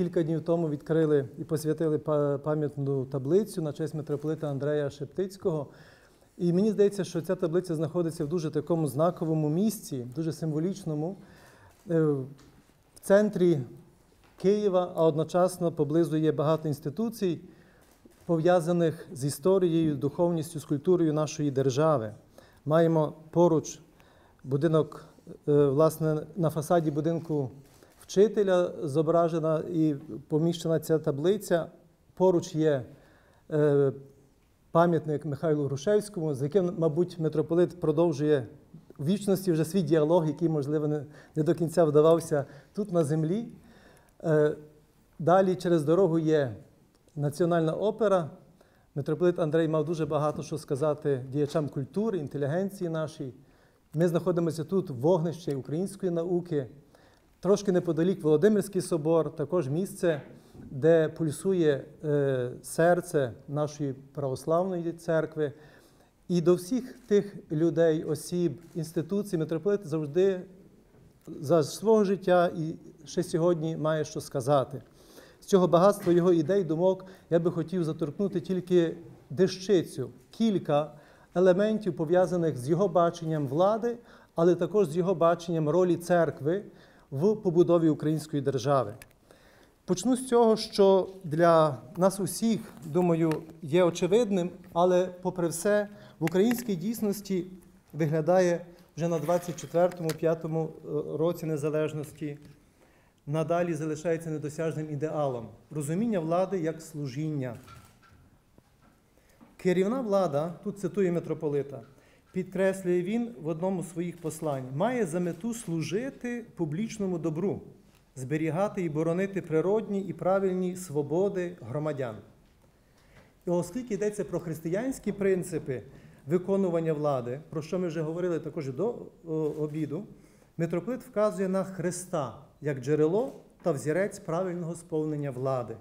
кілька днів тому відкрили і посвятили пам'ятну таблицю на честь митрополита Андрея Шептицького. І мені здається, що ця таблиця знаходиться в дуже такому знаковому місці, дуже символічному, е, в центрі Києва, а одночасно поблизу є багато інституцій, пов'язаних з історією, духовністю, з культурою нашої держави. Маємо поруч будинок, е, власне, на фасаді будинку вчителя зображена і поміщена ця таблиця. Поруч є е, пам'ятник Михайлу Грушевському, з яким, мабуть, митрополит продовжує в вічності вже свій діалог, який, можливо, не, до кінця вдавався тут на землі. Е, Далі через дорогу є Національна опера. Митрополит Андрей мав дуже багато що сказати діячам культури, інтелігенції нашій. Ми знаходимося тут в вогнищі української науки. Трошки неподалік Володимирський собор, також місце, де пульсує е, серце нашої православної церкви. І до всіх тих людей, осіб, інституцій, митрополит завжди за свого життя і ще сьогодні має що сказати. З цього багатства його ідей, думок я би хотів заторкнути тільки дещицю, кілька елементів, пов'язаних з його баченням влади, але також з його баченням ролі церкви в побудові української держави. Почну з цього, що для нас усіх, думаю, є очевидним, але, попри все, в українській дійсності виглядає вже на 24-5 році незалежності, надалі залишається недосяжним ідеалом розуміння влади як служіння. Керівна влада, тут цитує митрополита, підкреслює він в одному з своїх послань, має за мету служити публічному добру, зберігати і боронити природні і правильні свободи громадян. І оскільки йдеться про християнські принципи виконування влади, про що ми вже говорили також до обіду, митрополит вказує на Христа як джерело та взірець правильного сповнення влади.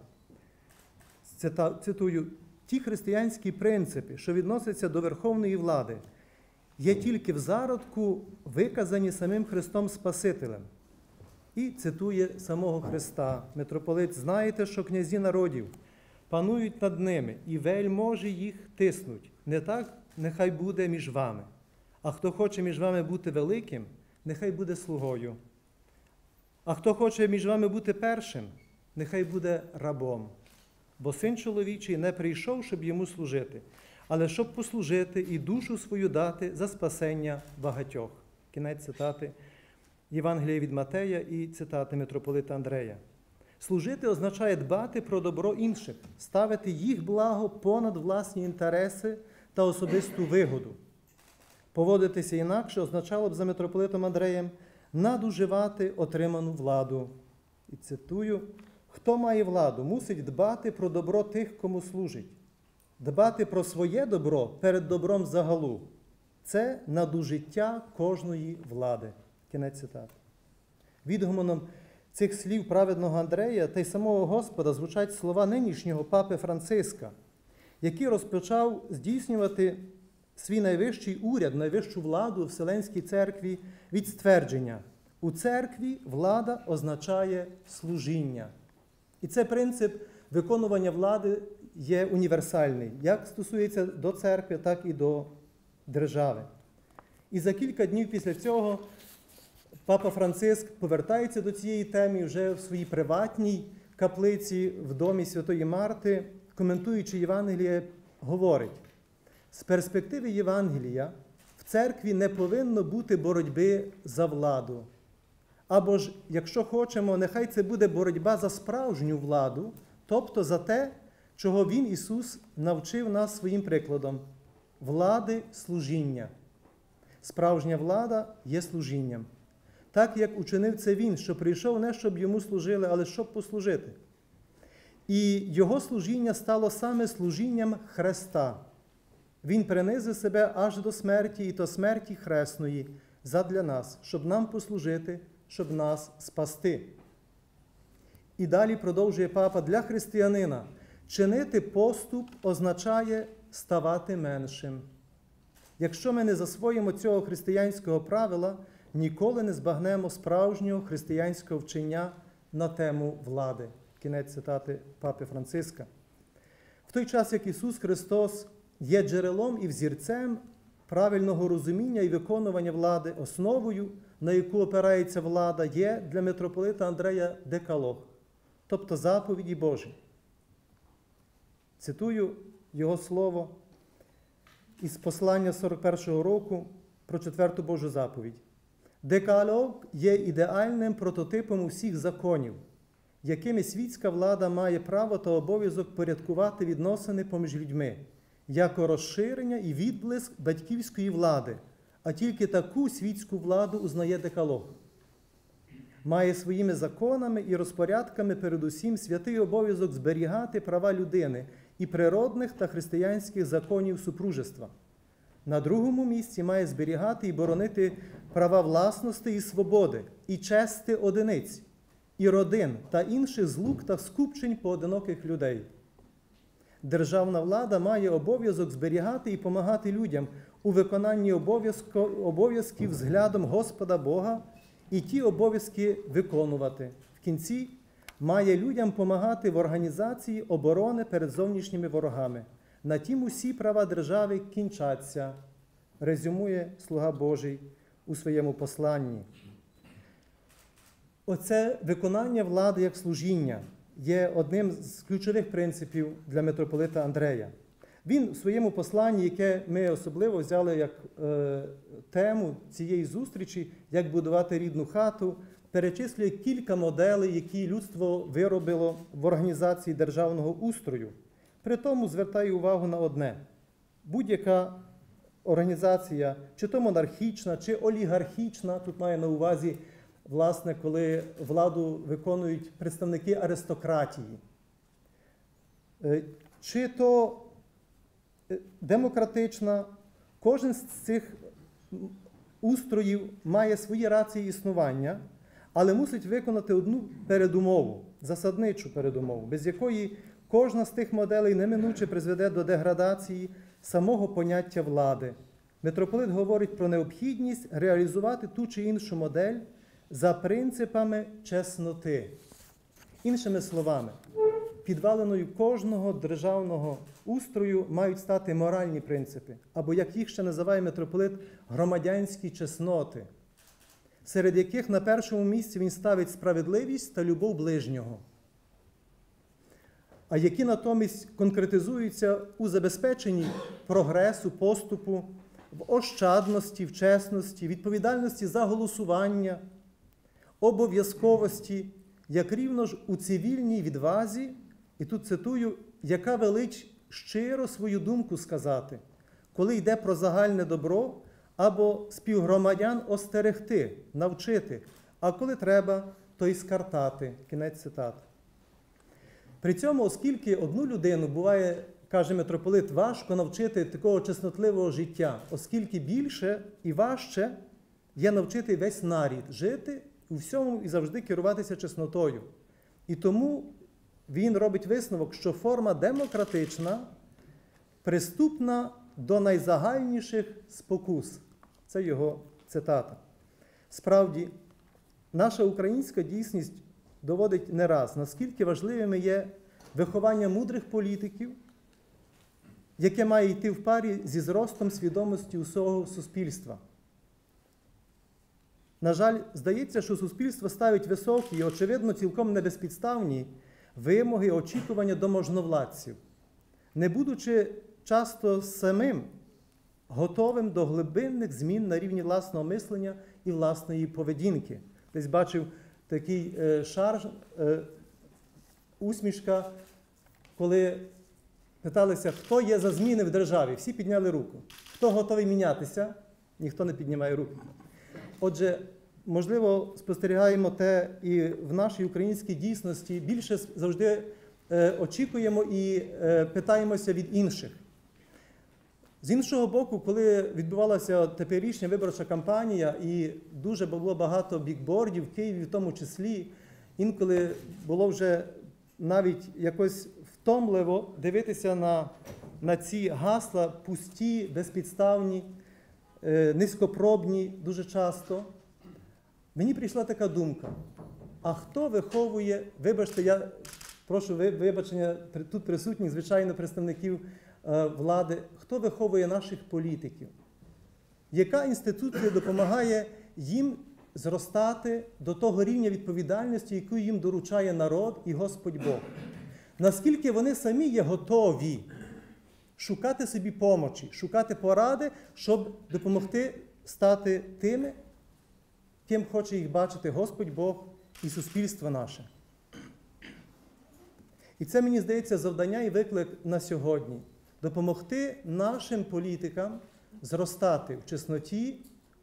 Цитую, ті християнські принципи, що відносяться до верховної влади, є тільки в зародку виказані самим Христом Спасителем. І цитує самого Христа. Митрополит, знаєте, що князі народів панують над ними, і вельможі їх тиснуть. Не так нехай буде між вами. А хто хоче між вами бути великим, нехай буде слугою. А хто хоче між вами бути першим, нехай буде рабом. Бо син чоловічий не прийшов, щоб йому служити, але щоб послужити і душу свою дати за спасення багатьох. Кінець цитати Євангелія від Матея і цитати митрополита Андрея. Служити означає дбати про добро інших, ставити їх благо понад власні інтереси та особисту вигоду. Поводитися інакше означало б за митрополитом Андреєм надуживати отриману владу. І цитую: хто має владу, мусить дбати про добро тих, кому служить, дбати про своє добро перед добром загалу. Це надужиття кожної влади. Кінець цитати. Відгумоном цих слів праведного Андрея та й самого Господа звучать слова нинішнього папи Франциска, який розпочав здійснювати свій найвищий уряд, найвищу владу в Вселенській церкві від ствердження. У церкві влада означає служіння. І це принцип виконування влади є універсальний, як стосується до церкви, так і до держави. І за кілька днів після цього Папа Франциск повертається до цієї теми вже в своїй приватній каплиці в домі Святої Марти, коментуючи Євангеліє, говорить: з перспективи Євангелія в церкві не повинно бути боротьби за владу. Або ж, якщо хочемо, нехай це буде боротьба за справжню владу, тобто за те, чого Він Ісус навчив нас своїм прикладом влади служіння. Справжня влада є служінням. Так як учинив це він, що прийшов не щоб йому служили, але щоб послужити. І його служіння стало саме служінням Христа. Він принизив себе аж до смерті, і то смерті хресної, задля нас, щоб нам послужити, щоб нас спасти. І далі продовжує папа для християнина. Чинити поступ означає ставати меншим. Якщо ми не засвоїмо цього християнського правила, ніколи не збагнемо справжнього християнського вчення на тему влади. Кінець цитати Папи Франциска. В той час, як Ісус Христос є джерелом і взірцем правильного розуміння і виконування влади, основою, на яку опирається влада, є для митрополита Андрея Декалог, тобто заповіді Божі. Цитую його слово із послання 41-го року про четверту Божу заповідь. Декалог є ідеальним прототипом усіх законів, якими світська влада має право та обов'язок порядкувати відносини поміж людьми, як розширення і відблиск батьківської влади, а тільки таку світську владу узнає декалог. Має своїми законами і розпорядками передусім святий обов'язок зберігати права людини і природних та християнських законів супружества. На другому місці має зберігати і боронити права власності і свободи, і чести одиниць, і родин та інших злук та скупчень поодиноких людей. Державна влада має обов'язок зберігати і допомагати людям у виконанні обов'язків взглядом Господа Бога і ті обов'язки виконувати. В кінці має людям допомагати в організації оборони перед зовнішніми ворогами. На тім усі права держави кінчаться, резюмує Слуга Божий у своєму посланні. Оце виконання влади як служіння є одним з ключових принципів для митрополита Андрея. Він у своєму посланні, яке ми особливо взяли як е, тему цієї зустрічі, як будувати рідну хату, перечислює кілька моделей, які людство виробило в організації державного устрою. При тому звертаю увагу на одне: будь-яка організація, чи то монархічна, чи олігархічна, тут має на увазі, власне, коли владу виконують представники аристократії, е, чи то е, демократична, кожен з цих устроїв має свої рації існування, але мусить виконати одну передумову, засадничу передумову, без якої Кожна з тих моделей неминуче призведе до деградації самого поняття влади. Митрополит говорить про необхідність реалізувати ту чи іншу модель за принципами чесноти. Іншими словами, підваленою кожного державного устрою мають стати моральні принципи, або, як їх ще називає митрополит, громадянські чесноти, серед яких на першому місці він ставить справедливість та любов ближнього а які натомість конкретизуються у забезпеченні прогресу, поступу, в ощадності, в чесності, відповідальності за голосування, обов'язковості, як рівно ж у цивільній відвазі, і тут цитую, яка велич щиро свою думку сказати, коли йде про загальне добро або співгромадян остерегти, навчити, а коли треба, то й скартати. Кінець цитати. При цьому, оскільки одну людину буває, каже митрополит, важко навчити такого чеснотливого життя, оскільки більше і важче є навчити весь нарід жити у всьому і завжди керуватися чеснотою. І тому він робить висновок, що форма демократична приступна до найзагальніших спокус. Це його цитата. Справді, наша українська дійсність доводить не раз, наскільки важливими є виховання мудрих політиків, яке має йти в парі зі зростом свідомості усього суспільства. На жаль, здається, що суспільство ставить високі і, очевидно, цілком небезпідставні вимоги очікування до можновладців, не будучи часто самим готовим до глибинних змін на рівні власного мислення і власної поведінки. Десь бачив такий е, шар, е, усмішка, коли питалися, хто є за зміни в державі. Всі підняли руку. Хто готовий мінятися, ніхто не піднімає руку. Отже, можливо, спостерігаємо те і в нашій українській дійсності більше завжди е, очікуємо і питаємося від інших. З іншого боку, коли відбувалася теперішня виборча кампанія, і дуже було багато бікбордів в Києві, в тому числі, інколи було вже навіть якось втомливо дивитися на на ці гасла пусті, безпідставні, е, низькопробні дуже часто. Мені прийшла така думка: а хто виховує, вибачте, я прошу вибачення тут присутніх, звичайно, представників влади. Хто виховує наших політиків? Яка інституція допомагає їм зростати до того рівня відповідальності, яку їм доручає народ і Господь Бог? Наскільки вони самі є готові шукати собі помочі, шукати поради, щоб допомогти стати тими, ким хоче їх бачити Господь Бог і суспільство наше. І це, мені здається, завдання і виклик на сьогодні допомогти нашим політикам зростати в чесноті,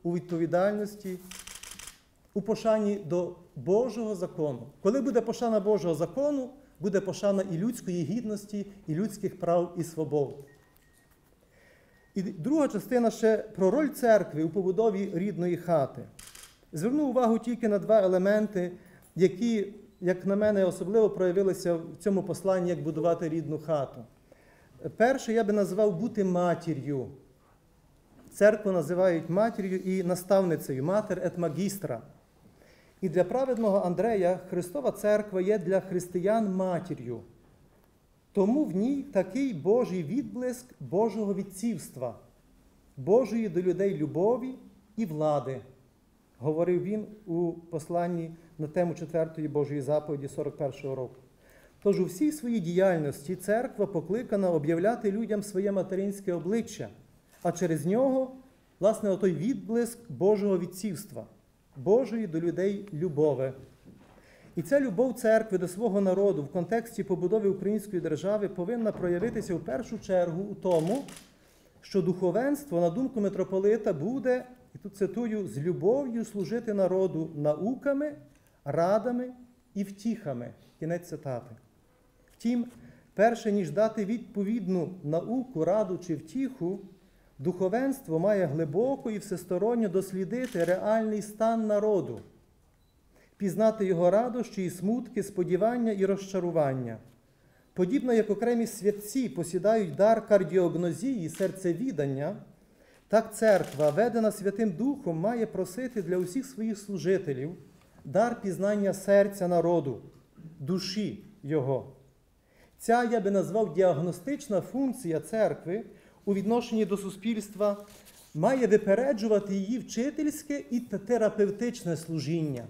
у відповідальності, у пошані до Божого закону. Коли буде пошана Божого закону, буде пошана і людської гідності, і людських прав і свобод. І друга частина ще про роль церкви у побудові рідної хати. Зверну увагу тільки на два елементи, які, як на мене, особливо проявилися в цьому посланні, як будувати рідну хату. Перше, я би назвав бути матір'ю. Церкву називають матір'ю і наставницею, матер ет магістра. І для праведного Андрея Христова церква є для християн матір'ю. Тому в ній такий Божий відблиск Божого відцівства, Божої до людей любові і влади, говорив він у посланні на тему 4 Божої заповіді 41-го року. Тож у всій своїй діяльності церква покликана об'являти людям своє материнське обличчя, а через нього, власне, отой відблиск Божого відцівства, Божої до людей любови. І ця любов церкви до свого народу в контексті побудови української держави повинна проявитися в першу чергу у тому, що духовенство, на думку митрополита, буде, і тут цитую, з любов'ю служити народу науками, радами і втіхами. Кінець цитати. Втім, перше ніж дати відповідну науку, раду чи втіху, духовенство має глибоко і всесторонньо дослідити реальний стан народу, пізнати його радощі і смутки, сподівання і розчарування. Подібно як окремі святці посідають дар кардіогнозії, серцевідання, так церква, ведена Святим Духом, має просити для усіх своїх служителів дар пізнання серця народу, душі Його. Ця, я би назвав, діагностична функція церкви у відношенні до суспільства має випереджувати її вчительське і терапевтичне служіння.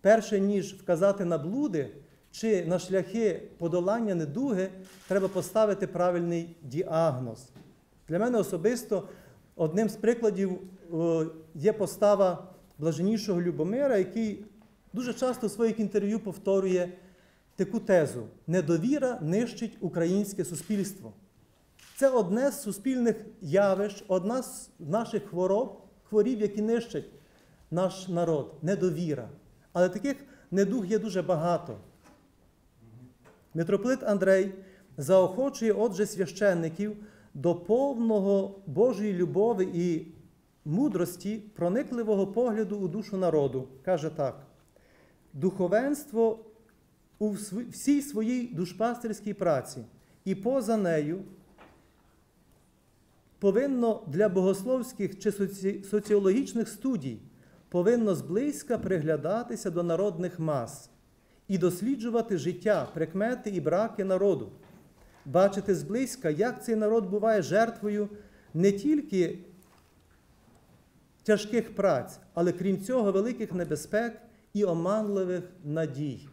Перше ніж вказати на блуди чи на шляхи подолання недуги, треба поставити правильний діагноз. Для мене особисто одним з прикладів е, є постава блаженнішого Любомира, який дуже часто в своїх інтерв'ю повторює таку тезу: недовіра нищить українське суспільство. Це одне з суспільних явищ, одна з наших хвороб, хворів, які нищать наш народ недовіра. Але таких недуг є дуже багато. Митрополит Андрей заохочує, отже, священників до повного Божої любові і мудрості, проникливого погляду у душу народу. Каже так: духовенство у всій своїй душпастерській праці і поза нею повинно для богословських чи соці... соціологічних студій повинно зблизька приглядатися до народних мас і досліджувати життя, прикмети і браки народу, бачити зблизька, як цей народ буває жертвою не тільки тяжких праць, але крім цього, великих небезпек і оманливих надій.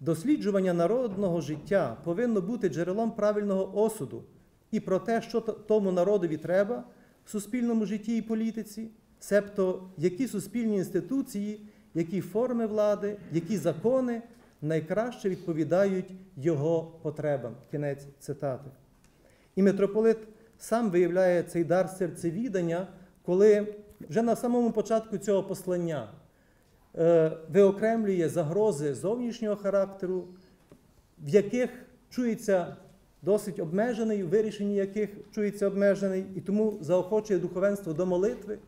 Досліджування народного життя повинно бути джерелом правильного осуду і про те, що тому народові треба в суспільному житті і політиці, себто які суспільні інституції, які форми влади, які закони найкраще відповідають його потребам. Кінець цитати. І митрополит сам виявляє цей дар серцевідання, коли вже на самому початку цього послання виокремлює загрози зовнішнього характеру, в яких чується досить обмежений, в вирішенні яких чується обмежений, і тому заохочує духовенство до молитви,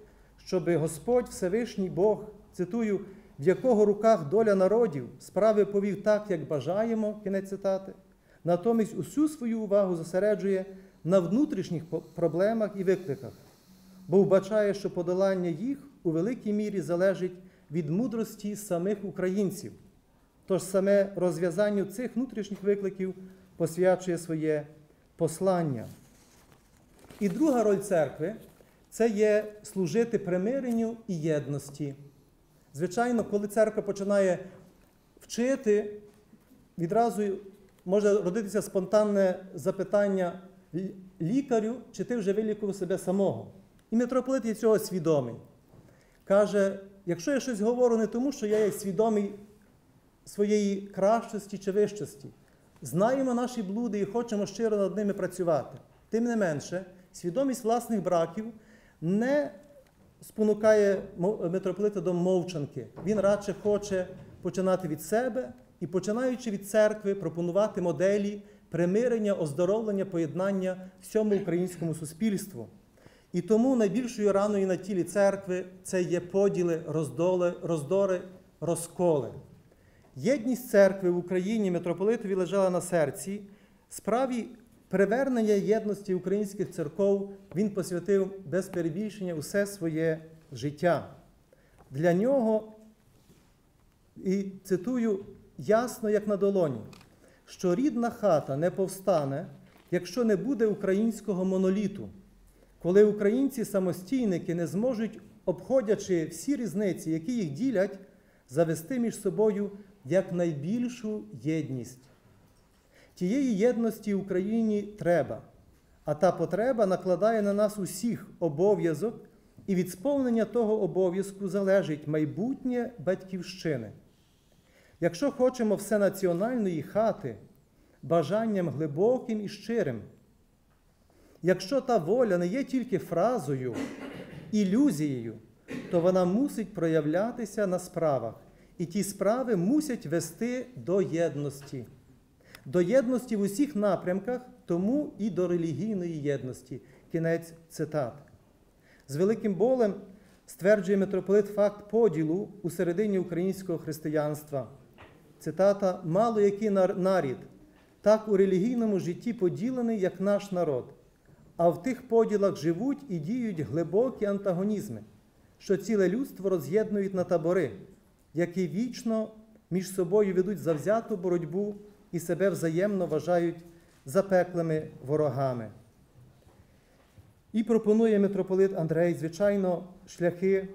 щоб Господь Всевишній Бог, цитую, в якого руках доля народів справи повів так, як бажаємо, кінець цитати, натомість усю свою увагу зосереджує на внутрішніх проблемах і викликах, бо вбачає, що подолання їх у великій мірі залежить від мудрості самих українців. Тож саме розв'язанню цих внутрішніх викликів посвячує своє послання. І друга роль церкви це є служити примиренню і єдності. Звичайно, коли церква починає вчити, відразу може родитися спонтанне запитання лікарю, чи ти вже вилікував себе самого. І митрополит є цього свідомий. Каже, якщо я щось говорю не тому, що я є свідомий своєї кращості чи вищості, знаємо наші блуди і хочемо щиро над ними працювати. Тим не менше, свідомість власних браків не спонукає митрополита до мовчанки. Він радше хоче починати від себе і, починаючи від церкви, пропонувати моделі примирення, оздоровлення, поєднання всьому українському суспільству. І тому найбільшою раною на тілі церкви це є поділи, роздоли, роздори, розколи. Єдність церкви в Україні митрополитові лежала на серці. Справі привернення єдності українських церков він посвятив без перебільшення усе своє життя. Для нього, і цитую ясно, як на долоні, що рідна хата не повстане, якщо не буде українського моноліту, коли українці-самостійники не зможуть, обходячи всі різниці, які їх ділять, завести між собою якнайбільшу єдність. Тієї єдності Україні треба, а та потреба накладає на нас усіх обов'язок, і від сповнення того обов'язку залежить майбутнє батьківщини. Якщо хочемо всенаціональної хати бажанням глибоким і щирим, якщо та воля не є тільки фразою, ілюзією, то вона мусить проявлятися на справах, і ті справи мусять вести до єдності, до єдності в усіх напрямках, тому і до релігійної єдності. Кінець цитат. З великим болем стверджує митрополит факт поділу у середині українського християнства. Цитата: мало який нарід, так у релігійному житті поділений, як наш народ, а в тих поділах живуть і діють глибокі антагонізми, що ціле людство роз'єднують на табори, які вічно між собою ведуть завзяту боротьбу і себе взаємно вважають запеклими ворогами. І пропонує митрополит Андрей, звичайно, шляхи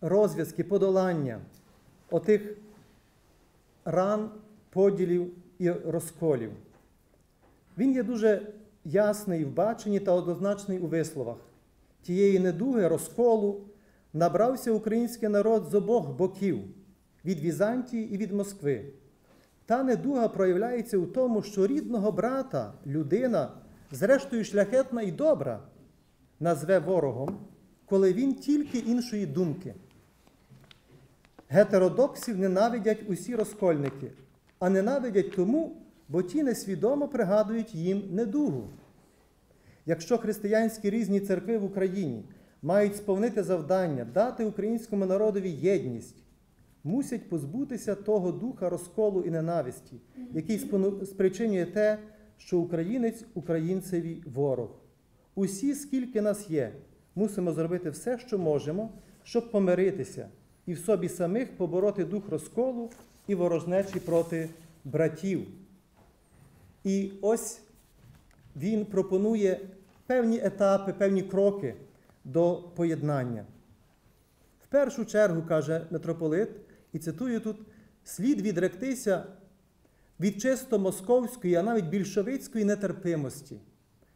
розв'язки, подолання отих ран, поділів і розколів. Він є дуже ясний в баченні та однозначний у висловах. Тієї недуги, розколу набрався український народ з обох боків від Візантії і від Москви. Та недуга проявляється у тому, що рідного брата людина, зрештою шляхетна і добра, назве ворогом, коли він тільки іншої думки. Гетеродоксів ненавидять усі розкольники, а ненавидять тому, бо ті несвідомо пригадують їм недугу. Якщо християнські різні церкви в Україні мають сповнити завдання дати українському народові єдність, мусять позбутися того духа розколу і ненависті, який спричинює те, що українець українцеві ворог. Усі, скільки нас є, мусимо зробити все, що можемо, щоб помиритися і в собі самих побороти дух розколу і ворожнечі проти братів. І ось він пропонує певні етапи, певні кроки до поєднання. В першу чергу, каже митрополит, і цитую тут, слід відректися від чисто московської, а навіть більшовицької нетерпимості,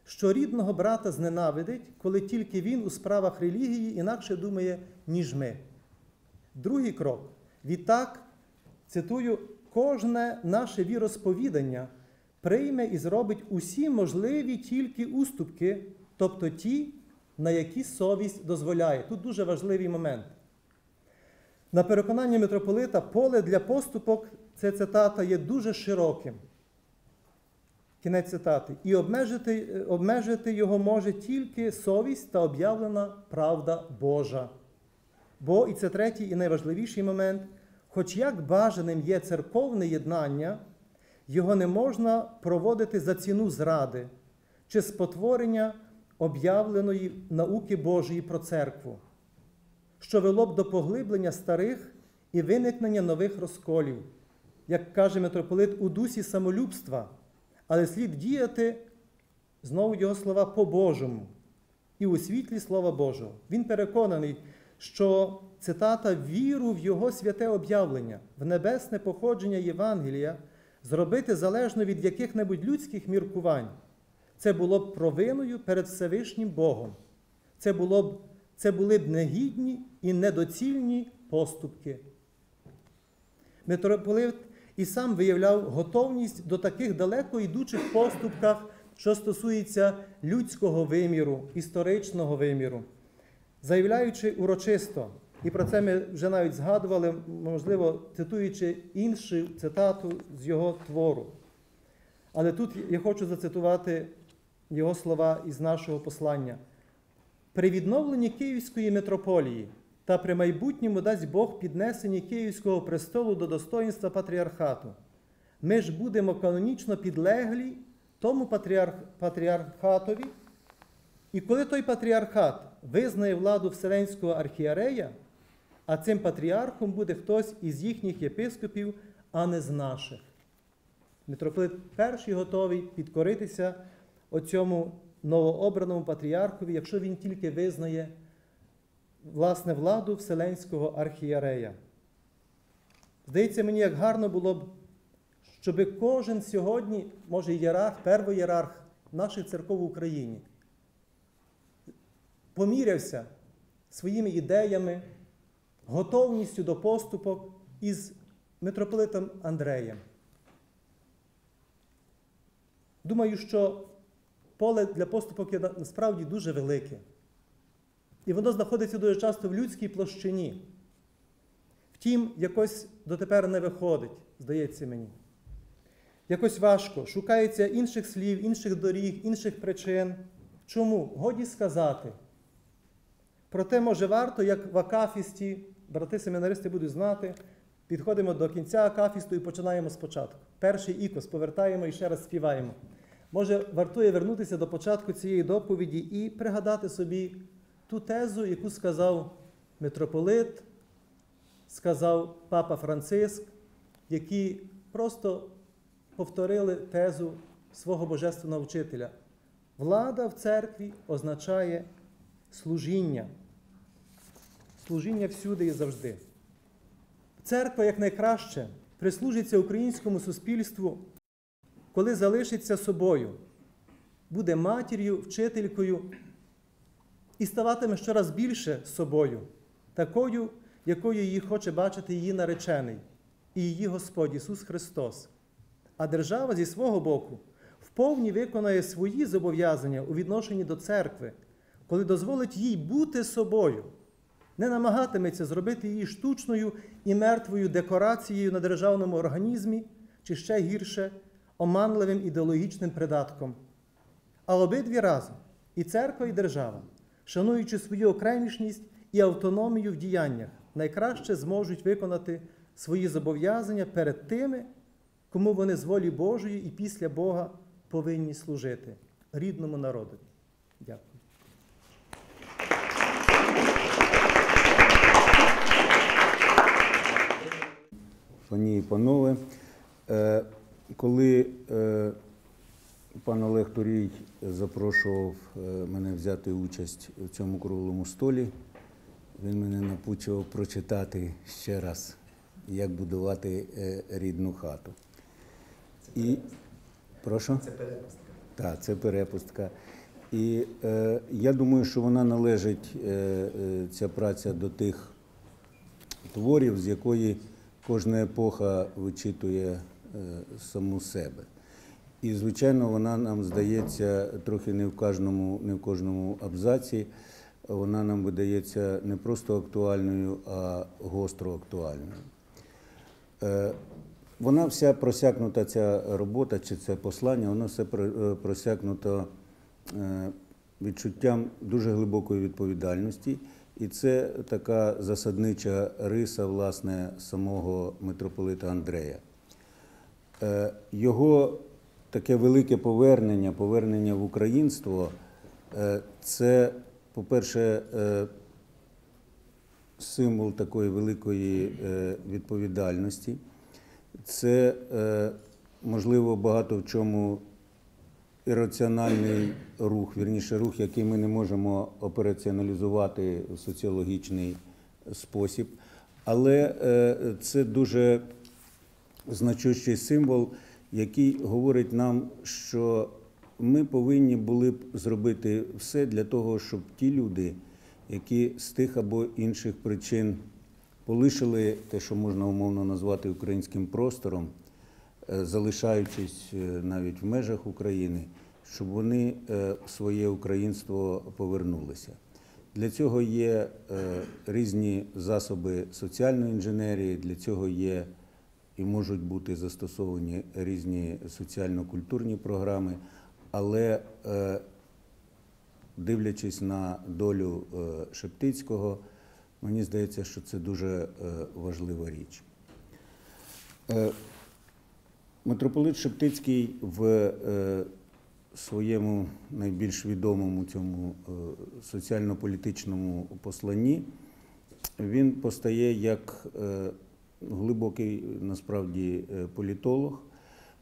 що рідного брата зненавидить, коли тільки він у справах релігії інакше думає, ніж ми. Другий крок. Відтак, цитую, кожне наше віросповідання прийме і зробить усі можливі тільки уступки, тобто ті, на які совість дозволяє. Тут дуже важливий момент. На переконання митрополита поле для поступок, це цитата, є дуже широким. Кінець цитати. І обмежити, обмежити його може тільки совість та об'явлена правда Божа. Бо, і це третій і найважливіший момент, хоч як бажаним є церковне єднання, його не можна проводити за ціну зради чи спотворення об'явленої науки Божої про церкву, що вело б до поглиблення старих і виникнення нових розколів, як каже митрополит, у дусі самолюбства, але слід діяти, знову його слова, по-божому і у світлі Слова Божого. Він переконаний, що цитата віру в його святе об'явлення, в небесне походження Євангелія зробити залежно від яких-небудь людських міркувань. Це було б провиною перед Всевишнім Богом. Це, було б, це були б негідні і недоцільні поступки. Митрополит і сам виявляв готовність до таких далеко йдучих поступках, що стосується людського виміру, історичного виміру, заявляючи урочисто, і про це ми вже навіть згадували, можливо, цитуючи іншу цитату з його твору. Але тут я хочу зацитувати його слова із нашого послання. При відновленні Київської митрополії та при майбутньому дасть Бог піднесенні Київського престолу до достоїнства патріархату. Ми ж будемо канонічно підлеглі тому патріарх, патріархатові, і коли той патріархат визнає владу Вселенського архієрея, а цим патріархом буде хтось із їхніх єпископів, а не з наших. Митрополит перший готовий підкоритися оцьому новообраному патріархові, якщо він тільки визнає власне владу Вселенського архієрея. Здається, мені як гарно було б, щоб кожен сьогодні, може єрарх, первоєрарх наших церков в Україні, помірявся своїми ідеями, готовністю до поступок із митрополитом Андреєм. Думаю, що поле для поступок є насправді дуже велике. І воно знаходиться дуже часто в людській площині. Втім, якось дотепер не виходить, здається мені. Якось важко, шукається інших слів, інших доріг, інших причин. Чому? Годі сказати. Проте, може, варто, як в Акафісті, брати семінаристи будуть знати, підходимо до кінця Акафісту і починаємо спочатку. Перший ікос повертаємо і ще раз співаємо. Може, вартує вернутися до початку цієї доповіді і пригадати собі ту тезу, яку сказав митрополит, сказав папа Франциск, які просто повторили тезу свого божественного вчителя. Влада в церкві означає служіння. Служіння всюди і завжди. Церква якнайкраще прислужиться українському суспільству, коли залишиться собою, буде матір'ю, вчителькою і ставатиме щораз більше собою, такою, якою її хоче бачити її наречений і її Господь Ісус Христос. А держава зі свого боку вповні виконає свої зобов'язання у відношенні до церкви, коли дозволить їй бути собою, не намагатиметься зробити її штучною і мертвою декорацією на державному організмі, чи ще гірше оманливим ідеологічним придатком. А обидві разом і церква, і держава, шануючи свою окремішність і автономію в діяннях, найкраще зможуть виконати свої зобов'язання перед тими, кому вони з волі Божої і після Бога повинні служити рідному народу. Дякую. Пані і панове, е, коли е, пан Олег Турій запрошував е, мене взяти участь у цьому круглому столі, він мене напучував прочитати ще раз, як будувати рідну хату. І прошу? Це перепустка. Так, це перепустка. І е, я думаю, що вона належить, е, ця праця до тих творів, з якої кожна епоха вичитує е, саму себе. І, звичайно, вона нам здається трохи не в кожному, не в кожному абзаці. Вона нам видається не просто актуальною, а гостро актуальною. Е, Вона вся просякнута, ця робота чи це послання, воно все е, просякнуто відчуттям дуже глибокої відповідальності. І це така засаднича риса власне самого митрополита Андрея. Е, Його таке велике повернення, повернення в українство, е, це, по-перше, е, символ такої великої відповідальності. Це, можливо, багато в чому ірраціональний рух, вірніше рух, який ми не можемо операціоналізувати в соціологічний спосіб. Але е, це дуже значущий символ, який говорить нам, що ми повинні були б зробити все для того, щоб ті люди, які з тих або інших причин полишили те, що можна умовно назвати українським простором, залишаючись е, навіть в межах України, щоб вони е, своє українство повернулися. Для цього є е, різні засоби соціальної інженерії, для цього є і можуть бути застосовані різні соціально-культурні програми, але е, дивлячись на долю е, Шептицького, мені здається, що це дуже е, важлива річ. Митрополит Шептицький в е, своєму найбільш відомому цьому е, соціально-політичному посланні він постає як е, глибокий насправді політолог.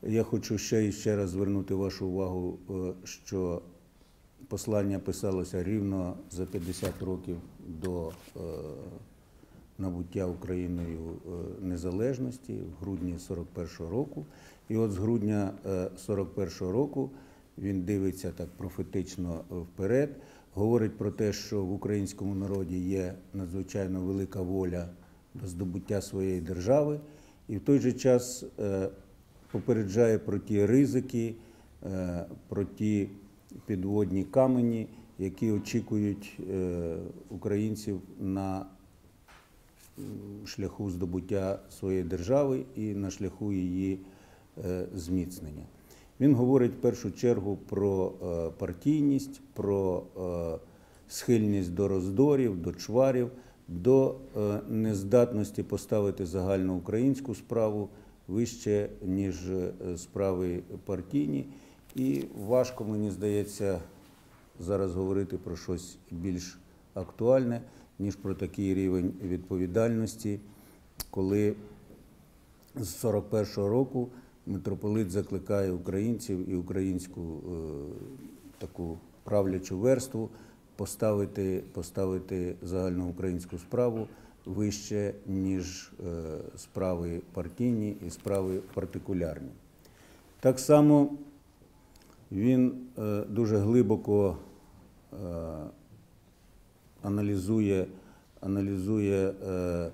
Я хочу ще і ще раз звернути вашу увагу, що послання писалося рівно за 50 років до набуття Україною е, незалежності в грудні 41-го року. І от з грудня е, 41-го року він дивиться так профетично вперед, говорить про те, що в українському народі є надзвичайно велика воля до здобуття своєї держави, і в той же час е, попереджає про ті ризики, е, про ті підводні камені, які очікують е, українців на шляху здобуття своєї держави і на шляху її е, зміцнення. Він говорить в першу чергу про е, партійність, про е, схильність до роздорів, до чварів, до нездатності поставити загальну українську справу вище, ніж справи партійні. І важко, мені здається, зараз говорити про щось більш актуальне, ніж про такий рівень відповідальності, коли з 41-го року митрополит закликає українців і українську е, таку правлячу верству поставити, поставити загальноукраїнську справу вище, ніж е, справи партійні і справи партикулярні. Так само він е, дуже глибоко аналізує, аналізує е,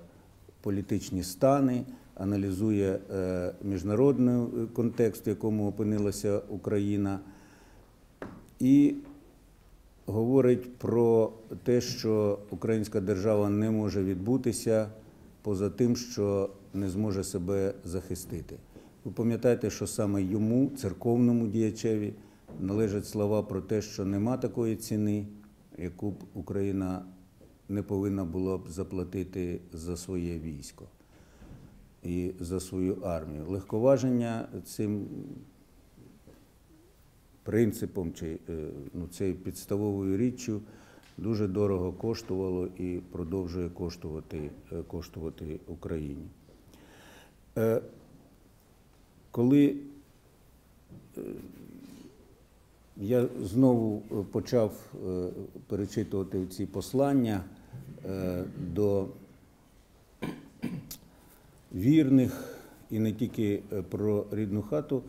політичні стани, аналізує е, міжнародний е, контекст, в якому опинилася Україна, і говорить про те, що українська держава не може відбутися поза тим, що не зможе себе захистити. Ви пам'ятаєте, що саме йому, церковному діячеві, належать слова про те, що нема такої ціни, яку б Україна не повинна була б заплатити за своє військо і за свою армію. Легковаження цим принципом чи е, ну, цією підставовою річчю дуже дорого коштувало і продовжує коштувати, е, коштувати Україні. Е, Коли я знову е, почав е, перечитувати ці послання е, до вірних і не тільки про рідну хату,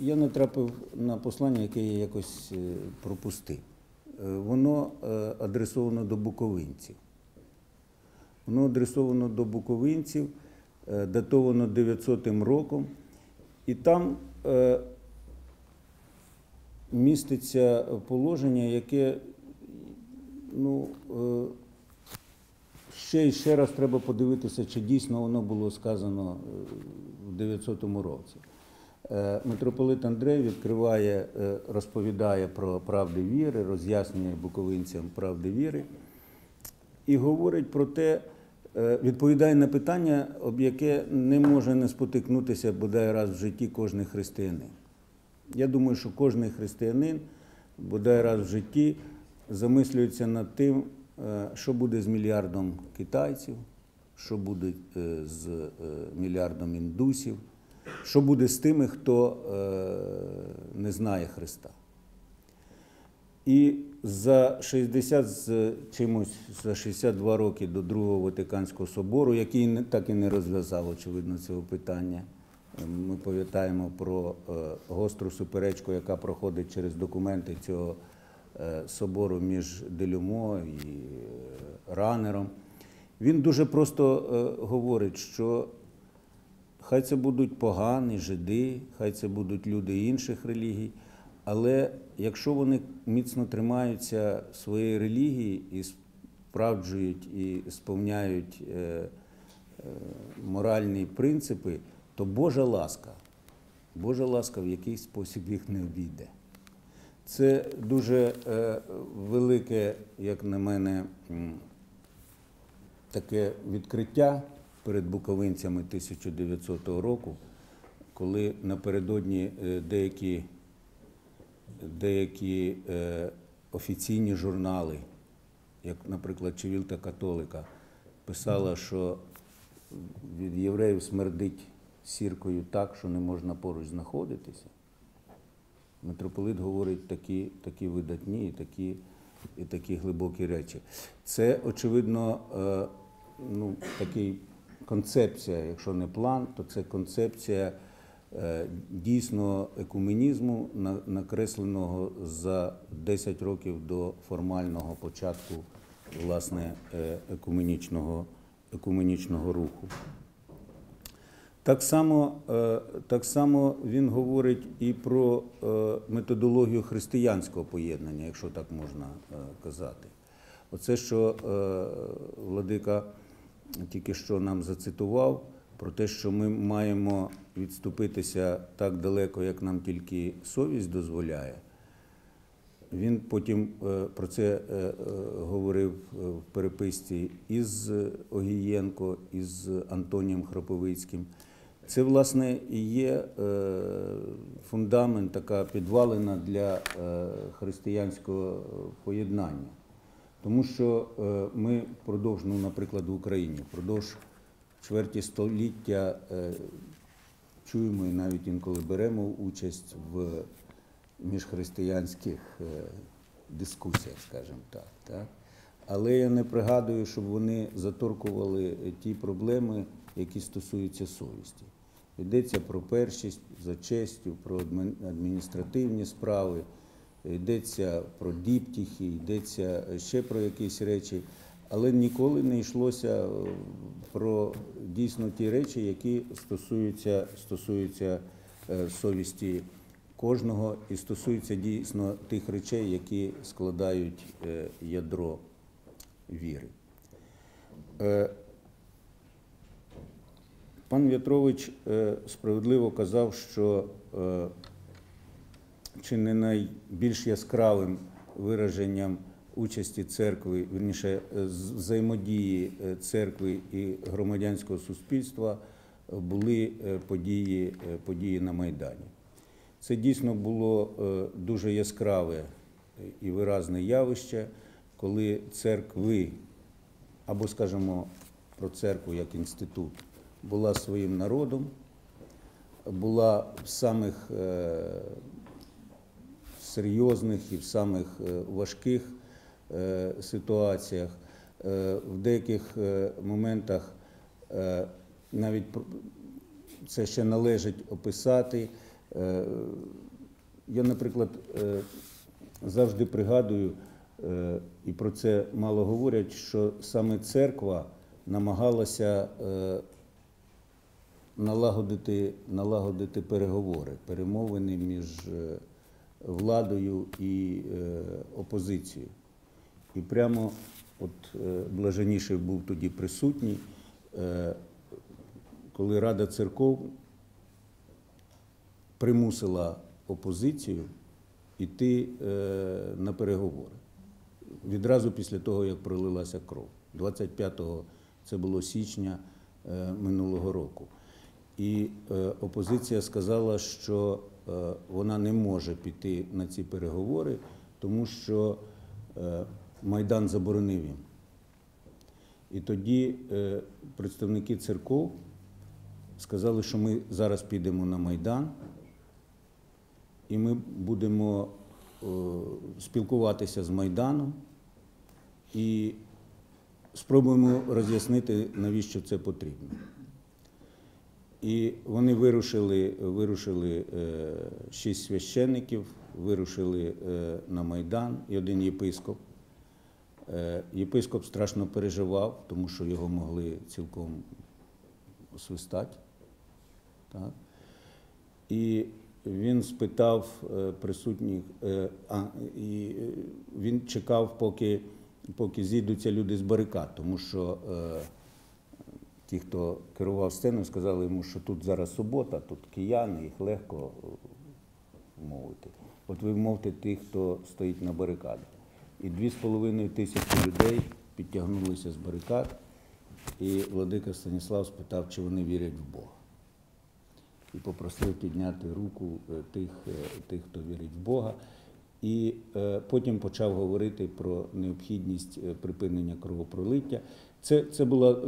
я натрапив на послання, яке я якось пропустив. Воно адресовано до буковинців. Воно адресовано до буковинців, датовано 900 роком, і там міститься положення, яке ну, е, ще і ще раз треба подивитися, чи дійсно воно було сказано е, в 900 році. Е, Митрополит Андрей відкриває, розповідає про правди віри, роз'яснює буковинцям правди віри і говорить про те, відповідає на питання, об яке не може не спотикнутися бодай раз в житті кожен християнин. Я думаю, що кожен християнин бодай раз в житті замислюється над тим, е, що буде з мільярдом китайців, що буде е, з е, мільярдом індусів, що буде з тими, хто не знає Христа. І за 60 з чимось, за 62 роки до Другого Ватиканського собору, який так і не розв'язав, очевидно, цього питання. Ми пам'ятаємо про е, гостру суперечку, яка проходить через документи цього е, собору між Делюмо і е, Ранером. Він дуже просто говорить, що Хай це будуть погані жиди, хай це будуть люди інших релігій, але якщо вони міцно тримаються своєї релігії і справджують і сповняють моральні принципи, то Божа ласка, Божа ласка в якийсь спосіб їх не обійде. Це дуже е, велике, як на мене, таке відкриття перед буковинцями 1900 року, коли напередодні е, деякі, деякі е, офіційні журнали, як, наприклад, Чевілта Католика, писала, що від євреїв смердить сіркою так, що не можна поруч знаходитися. Митрополит говорить такі, такі видатні і такі, і такі глибокі речі. Це, очевидно, е, ну, такий концепція, якщо не план, то це концепція е, дійсно екуменізму, на- накресленого за 10 років до формального початку власне, е, екуменічного, екуменічного руху. Так само, е, так само він говорить і про е, методологію християнського поєднання, якщо так можна е, казати. Оце, що владика тільки що нам зацитував, про те, що ми маємо відступитися так далеко, як нам тільки совість дозволяє. Він потім про це говорив в переписці із Огієнко, із Антонієм Храповицьким. Це, власне, і є е, фундамент, така підвалина для е, християнського поєднання. Тому що е, ми впродовж, ну, наприклад, в Україні, впродовж чверті століття чуємо і навіть інколи беремо участь в міжхристиянських дискусіях, скажімо так, так. Але я не пригадую, щоб вони заторкували ті проблеми, які стосуються совісті. Йдеться про першість за честю, про адміністративні справи, йдеться про діптіхи, йдеться ще про якісь речі, але ніколи не йшлося е, про дійсно ті речі, які стосуються, стосуються е, совісті кожного і стосуються дійсно тих речей, які складають е, ядро віри. Пан В'ятрович е, справедливо казав, що е, чи не найбільш яскравим вираженням участі церкви, верніше е, взаємодії церкви і громадянського суспільства були події, події на Майдані. Це дійсно було дуже яскраве і виразне явище, коли церкви, або скажімо про церкву як інститут, була своїм народом, була в самих е, серйозних і в самих е, важких е, ситуаціях. В деяких моментах навіть це ще належить описати. Я, наприклад, завжди пригадую, і про це мало говорять, що саме церква намагалася налагодити, налагодити переговори, перемовини між е, владою і е, опозицією. І прямо от е, Блаженіший був тоді присутній, коли Рада церков примусила опозицію йти на переговори. Відразу після того, як пролилася кров. 25-го це було січня минулого року. І е, опозиція сказала, що е, вона не може піти на ці переговори, тому що е, Майдан заборонив їм. І тоді представники церков сказали, що ми зараз підемо на Майдан, і ми будемо спілкуватися з Майданом і спробуємо роз'яснити, навіщо це потрібно. І вони вирушили, вирушили е, шість священників, вирушили е, на Майдан і один єпископ. Е, єпископ страшно переживав, тому що його могли цілком освистати. Так? І він спитав присутніх, а, і він чекав, поки, поки зійдуться люди з барикад, тому що ті, хто керував сценою, сказали йому, що тут зараз субота, тут кияни, їх легко е, мовити. От ви мовте тих, хто стоїть на барикадах. І дві з половиною тисячі людей підтягнулися з барикад, і владика Станіслав спитав, чи вони вірять в Бога. І попросив підняти руку е, тих, е, тих хто вірить в Бога. І е, потім почав говорити про необхідність припинення кровопролиття. Це, це була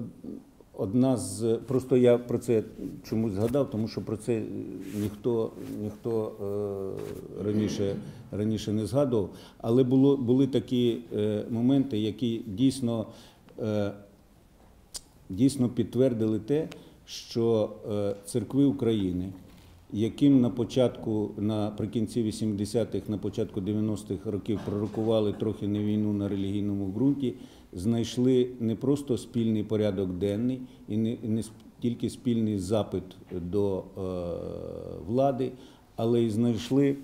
одна з. Просто я про це чомусь згадав, тому що про це ніхто, ніхто е, раніше, раніше не згадував. Але було, були такі е, моменти, які дійсно, е, дійсно підтвердили те, що е, церкви України, яким на початку, наприкінці 80-х, на початку 90-х років пророкували трохи не війну на релігійному ґрунті, знайшли не просто спільний порядок денний і не, не тільки спільний запит до е, влади, але й знайшли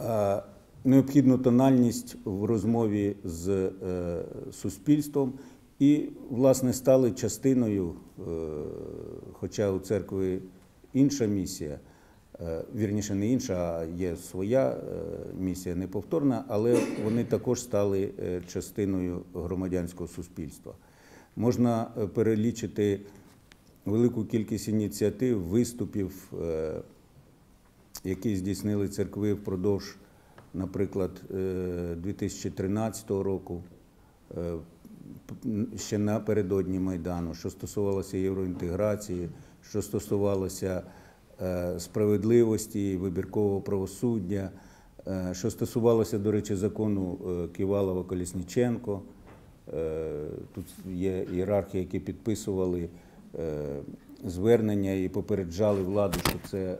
е, необхідну тональність в розмові з е, суспільством і, власне, стали частиною, е, хоча у церкви інша місія, вірніше не інша, а є своя е, місія неповторна, але вони також стали е, частиною громадянського суспільства. Можна е, перелічити велику кількість ініціатив, виступів, е, які здійснили церкви впродовж, наприклад, е, 2013 року, е, ще напередодні Майдану, що стосувалося євроінтеграції, що стосувалося е, справедливості, вибіркового правосуддя, е, що стосувалося, до речі, закону е, Ківалова Колісніченко. Е, Тут є ієрархи, які підписували е, звернення і попереджали владу, що це е,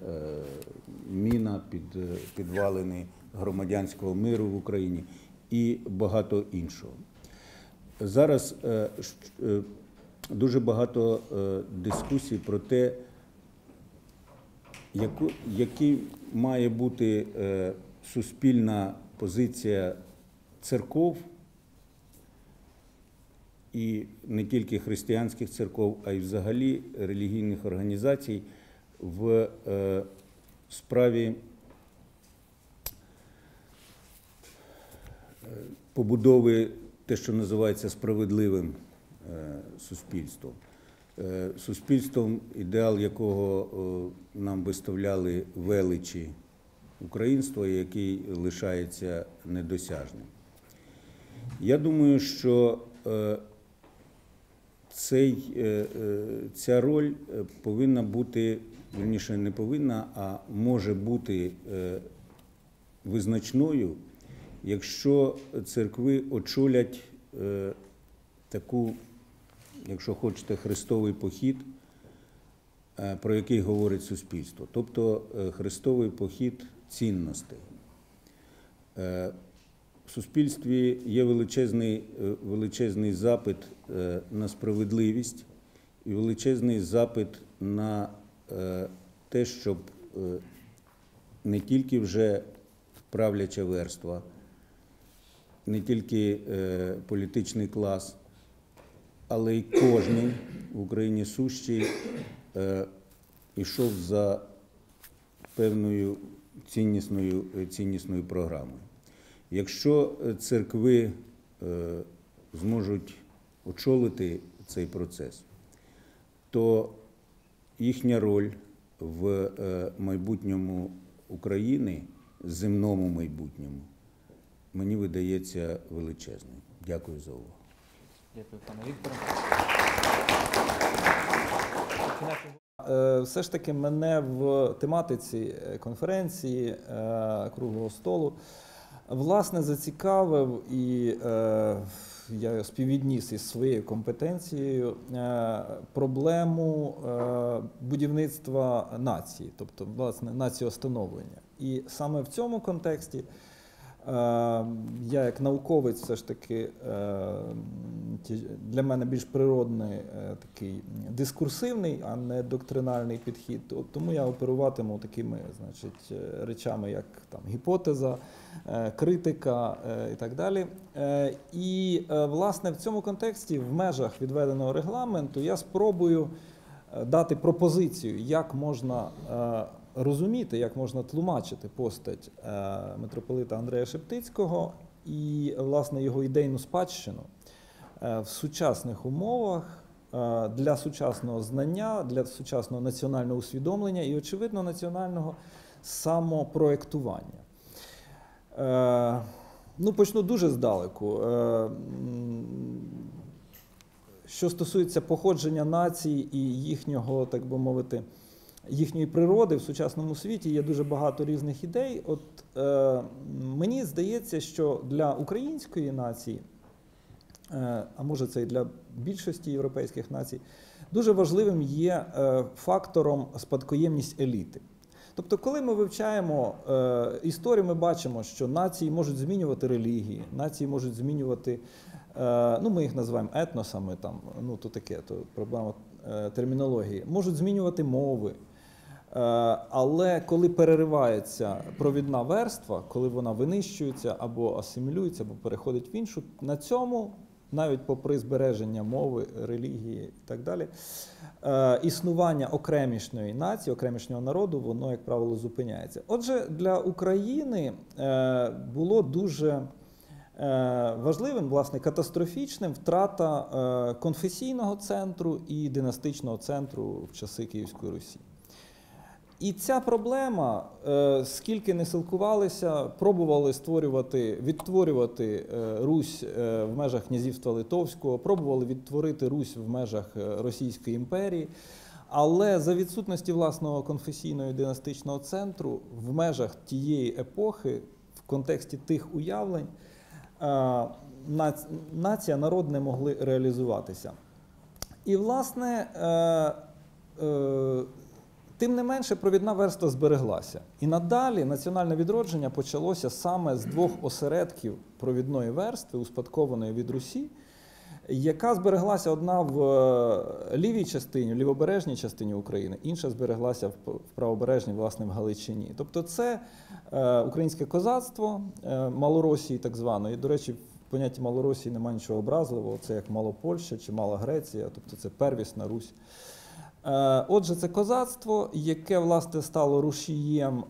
міна під е, підвалини громадянського миру в Україні і багато іншого. Зараз е, е, дуже багато е, дискусій про те, яку, який має бути е, суспільна позиція церков і не тільки християнських церков, а й взагалі релігійних організацій в е, справі е, побудови те, що називається справедливим е, суспільством. Е, Суспільством, ідеал якого е, нам виставляли величі українства, який лишається недосяжним. Я думаю, що е, цей, ця роль повинна бути, вірніше, не повинна, а може бути визначною, якщо церкви очолять таку, якщо хочете, хрестовий похід, е, про який говорить суспільство, тобто е, хрестовий похід цінностей. Е, В суспільстві є величезний, величезний запит на справедливість і величезний запит на те, щоб не тільки вже правляча верства, не тільки політичний клас, але й кожний в Україні сущий е, йшов за певною ціннісною, е, ціннісною програмою. Якщо е, церкви зможуть очолити цей процес, то їхня роль в майбутньому України, земному майбутньому, мені видається величезною. Дякую за увагу. Дякую, пане Вікторе. Е, Все ж таки мене в тематиці е, конференції е, круглого столу власне зацікавив і я співвідніс із своєю компетенцією проблему будівництва нації, тобто власне націостановлення. І саме в цьому контексті. Е, Я як науковець все ж таки е, для мене більш природний е, такий дискурсивний, а не доктринальний підхід. То- Тому я оперуватиму такими значить, речами, як там гіпотеза, критика і так далі. І власне в цьому контексті, в межах відведеного регламенту, я спробую дати пропозицію, як можна розуміти, як можна тлумачити постать е, митрополита Андрея Шептицького і власне його ідейну спадщину е, в сучасних умовах е, для сучасного знання, для сучасного національного усвідомлення і, очевидно, національного самопроектування. Е, Ну, почну дуже здалеку. Е, Що стосується походження націй і їхнього, так би мовити, їхньої природи в сучасному світі є дуже багато різних ідей. От е, мені здається, що для української нації, е, а може це і для більшості європейських націй, дуже важливим є е, фактором спадкоємність еліти. Тобто, коли ми вивчаємо е, історію, ми бачимо, що нації можуть змінювати релігії, нації можуть змінювати, е, ну ми їх називаємо етносами, там, ну то таке, то проблема е, термінології, можуть змінювати мови. Е, але коли переривається провідна верства, коли вона винищується або асимілюється, або переходить в іншу, на цьому, навіть попри збереження мови, релігії і так далі, е, існування окремішньої нації, окремішнього народу, воно, як правило, зупиняється. Отже, для України е, було дуже важливим, власне, катастрофічним втрата конфесійного центру і династичного центру в часи Київської Русі. І ця проблема, е, скільки не силкувалися, пробували створювати, відтворювати е, Русь е, в межах князівства Литовського, пробували відтворити Русь в межах Російської імперії. Але за відсутності власного конфесійного династичного центру в межах тієї епохи, в контексті тих уявлень, нація, народ не могли реалізуватися. І, власне, тим не менше, провідна верства збереглася. І надалі національне відродження почалося саме з двох осередків провідної верстви, успадкованої від Русі, яка збереглася одна в е, лівій частині, в лівобережній частині України, інша збереглася в правобережній, власне, в Галичині. Тобто, це е, українське козацтво е, Малоросії, так званої. До речі, в понятті Малоросії немає нічого образливого, це як Малопольща чи Мала Греція, тобто це первісна Русь. Е, Отже, це козацтво, яке власне стало рушієм, е,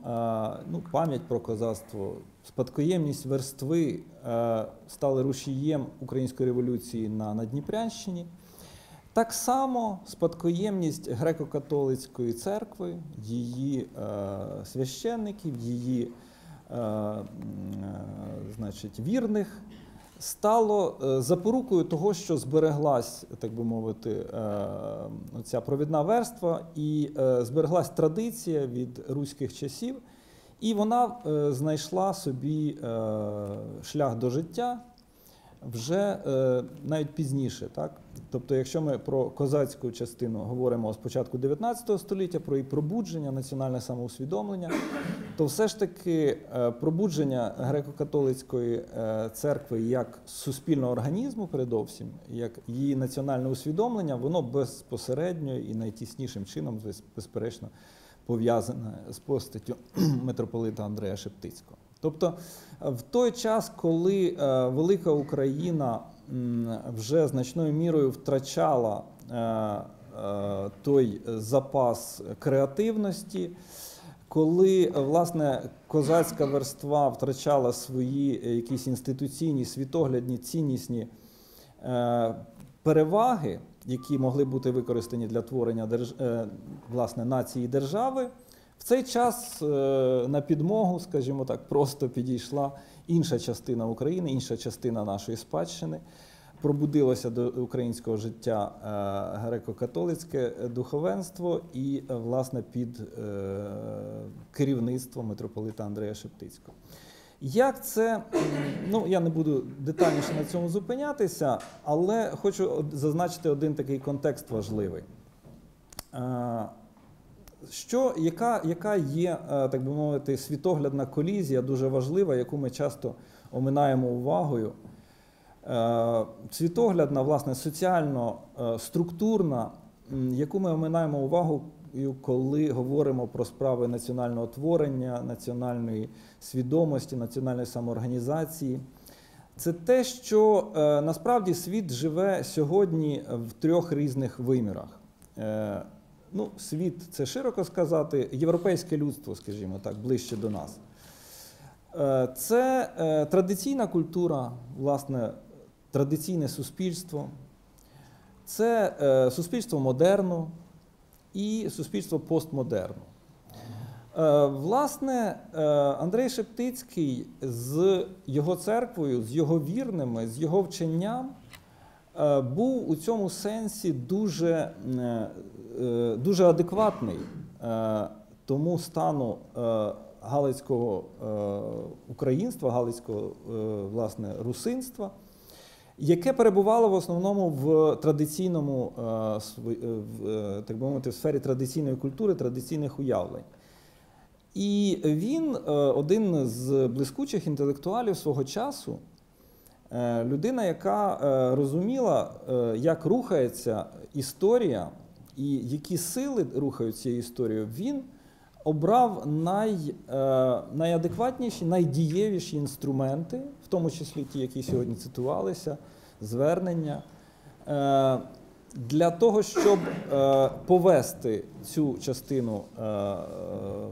ну, пам'ять про козацтво, спадкоємність верстви е, стали рушієм української революції на Надніпрянщині. Так само спадкоємність греко-католицької церкви, її священників, її значить, вірних стало е, запорукою того, що збереглась, так би мовити, е, ця провідна верства, і е, збереглась традиція від руських часів, і вона знайшла собі шлях до життя вже е, навіть пізніше. Так? Тобто, якщо ми про козацьку частину говоримо з початку 19 століття, про її пробудження, національне самоусвідомлення, то все ж таки е, пробудження греко-католицької е, церкви як суспільного організму, передовсім, як її національне усвідомлення, воно безпосередньо і найтіснішим чином, без- безперечно, пов'язане з постаттю митрополита Андрея Шептицького. Тобто, е, в той час, коли е, велика Україна вже значною мірою втрачала е, той запас креативності, коли власне козацька верства втрачала свої якісь інституційні, світоглядні, ціннісні переваги, які могли бути використані для творення держ... власне нації і держави, в цей час е, на підмогу, скажімо так, просто підійшла інша частина України, інша частина нашої спадщини. пробудилося до українського життя е, греко-католицьке духовенство і, власне, під е, керівництвом митрополита Андрея Шептицького. Як це, ну я не буду детальніше на цьому зупинятися, але хочу зазначити один такий контекст важливий. Що, яка, яка є, е, так би мовити, світоглядна колізія, дуже важлива, яку ми часто оминаємо увагою? Е, Світоглядна, власне, соціально е, структурна, яку ми оминаємо увагу, коли говоримо про справи національного творення, національної свідомості, національної самоорганізації. Це те, що насправді світ живе сьогодні в трьох різних вимірах. Ну, світ це широко сказати, європейське людство, скажімо так, ближче до нас. Е, Це е, традиційна культура, власне, традиційне суспільство, це е, суспільство модерну і суспільство постмодерну. Власне, Андрей Шептицький з його церквою, з його вірними, з його вченням був у цьому сенсі дуже, дуже адекватний е, тому стану е, галицького е, українства, галицького е, власне, русинства, яке перебувало в основному в традиційному, е, е, е, так би мовити, в сфері традиційної культури, традиційних уявлень. І він е, один з блискучих інтелектуалів свого часу, е, людина, яка е, розуміла, е, як рухається історія і які сили рухають цією історією, він обрав най, е, найадекватніші, найдієвіші інструменти, в тому числі ті, які сьогодні цитувалися, звернення. е, Для того, щоб е, повести цю частину е, е,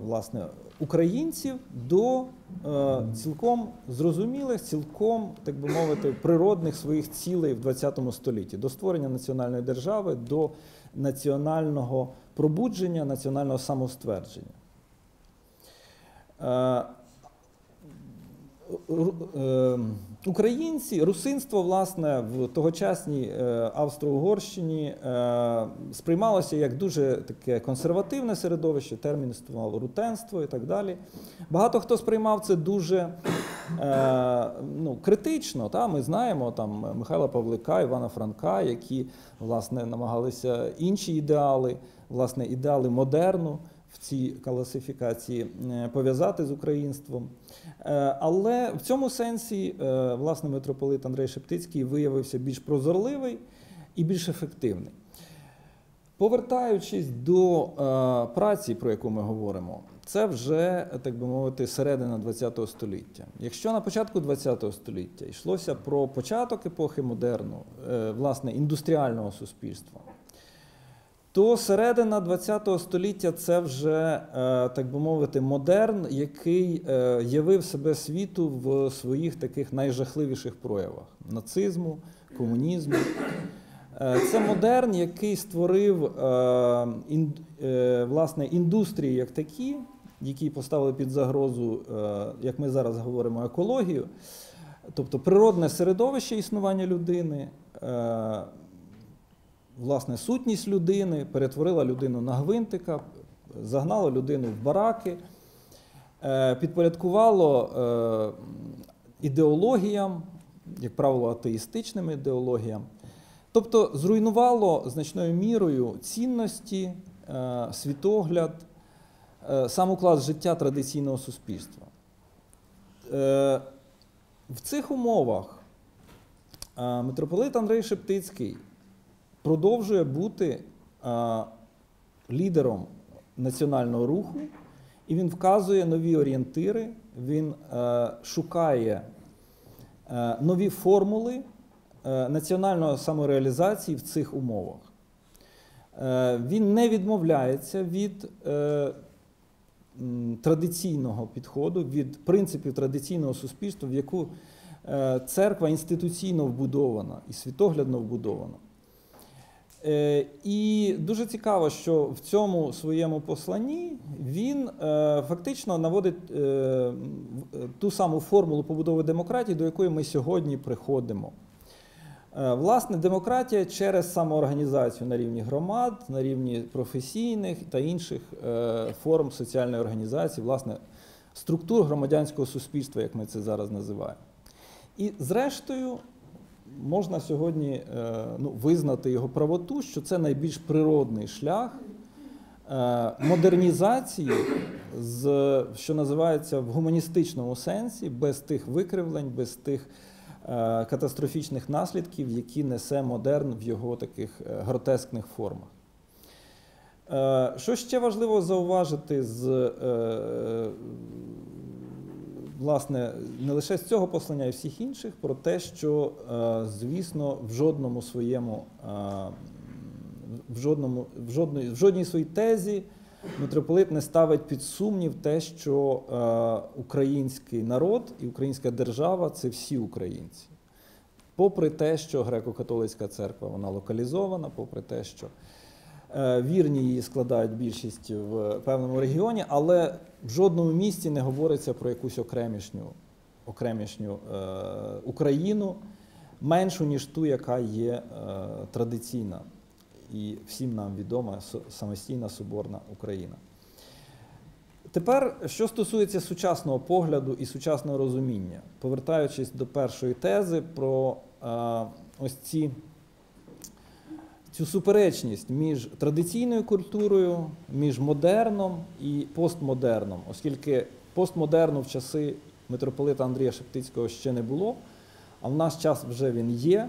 власне, українців до е, цілком зрозумілих, цілком, так би мовити, природних своїх цілей в ХХ столітті, до створення національної держави, до національного пробудження, національного самоствердження. Українці, русинство, власне, в тогочасній е, Австро-Угорщині е, сприймалося як дуже таке консервативне середовище, термін існувало рутенство і так далі. Багато хто сприймав це дуже е, ну, критично. Та? Ми знаємо там Михайла Павлика, Івана Франка, які власне намагалися інші ідеали, власне, ідеали модерну в цій класифікації е, пов'язати з українством. Е, Але в цьому сенсі, е, власне, митрополит Андрей Шептицький виявився більш прозорливий і більш ефективний. Повертаючись до праці, про яку ми говоримо, це вже, так би мовити, середина ХХ століття. Якщо на початку ХХ століття йшлося про початок епохи модерну, власне, індустріального суспільства, то середина ХХ століття це вже, е, так би мовити, модерн, який е, явив себе світу в своїх таких найжахливіших проявах нацизму, комунізму. Е, Це модерн, який створив власне, індустрії як такі, які поставили під загрозу, як ми зараз говоримо, екологію, тобто природне середовище існування людини, власне, сутність людини, перетворила людину на гвинтика, загнала людину в бараки, е, підпорядкувало е, ідеологіям, як правило, атеїстичним ідеологіям. Тобто зруйнувало значною мірою цінності, е, світогляд, сам уклад життя традиційного суспільства. В цих умовах митрополит Андрей Шептицький продовжує бути е, лідером національного руху, і він вказує нові орієнтири, він е, шукає е, нові формули е, національної самореалізації в цих умовах. Е, Він не відмовляється від е, традиційного підходу, від принципів традиційного суспільства, в яку церква інституційно вбудована і світоглядно вбудована. Е, І дуже цікаво, що в цьому своєму посланні він е, фактично наводить е, ту саму формулу побудови демократії, до якої ми сьогодні приходимо. Власне, демократія через самоорганізацію на рівні громад, на рівні професійних та інших форм соціальної організації, власне, структур громадянського суспільства, як ми це зараз називаємо. І зрештою, можна сьогодні е, ну, визнати його правоту, що це найбільш природний шлях е, модернізації, з, що називається в гуманістичному сенсі, без тих викривлень, без тих е, катастрофічних наслідків, які несе модерн в його таких гротескних формах. Що ще важливо зауважити з власне не лише з цього послання, й всіх інших, про те, що, е, звісно, в жодному своєму, е, в жодному, в жодної, в жодній своїй тезі митрополит не ставить під сумнів те, що е, український народ і українська держава це всі українці. Попри те, що греко-католицька церква вона локалізована, попри те, що вірні її складають більшість в певному регіоні, але в жодному місці не говориться про якусь окремішню, окремішню е, Україну, меншу, ніж ту, яка є е, традиційна і всім нам відома самостійна соборна Україна. Тепер, що стосується сучасного погляду і сучасного розуміння, повертаючись до першої тези про е, ось ці, цю суперечність між традиційною культурою, між модерном і постмодерном, оскільки постмодерну в часи митрополита Андрія Шептицького ще не було, а в наш час вже він є.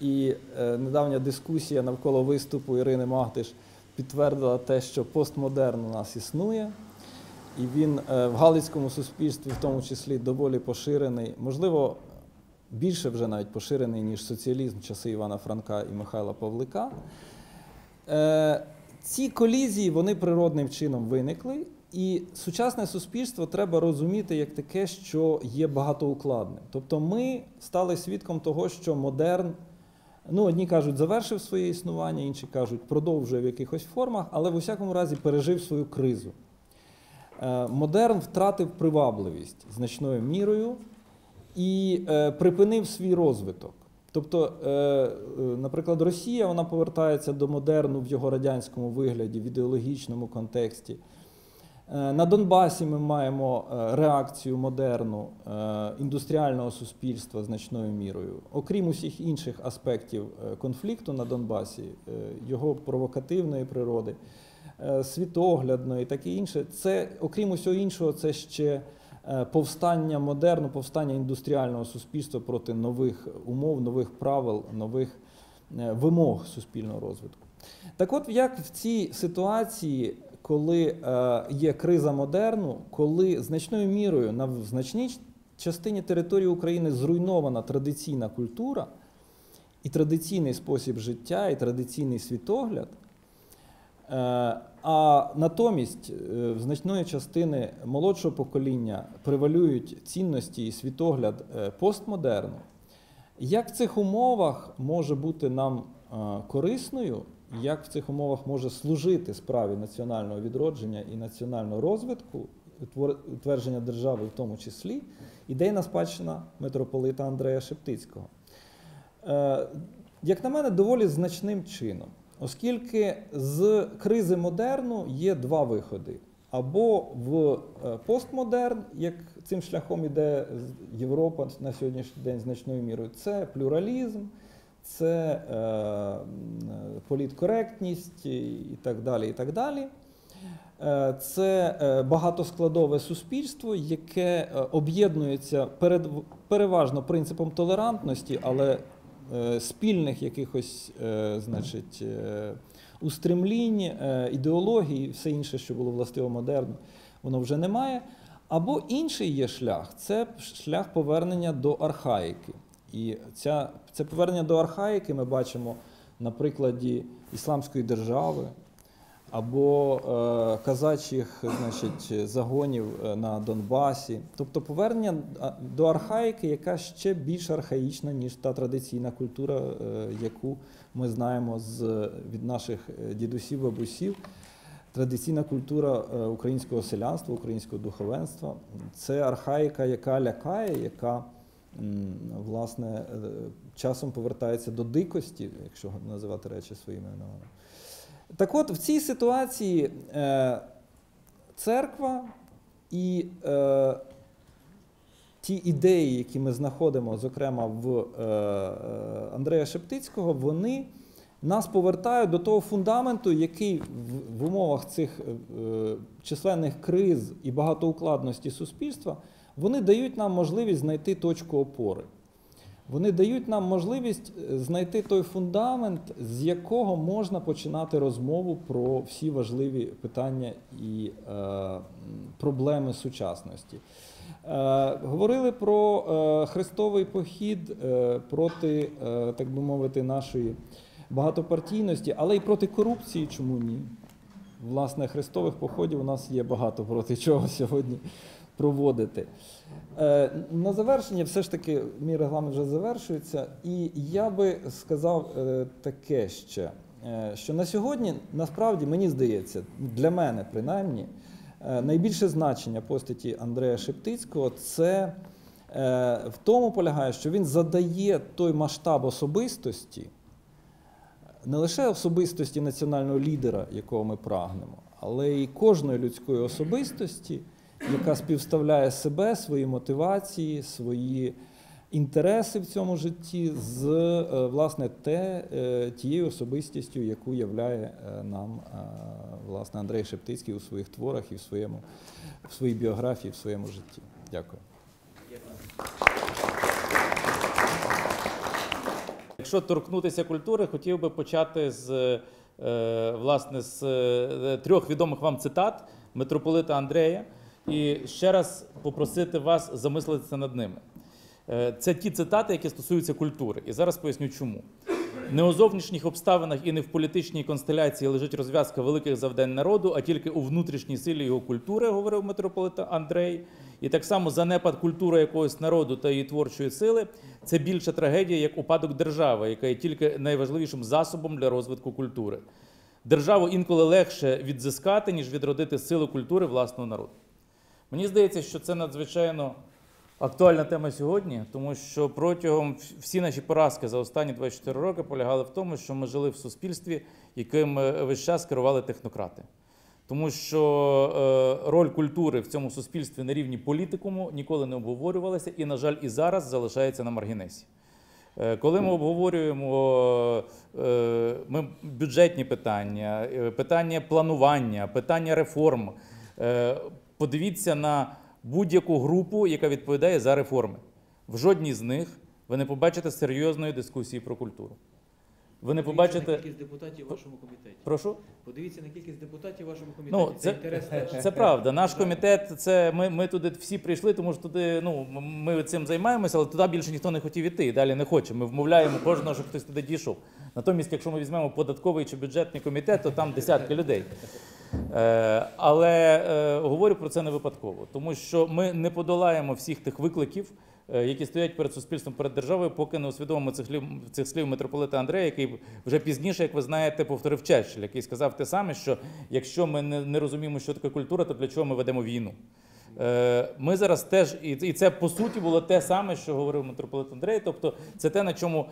І е, недавня дискусія навколо виступу Ірини Магдиш підтвердила те, що постмодерн у нас існує, і він е, в галицькому суспільстві, в тому числі, доволі поширений, можливо, більше вже навіть поширений, ніж соціалізм часи Івана Франка і Михайла Павлика. Е, ці колізії вони природним чином виникли, і сучасне суспільство треба розуміти як таке, що є багатоукладним. Тобто ми стали свідком того, що модерн, ну одні кажуть, завершив своє існування, інші кажуть, продовжує в якихось формах, але в усякому разі пережив свою кризу. Е, Модерн втратив привабливість значною мірою і е, припинив свій розвиток. Тобто, е, е, наприклад, Росія вона повертається до модерну в його радянському вигляді, в ідеологічному контексті. На Донбасі ми маємо реакцію модерну індустріального суспільства значною мірою. Окрім усіх інших аспектів конфлікту на Донбасі, його провокативної природи, світоглядної, таке інше, це, окрім усього іншого, це ще повстання модерну, повстання індустріального суспільства проти нових умов, нових правил, нових е, вимог суспільного розвитку. Так от, як в цій ситуації, коли е, є криза модерну, коли значною мірою на значній частині території України зруйнована традиційна культура і традиційний спосіб життя, і традиційний світогляд, е, а натомість е, в значної частини молодшого покоління превалюють цінності і світогляд е, постмодерну, як в цих умовах може бути нам е, корисною, як в цих умовах може служити справі національного відродження і національного розвитку, утвердження держави в тому числі, ідейна спадщина митрополита Андрея Шептицького? Як на мене, доволі значним чином, оскільки з кризи модерну є два виходи. Або в е, постмодерн, як цим шляхом іде Європа на сьогоднішній день значною мірою, це плюралізм, це е, політкоректність і так далі. І так далі. Е, Це е, багатоскладове суспільство, яке об'єднується перед, переважно принципом толерантності, але спільних якихось е, значить, е, устремлінь, е, ідеологій, все інше, що було властиво модерну, воно вже немає. Або інший є шлях це шлях повернення до архаїки. І ця, це повернення до архаїки ми бачимо на прикладі Ісламської держави або е, казачих значить, загонів е, на Донбасі. Тобто повернення до архаїки, яка ще більш архаїчна, ніж та традиційна культура, е, яку ми знаємо з, від наших дідусів, бабусів. Традиційна культура українського селянства, українського духовенства це архаїка, яка лякає, яка власне, часом повертається до дикості, якщо називати речі своїми іменами. Так от, в цій ситуації е, церква і е, ті ідеї, які ми знаходимо, зокрема в е, е, Андрея Шептицького, вони нас повертають до того фундаменту, який в, в умовах цих е, численних криз і багатоукладності суспільства, вони дають нам можливість знайти точку опори. Вони дають нам можливість е, знайти той фундамент, з якого можна починати розмову про всі важливі питання і е, проблеми сучасності. Е, говорили про е, хрестовий похід е, проти, е, так би мовити, нашої багатопартійності, але й проти корупції, чому ні? Власне, хрестових походів у нас є багато проти чого сьогодні проводити. Е, На завершення, все ж таки, мій регламент вже завершується, і я би сказав е, таке ще, е, що на сьогодні, насправді, мені здається, для мене принаймні, найбільше значення постаті Андрея Шептицького це в тому полягає, що він задає той масштаб особистості, не лише особистості національного лідера, якого ми прагнемо, але й кожної людської особистості, яка співставляє себе, свої мотивації, свої інтереси в цьому житті з е, власне те, е, тією особистістю, яку являє е, нам власне Андрей Шептицький у своїх творах і в своєму в своїй біографії, в своєму житті. Дякую. Якщо торкнутися культури, хотів би почати з власне з трьох відомих вам цитат митрополита Андрея, і ще раз попросити вас замислитися над ними. Е, Це ті цитати, які стосуються культури. І зараз поясню, чому. Не у зовнішніх обставинах і не в політичній констеляції лежить розв'язка великих завдань народу, а тільки у внутрішній силі його культури, говорив митрополит Андрей. І так само занепад культури якогось народу та її творчої сили це більша трагедія, як упадок держави, яка є тільки найважливішим засобом для розвитку культури. Державу інколи легше відзискати, ніж відродити силу культури власного народу. Мені здається, що це надзвичайно актуальна тема сьогодні, тому що протягом всі наші поразки за останні 24 роки полягали в тому, що ми жили в суспільстві, яким е, весь час керували технократи. Тому що е, роль культури в цьому суспільстві на рівні політикуму ніколи не обговорювалася і, на жаль, і зараз залишається на маргінесі. Е, Коли ми обговорюємо ми бюджетні питання, питання планування, питання реформ, подивіться на будь-яку групу, яка відповідає за реформи. В жодній з них ви не побачите серйозної дискусії про культуру. Ви не Подивіться на побачите. кількість депутатів в вашому комітеті. Прошу? Подивіться на кількість депутатів в вашому комітеті. Ну, це, інтерес теж. це правда. Наш комітет, це ми, ми туди всі прийшли, тому що туди ну ми цим займаємося, але туди більше ніхто не хотів іти і далі не хоче. Ми вмовляємо кожного, щоб хтось туди дійшов. Натомість, якщо ми візьмемо податковий чи бюджетний комітет, то там десятки людей. Е, але е, говорю про це не випадково, тому що ми не подолаємо всіх тих викликів, е, які стоять перед суспільством, перед державою, поки не усвідомимо цих слів, цих слів митрополита Андрея, який вже пізніше, як ви знаєте, повторив Черчилль, який сказав те саме, що якщо ми не, розуміємо, що таке культура, то для чого ми ведемо війну? Ми зараз теж, і це по суті було те саме, що говорив митрополит Андрей. Тобто, це те, на чому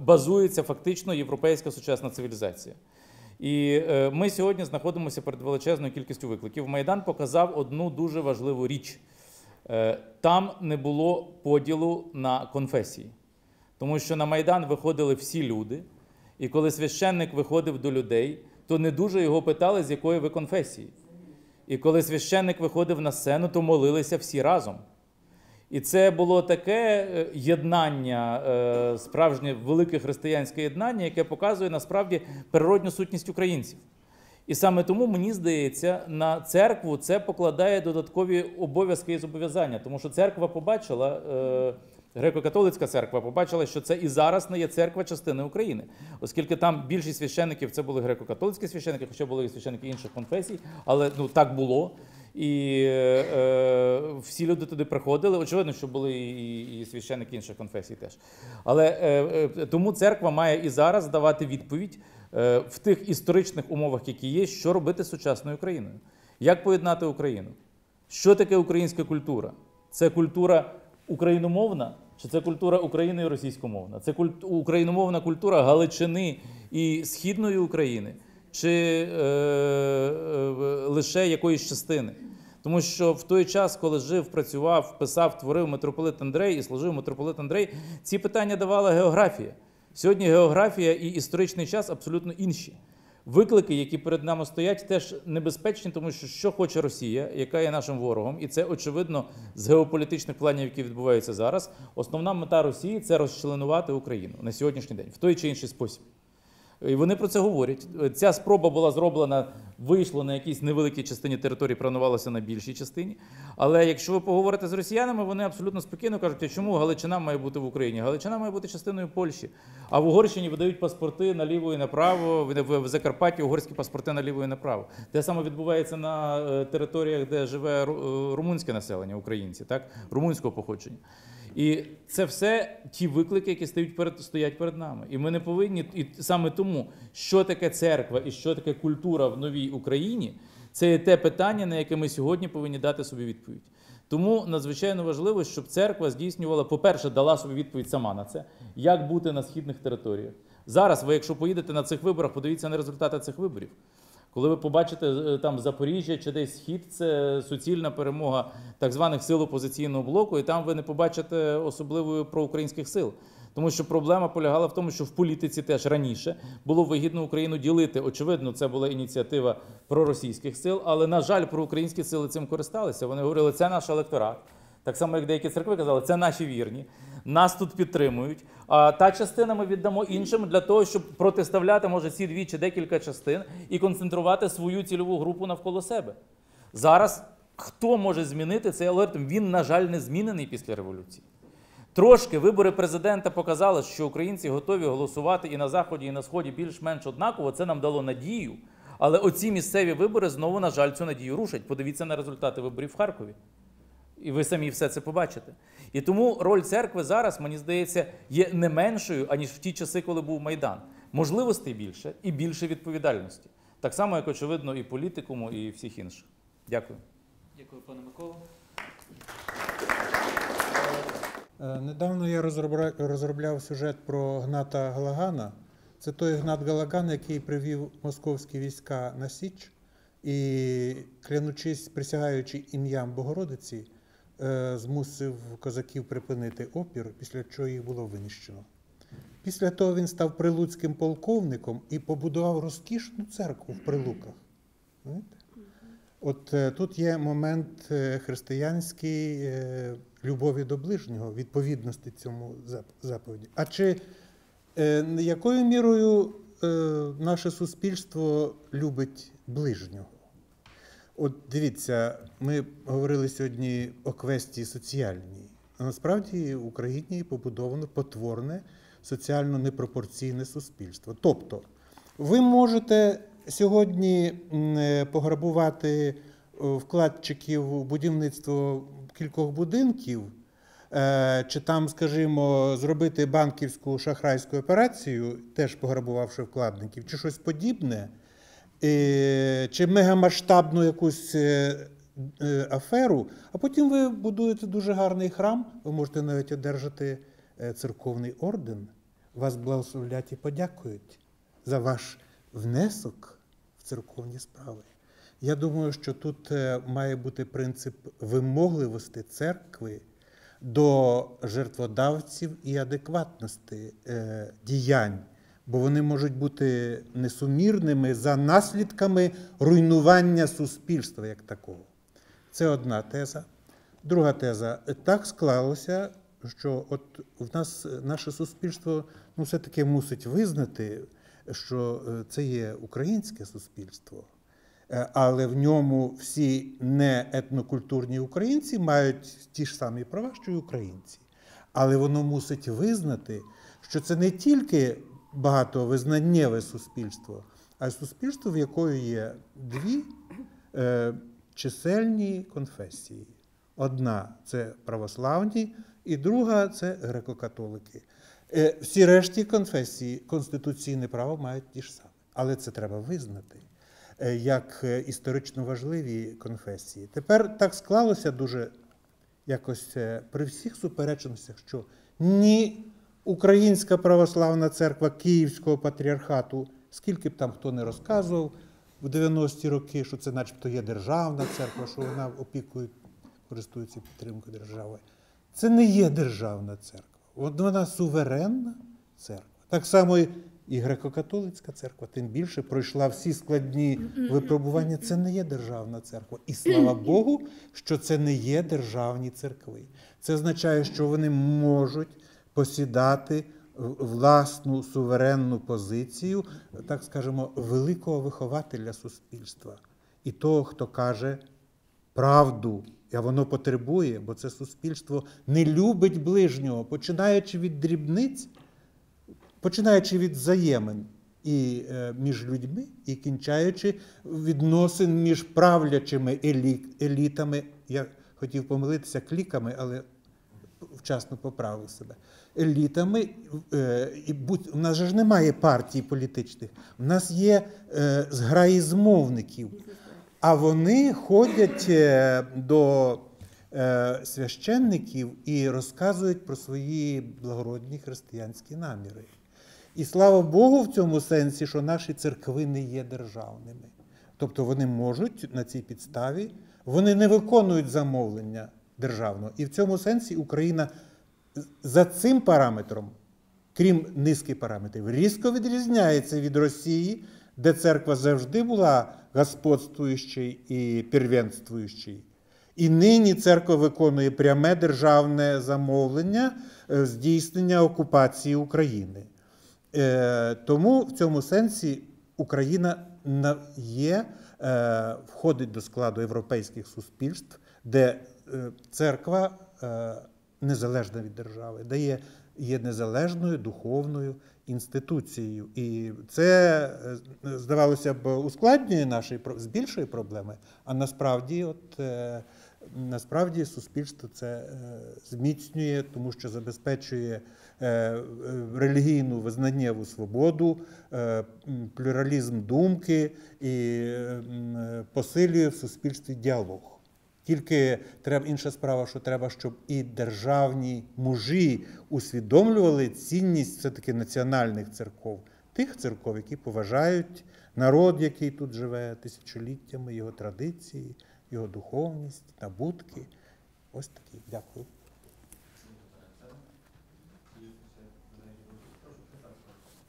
базується фактично європейська сучасна цивілізація. І е, ми сьогодні знаходимося перед величезною кількістю викликів. Майдан показав одну дуже важливу річ: Е, там не було поділу на конфесії, тому що на Майдан виходили всі люди, і коли священник виходив до людей, то не дуже його питали, з якої ви конфесії. І коли священник виходив на сцену, то молилися всі разом. І це було таке е, єднання, е, справжнє велике християнське єднання, яке показує насправді природню сутність українців. І саме тому мені здається, на церкву це покладає додаткові обов'язки і зобов'язання, тому що церква побачила. е, Греко-католицька церква побачила, що це і зараз не є церква частини України, оскільки там більшість священиків це були греко-католицькі священики, хоча були і священики інших конфесій, але ну так було. І е, всі люди туди приходили. Очевидно, що були і, і священики інших конфесій теж. Але е, е, тому церква має і зараз давати відповідь е, в тих історичних умовах, які є, що робити з сучасною Україною. Як поєднати Україну? Що таке українська культура? Це культура україномовна, чи це культура України і російськомовна? Це культ... україномовна культура Галичини і Східної України, чи е, е, лише якоїсь частини? Тому що в той час, коли жив, працював, писав, творив митрополит Андрей і служив митрополит Андрей, ці питання давала географія. Сьогодні географія і історичний час абсолютно інші. Виклики, які перед нами стоять, теж небезпечні, тому що що хоче Росія, яка є нашим ворогом, і це очевидно з геополітичних планів, які відбуваються зараз. Основна мета Росії це розчленувати Україну на сьогоднішній день в той чи інший спосіб. І вони про це говорять. Ця спроба була зроблена, вийшло на якійсь невеликій частині території, планувалося на більшій частині. Але якщо ви поговорите з росіянами, вони абсолютно спокійно кажуть, а чому Галичина має бути в Україні? Галичина має бути частиною Польщі. А в Угорщині видають паспорти наліво і направо, в- Закарпатті угорські паспорти наліво і направо. Те саме відбувається на е, територіях, де живе е, румунське населення, українці, так? румунського походження. І це все ті виклики, які стоять перед стоять перед нами. І ми не повинні, і саме тому, що таке церква і що таке культура в новій Україні, це є те питання, на яке ми сьогодні повинні дати собі відповідь. Тому надзвичайно важливо, щоб церква здійснювала, по-перше, дала собі відповідь сама на це, як бути на східних територіях. Зараз ви, якщо поїдете на цих виборах, подивіться на результати цих виборів. Коли ви побачите е, там Запоріжжя чи десь схід, це суцільна перемога так званих сил опозиційного блоку, і там ви не побачите особливої проукраїнських сил. Тому що проблема полягала в тому, що в політиці теж раніше було вигідно Україну ділити. Очевидно, це була ініціатива проросійських сил, але на жаль, проукраїнські сили цим користалися. Вони говорили, це наш електорат. Так само, як деякі церкви казали, це наші вірні, нас тут підтримують. А та частина ми віддамо іншим для того, щоб протиставляти, може, ці дві чи декілька частин і концентрувати свою цільову групу навколо себе. Зараз хто може змінити цей алгоритм? Він, на жаль, не змінений після революції. Трошки вибори президента показали, що українці готові голосувати і на заході, і на сході більш-менш однаково. Це нам дало надію. Але оці місцеві вибори знову, на жаль, цю надію рушать. Подивіться на результати виборів в Харкові. І ви самі все це побачите. І тому роль церкви зараз, мені здається, є не меншою, аніж в ті часи, коли був Майдан. Можливостей більше і більше відповідальності. Так само, як очевидно, і політикуму, і всіх інших. Дякую. Дякую, пане Миколо. Е, Недавно я розробляв сюжет про Гната Галагана. Це той Гнат Галаган, який привів московські війська на Січ і, клянучись, присягаючи ім'ям Богородиці, змусив козаків припинити опір, після чого їх було винищено. Після того він став прилуцьким полковником і побудував розкішну церкву в Прилуках. От е, тут є момент е, християнський е, любові до ближнього, відповідності цьому заповіді. А чи е, якою мірою е, наше суспільство любить ближнього? От дивіться, ми говорили сьогодні о квесті соціальній. Насправді в Україні побудовано потворне соціально непропорційне суспільство. Тобто, ви можете сьогодні е, пограбувати е, вкладчиків у будівництво кількох будинків, е, чи там, скажімо, зробити банківську шахрайську операцію, теж пограбувавши вкладників, чи щось подібне, чи мегамасштабну якусь е, е, аферу, а потім ви будуєте дуже гарний храм, ви можете навіть одержати е, церковний орден, вас благословлять і подякують за ваш внесок в церковні справи. Я думаю, що тут е, має бути принцип вимогливості церкви до жертводавців і адекватності е, діянь, бо вони можуть бути несумірними за наслідками руйнування суспільства як такого. Це одна теза. Друга теза. Так склалося, що от в нас наше суспільство ну, все-таки мусить визнати, що е, це є українське суспільство, Е, але в ньому всі не етнокультурні українці мають ті ж самі права, що й українці. Але воно мусить визнати, що це не тільки багатовизнаннєве суспільство, а суспільство, в якої є дві е, чисельні конфесії. Одна це православні, і друга це греко-католики. Е, всі решті конфесії конституційне право мають ті ж самі. Але це треба визнати е, як е, історично важливі конфесії. Тепер так склалося дуже якось е, при всіх суперечностях, що ні Українська православна церква Київського патріархату, скільки б там хто не розказував в 90-ті роки, що це начебто є державна церква, що вона опікує, користується підтримкою держави. Це не є державна церква. От вона суверенна церква. Так само і греко-католицька церква, тим більше пройшла всі складні випробування. Це не є державна церква. І слава Богу, що це не є державні церкви. Це означає, що вони можуть посідати власну суверенну позицію, так скажемо, великого вихователя суспільства. І того, хто каже правду, а воно потребує, бо це суспільство не любить ближнього, починаючи від дрібниць, починаючи від взаємин і е, між людьми, і кінчаючи відносин між правлячими елі- елітами. Я хотів помилитися кліками, але вчасно поправив себе. Елітами, е, і будь, у нас же ж немає партій політичних, у нас є е, зграї змовників. А вони ходять е, до священників і розказують про свої благородні християнські наміри. І слава Богу, в цьому сенсі, що наші церкви не є державними. Тобто вони можуть на цій підставі, вони не виконують замовлення державного. І в цьому сенсі Україна за цим параметром, крім низки параметрів, різко відрізняється від Росії, де церква завжди була господствуючою і первенствуючою. І нині церква виконує пряме державне замовлення е, здійснення окупації України. Е, Тому в цьому сенсі Україна є, е, входить до складу європейських суспільств, де церква незалежна від держави, де є, є незалежною духовною інституцією. І це, е, здавалося б, ускладнює наші збільшує проблеми, а насправді, от е, насправді суспільство це е, зміцнює, тому що забезпечує релігійну визнаннєву свободу, плюралізм думки і посилює в суспільстві діалог. Тільки треба інша справа, що треба, щоб і державні мужі усвідомлювали цінність все-таки національних церков, тих церков, які поважають народ, який тут живе тисячоліттями, його традиції, його духовність, набутки. Ось такі. Дякую.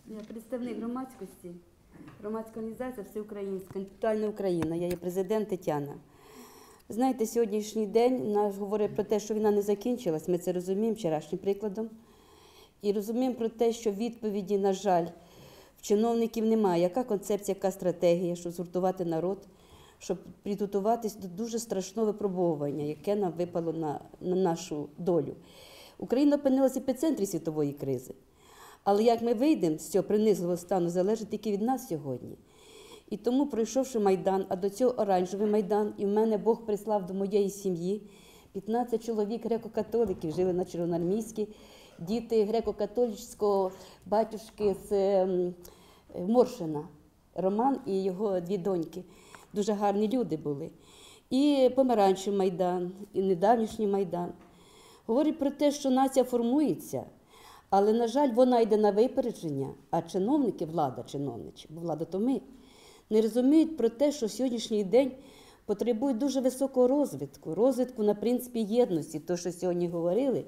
Я представник громадськості, громадська організація Всеукраїнська, інтелектуальна Україна. Я є президент Тетяна. Знаєте, сьогоднішній день нас говорить про те, що війна не закінчилась. Ми це розуміємо вчорашнім прикладом. І розуміємо про те, що відповіді, на жаль, в чиновників немає. Яка концепція, яка стратегія, щоб згуртувати народ, щоб підготуватись до дуже страшного випробовування, яке нам випало на, на нашу долю. Україна опинилася в епіцентрі світової кризи. Але як ми вийдемо з цього принизливого стану, залежить тільки від нас сьогодні. І тому, пройшовши Майдан, а до цього оранжевий Майдан, і в мене Бог прислав до моєї сім'ї 15 чоловік греко-католиків жили на Червоноармійській, діти греко-католицького батюшки з ем, Моршина, Роман і його дві доньки. Дуже гарні люди були. І помаранчевий Майдан, і недавнішній Майдан. Говорить про те, що нація формується, але, на жаль, вона йде на випередження, а чиновники, влада чиновничі, бо влада то ми, не розуміють про те, що сьогоднішній день потребує дуже високого розвитку, розвитку на принципі єдності, то, що сьогодні говорили.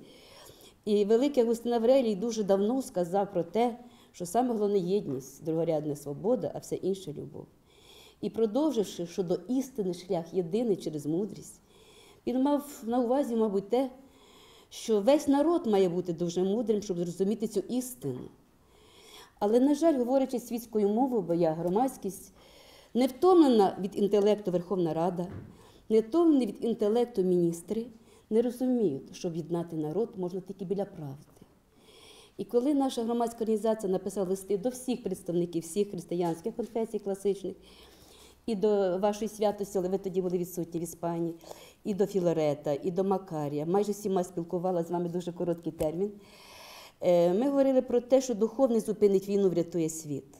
І великий Агустин Аврелій дуже давно сказав про те, що саме головне єдність, другорядна свобода, а все інше любов. І продовживши, що до істини шлях єдиний через мудрість, він мав на увазі, мабуть, те, що весь народ має бути дуже мудрим, щоб зрозуміти цю істину. Але, на жаль, говорячи світською мовою, бо я громадськість, не втомлена від інтелекту Верховна Рада, не втомлені від інтелекту міністри, не розуміють, що об'єднати народ можна тільки біля правди. І коли наша громадська організація написала листи до всіх представників всіх християнських конфесій класичних, і до вашої святості, але ви тоді були відсутні в Іспанії, і до Філарета, і до Макарія. Майже всіма спілкувалася з вами дуже короткий термін. Е, Ми говорили про те, що духовний зупинить війну, врятує світ.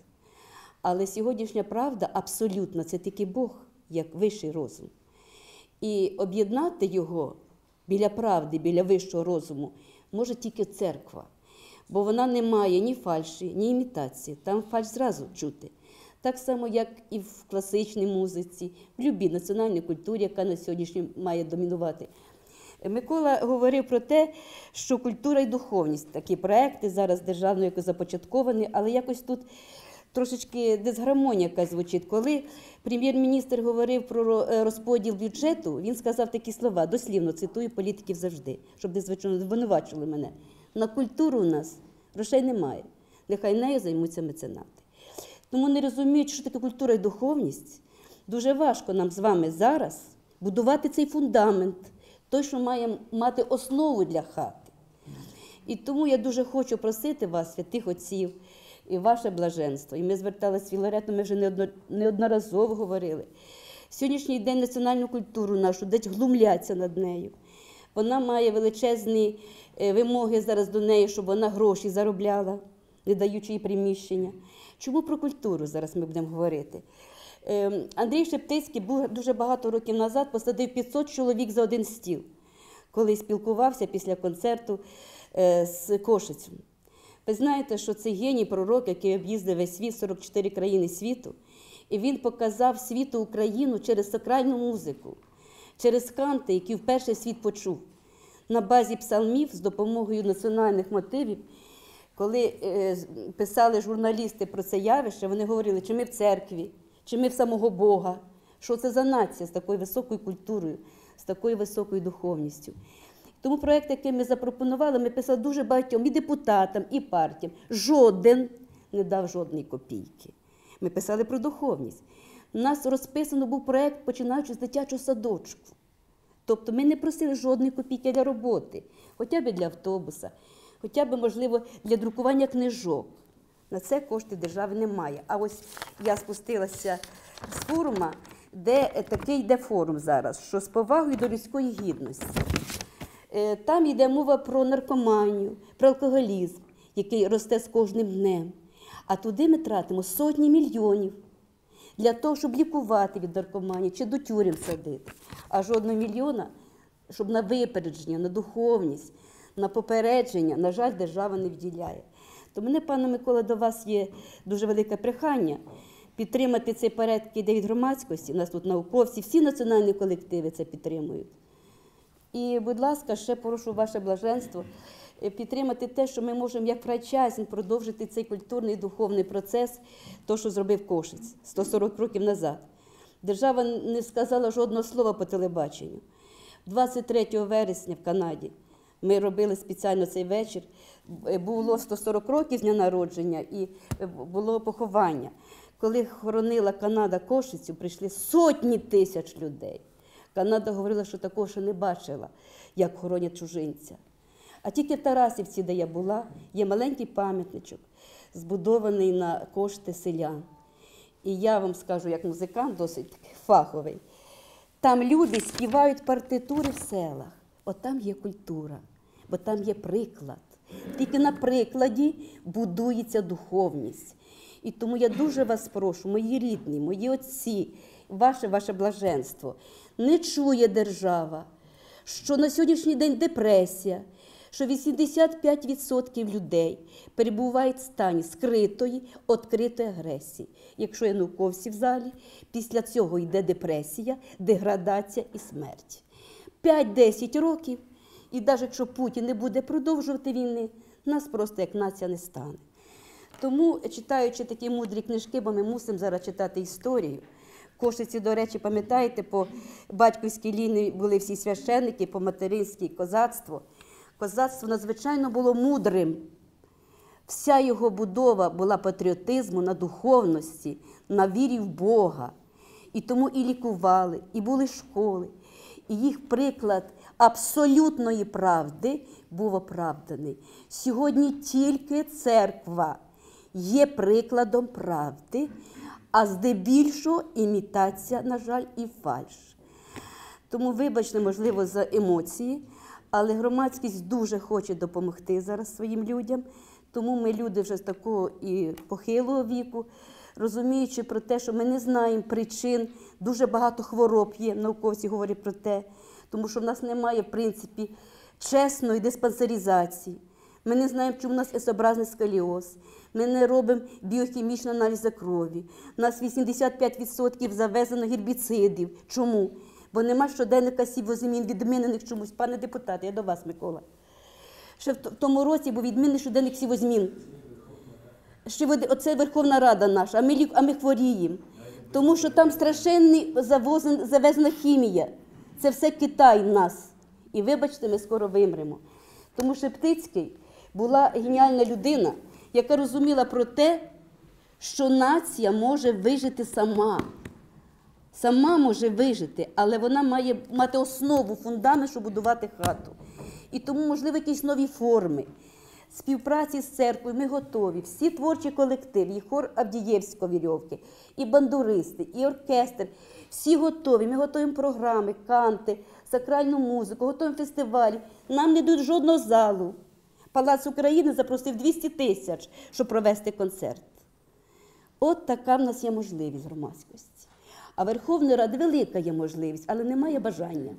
Але сьогоднішня правда абсолютно це тільки Бог, як вищий розум. І об'єднати його біля правди, біля вищого розуму, може тільки церква. Бо вона не має ні фальші, ні імітації. Там фальш зразу чути. Так само, як і в класичній музиці, в любій національній культурі, яка на сьогоднішній має домінувати. Микола говорив про те, що культура і духовність такі проекти зараз державно якось започатковані, але якось тут трошечки дисгармонія якась звучить. Коли прем'єр-міністр говорив про е, розподіл бюджету, він сказав такі слова, дослівно цитую політиків завжди, щоб не звичайно звинувачили мене. На культуру у нас грошей немає. Нехай нею займуться меценати. Тому не розуміють, що таке культура і духовність. Дуже важко нам з вами зараз будувати цей фундамент, той, що має мати основу для хати. І тому я дуже хочу просити вас, святих отців, і ваше блаженство. І ми зверталися з Філаретом, ми вже неодноразово говорили. Сьогоднішній день національну культуру нашу десь глумляться над нею. Вона має величезні е, вимоги зараз до неї, щоб вона гроші заробляла, не даючи їй приміщення. Чому про культуру зараз ми будемо говорити? Ем, Андрій Шептицький був дуже багато років назад посадив 500 чоловік за один стіл, коли спілкувався після концерту е, з Кошицем. Ви знаєте, що це геній пророк, який об'їздив весь світ, 44 країни світу, і він показав світу Україну через сакральну музику, через канти, які вперше світ почув. На базі псалмів з допомогою національних мотивів, коли е, писали журналісти про це явище, вони говорили, чи ми в церкві, чи ми в самого Бога. Що це за нація з такою високою культурою, з такою високою духовністю. Тому проєкт, який ми запропонували, ми писали дуже багатьом і депутатам, і партіям. Жоден не дав жодної копійки. Ми писали про духовність. У нас розписано був проєкт, починаючи з дитячого садочку. Тобто ми не просили жодної копійки для роботи, хоча б для автобуса, хоча б, можливо, для друкування книжок. На це кошти держави немає. А ось я спустилася з форума, де е, такий йде форум зараз, що з повагою до людської гідності. Е, Там йде мова про наркоманію, про алкоголізм, який росте з кожним днем. А туди ми тратимо сотні мільйонів для того, щоб лікувати від наркоманії чи до тюрем садити. А жодного мільйона, щоб на випередження, на духовність, на попередження, на жаль, держава не вділяє. То мене, пане Микола, до вас є дуже велике прохання підтримати цей проект, який громадськості. У нас тут науковці, всі національні колективи це підтримують. І, будь ласка, ще прошу ваше блаженство е, підтримати те, що ми можемо як franchising продовжити цей культурний духовний процес, то, що зробив Кошиць 140 років назад. Держава не сказала жодного слова по телебаченню. 23 вересня в Канаді ми робили спеціально цей вечір. Було 140 років дня народження і було поховання. Коли хоронила Канада Кошицю, прийшли сотні тисяч людей. Канада говорила, що такого ще не бачила, як хоронять чужинця. А тільки в Тарасівці, де я була, є маленький пам'ятничок, збудований на кошти селян. І я вам скажу, як музикант, досить фаховий. Там люди співають партитури в селах. От там є культура, бо там є приклад. Тільки на прикладі будується духовність. І тому я дуже вас прошу, мої рідні, мої отці, ваше ваше блаженство, не чує держава, що на сьогоднішній день депресія, що 85% людей перебувають в стані скритої, відкритої агресії. Якщо є науковці в залі, після цього йде депресія, деградація і смерть. 5-10 років, і навіть якщо Путін не буде продовжувати війни, нас просто як нація не стане. Тому, читаючи такі мудрі книжки, бо ми мусимо зараз читати історію. Кошиці, до речі, пам'ятаєте, по батьківській лінії були всі священники, по материнській козацтво. Козацтво надзвичайно було мудрим. Вся його будова була патріотизму на духовності, на вірі в Бога. І тому і лікували, і були школи. І їх приклад абсолютної правди був оправданий. Сьогодні тільки церква є прикладом правди, а здебільшого імітація, на жаль, і фальш. Тому, вибачте, можливо, за емоції, але громадськість дуже хоче допомогти зараз своїм людям. Тому ми люди вже з такого і похилого віку розуміючи про те, що ми не знаємо причин, дуже багато хвороб є, науковці говорять про те, тому що в нас немає, в принципі, чесної диспансеризації. Ми не знаємо, чому у нас есобразний сколіоз. Ми не робимо біохімічний аналіз крові. У нас 85% завезено гербіцидів. Чому? Бо нема щоденника сівозмін відмінених чомусь. Пане депутате, я до вас, Микола. Ще в тому році був відмінений щоденник сівозмін. Ще оце Верховна Рада наша, а ми, а ми хворіємо. Тому що там страшенний завезена хімія. Це все Китай нас. І вибачте, ми скоро вимремо. Тому що Птицький була геніальна людина, яка розуміла про те, що нація може вижити сама. Сама може вижити, але вона має мати основу, фундамент, щоб будувати хату. І тому, можливо, якісь нові форми. Співпраці з церквою ми готові. Всі творчі колективи, і хор Авдієвського вірьовки, і бандуристи, і оркестр. Всі готові. Ми готуємо програми, канти, сакральну музику, готуємо фестивалі. Нам не дають жодного залу. Палац України запросив 200 тисяч, щоб провести концерт. От така в нас є можливість громадськості. А Верховної Ради велика є можливість, але немає бажання.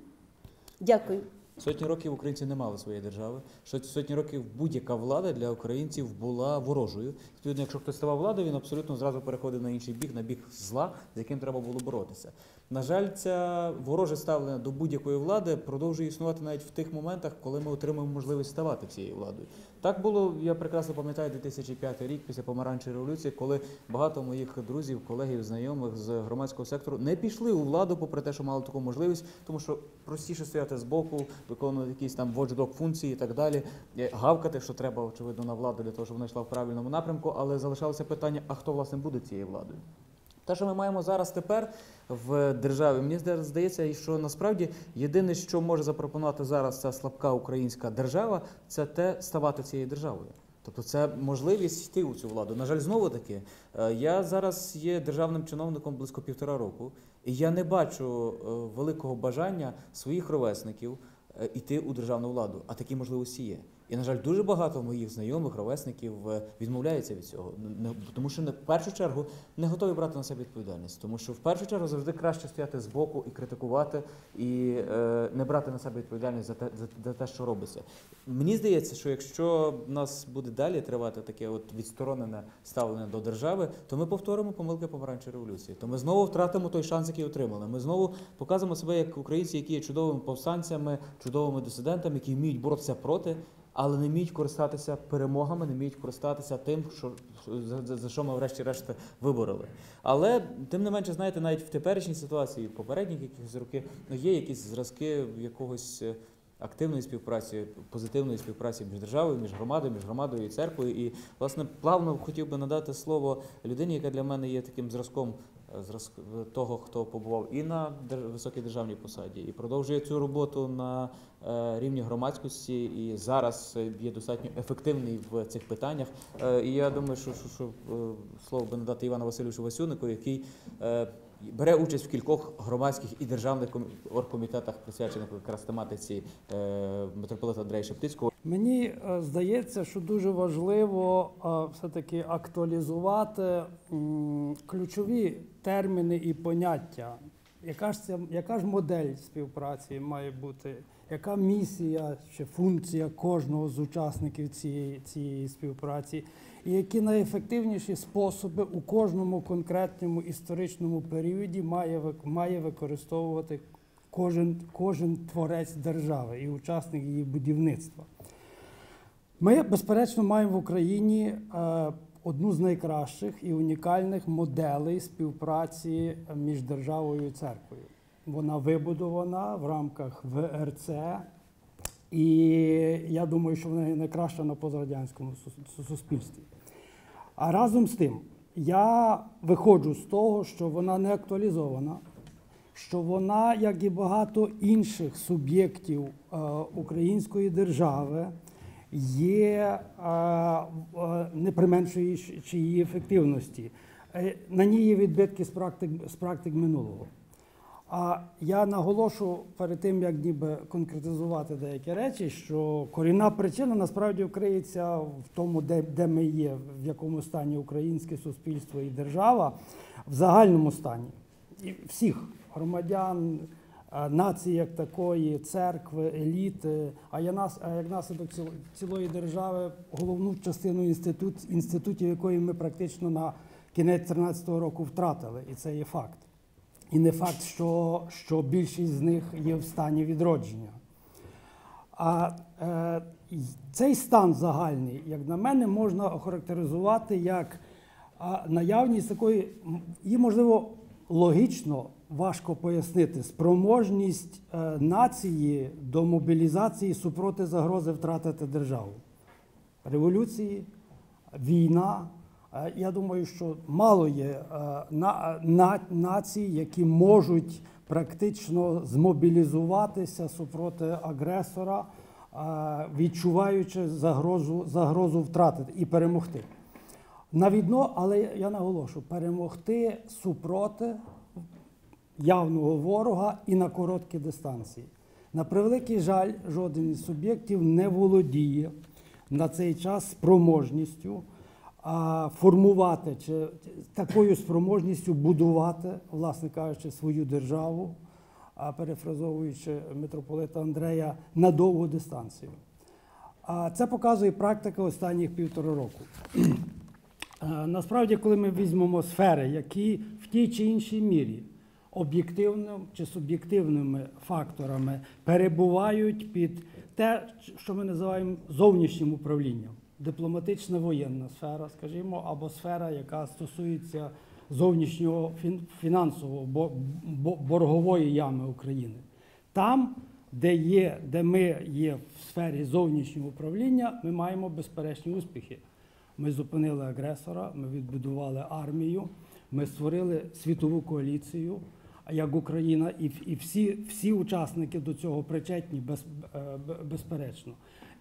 Дякую. Сотні років українці не мали своєї держави. Сотні років будь-яка влада для українців була ворожою. Відповідно, якщо хтось ставав владою, він абсолютно зразу переходив на інший бік, на бік зла, з яким треба було боротися. На жаль, ця вороже ставлення до будь-якої влади продовжує існувати навіть в тих моментах, коли ми отримуємо можливість ставати цією владою. Так було, я прекрасно пам'ятаю 2005 рік після помаранчої революції, коли багато моїх друзів, колегів, знайомих з громадського сектору не пішли у владу, попри те, що мали таку можливість, тому що простіше стояти збоку, виконувати якісь там watchdog функції і так далі, е, гавкати, що треба, очевидно, на владу для того, щоб вона йшла в правильному напрямку, але залишалося питання: а хто власне буде цією владою? Те, що ми маємо зараз тепер в державі, мені здається, що насправді єдине, що може запропонувати зараз ця слабка українська держава, це те ставати цією державою. Тобто це можливість йти у цю владу. На жаль, знову таки, е, я зараз є державним чиновником близько півтора року, і я не бачу е, великого бажання своїх ровесників е, іти у державну владу, а такі можливості є. І, на жаль, дуже багато моїх знайомих, ровесників е, відмовляються від цього, Не- тому що не в першу чергу не готові брати на себе відповідальність. Тому що в першу чергу завжди краще стояти збоку і критикувати, і е, не брати на себе відповідальність за те, за, за те, що робиться. Мені здається, що якщо в нас буде далі тривати таке от відсторонене ставлення до держави, то ми повторимо помилки помаранчої революції. То ми знову втратимо той шанс, який отримали. Ми знову показуємо себе як українці, які є чудовими повстанцями, чудовими дисидентами, які вміють боротися проти. Але не вміють користатися перемогами, не вміють користатися тим, що за, за, що ми врешті-решт вибороли. Але тим не менше, знаєте, навіть в теперішній ситуації, попередніх якихось роки, ну є якісь зразки якогось е, активної співпраці, позитивної співпраці між державою, між громадою, між громадою і церквою. І власне плавно хотів би надати слово людині, яка для мене є таким зразком. е, зразк того, хто побував і на високій державній посаді, і продовжує цю роботу на е, рівні громадськості, і зараз е, є достатньо ефективний в цих питаннях. Е, І я думаю, що, що, що е, слово би надати Івану Васильовичу Васюнику, який е, бере участь в кількох громадських і державних ком- оргкомітетах, присвячених якраз тематиці е, митрополита Андрея Шептицького. Мені е, здається, що дуже важливо е, все-таки актуалізувати ключові терміни і поняття. Яка ж, ця, яка ж модель співпраці має бути? Яка місія чи функція кожного з учасників цієї, цієї співпраці? І які найефективніші способи у кожному конкретному історичному періоді має, має використовувати кожен, кожен творець держави і учасник її будівництва? Ми, безперечно, маємо в Україні е, одну з найкращих і унікальних моделей співпраці між державою і церквою. Вона вибудована в рамках ВРЦ, і я думаю, що вона найкраща на позарадянському суспільстві. А разом з тим, я виходжу з того, що вона не актуалізована, що вона, як і багато інших суб'єктів е, української держави, є не применшуючи її ефективності. Е, на ній є відбитки з практик, з практик минулого. А я наголошу перед тим, як ніби конкретизувати деякі речі, що корінна причина насправді криється в тому, де, де ми є, в якому стані українське суспільство і держава, в загальному стані і всіх громадян, нації як такої, церкви, еліти, а як наслідок цілої держави, головну частину інститут, інститутів, якої ми практично на кінець 13-го року втратили, і це є факт. І не факт, що, що більшість з них є в стані відродження. А е, цей стан загальний, як на мене, можна охарактеризувати як наявність такої, її можливо логічно важко пояснити, спроможність е, нації до мобілізації супроти загрози втратити державу. Революції, війна. Е, Я думаю, що мало є е, на, на, націй, які можуть практично змобілізуватися супроти агресора, відчуваючи загрозу, загрозу втратити і перемогти. На відно, але я наголошу, перемогти супроти явного ворога і на короткі дистанції. На превеликий жаль, жоден із суб'єктів не володіє на цей час спроможністю формувати чи такою спроможністю будувати, власне кажучи, свою державу, перефразовуючи митрополита Андрея, на довгу дистанцію. А це показує практика останніх півтора року. Насправді, коли ми візьмемо сфери, які в тій чи іншій мірі об'єктивним чи суб'єктивними факторами перебувають під те, що ми називаємо зовнішнім управлінням, дипломатична воєнна сфера, скажімо, або сфера, яка стосується зовнішнього фінансового бо- бо- боргової ями України. Там, де є, де ми є в сфері зовнішнього управління, ми маємо безперечні успіхи. Ми зупинили агресора, ми відбудували армію, ми створили світову коаліцію, як Україна, і, і всі, всі учасники до цього причетні, без, е, безперечно.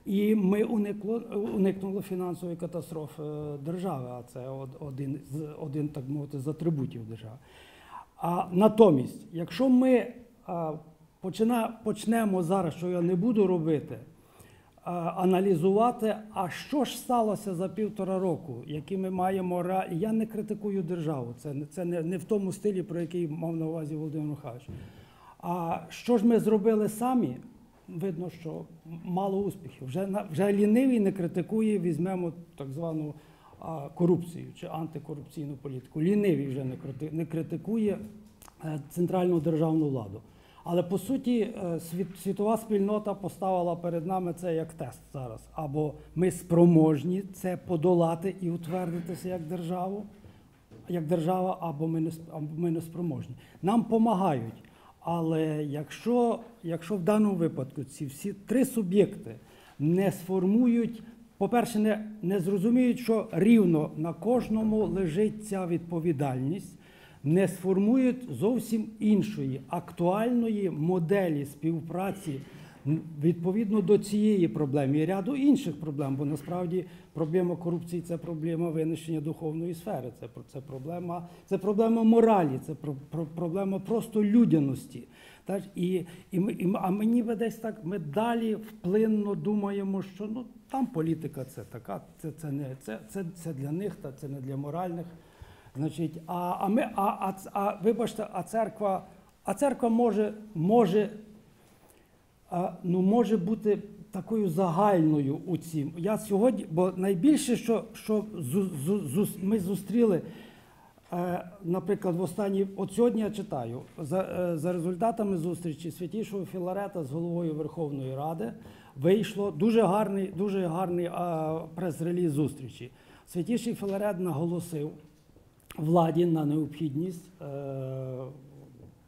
І ми уникло, уникнули фінансової катастрофи держави, а це один, з- один так мовити, з атрибутів держави. А натомість, якщо ми а, почина, почнемо зараз, що я не буду робити, аналізувати, а що ж сталося за півтора року, які ми маємо ре- Я не критикую державу, це, це не, не в тому стилі, про який мав на увазі Володимир Михайлович. А що ж ми зробили самі? Видно, що мало успіхів. Вже, вже лінивий не критикує, візьмемо так звану а, корупцію чи антикорупційну політику. Лінивий вже не критикує е, центральну державну владу. Але по суті, е, світ, світова спільнота поставила перед нами це як тест зараз. Або ми спроможні це подолати і утвердитися як державу, як держава, або ми не, або ми не спроможні. Нам допомагають. Але якщо, якщо в даному випадку ці всі три суб'єкти не сформують, по-перше, не, не зрозуміють, що рівно на кожному лежить ця відповідальність, не сформують зовсім іншої актуальної моделі співпраці відповідно до цієї проблеми і ряду інших проблем, бо насправді проблема корупції це проблема винищення духовної сфери, це, це, проблема, це проблема моралі, це про, про, проблема просто людяності. Так? І, і, і, а ми ніби десь так ми далі вплинно думаємо, що ну, там політика це така, це, це, не, це, це, це для них, та це не для моральних. Значить, а, а ми, а, а, а вибачте, а церква, а церква може, може, а, ну, може бути такою загальною у цім. Я сьогодні, бо найбільше, що, що зу, зу, зу- ми зустріли, е, наприклад, в останній, от сьогодні я читаю, за, е, за результатами зустрічі святішого Філарета з головою Верховної Ради вийшло дуже гарний, дуже гарний е, прес-реліз зустрічі. Святіший Філарет наголосив владі на необхідність е,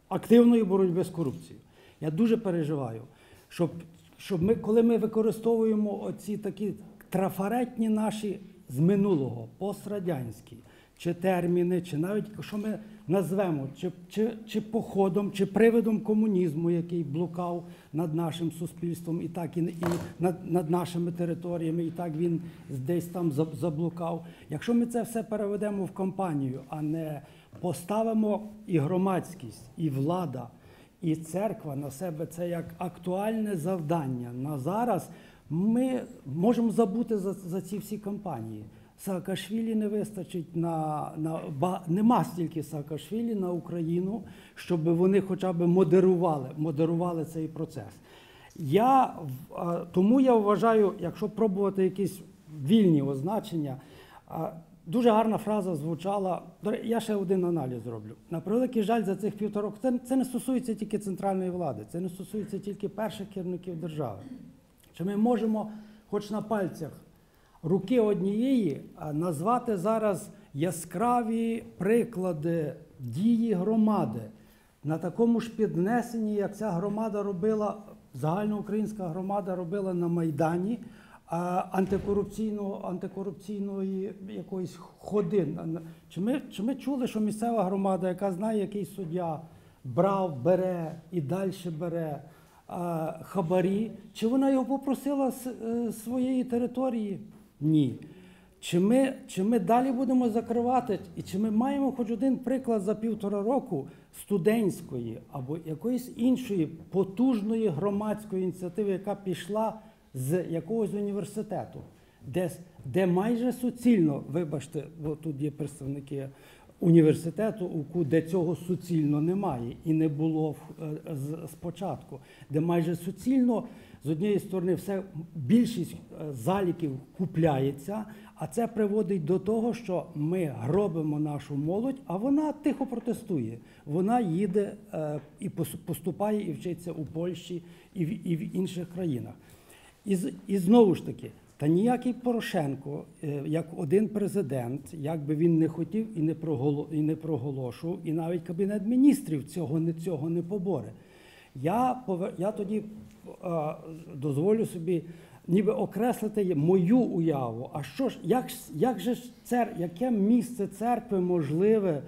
активної боротьби з корупцією. Я дуже переживаю, щоб, щоб ми, коли ми використовуємо оці такі трафаретні наші з минулого, пострадянські, чи терміни, чи навіть що ми назвемо, чи, чи, чи походом, чи привидом комунізму, який блукав над нашим суспільством, і так і, і над, над нашими територіями, і так він десь там заблукав. Якщо ми це все переведемо в кампанію, а не поставимо і громадськість, і влада І церква на себе це як актуальне завдання. На зараз ми можемо забути за, за ці всі кампанії. Саакашвілі не вистачить на, на ба, нема стільки Саакашвілі на Україну, щоб вони хоча б модерували, модерували цей процес. Я, тому я вважаю, якщо пробувати якісь вільні означення, дуже гарна фраза звучала. Я ще один аналіз зроблю. На превеликий жаль, за цих півтора року це, це не стосується тільки центральної влади, це не стосується тільки перших керівників держави. Чи ми можемо, хоч на пальцях руки однієї, а назвати зараз яскраві приклади дії громади на такому ж піднесенні, як ця громада робила, загальноукраїнська громада робила на Майдані антикорупційного, антикорупційної якоїсь ходи. Чи ми, чи ми чули, що місцева громада, яка знає, який суддя брав, бере і далі бере хабарі, чи вона його попросила з е, своєї території? Ні. Чи ми, чи ми далі будемо закривати, і чи ми маємо хоч один приклад за півтора року студентської або якоїсь іншої потужної громадської ініціативи, яка пішла з якогось університету, де, де майже суцільно, вибачте, бо тут є представники університету, УКУ, де цього суцільно немає і не було е, спочатку, де майже суцільно з однієї сторони все більшість е, заліків купляється, а це приводить до того, що ми гробимо нашу молодь, а вона тихо протестує. Вона їде е, і поступає і вчиться у Польщі і в, і в інших країнах. І, і знову ж таки, та ніякий Порошенко, е, як один президент, як би він не хотів і не, проголо, і не проголошував, і навіть Кабінет міністрів цього не, цього не поборе. Я, пове- я тоді е, дозволю собі ніби окреслити мою уяву. А що ж, як, як же ж цер, яке місце церкви можливе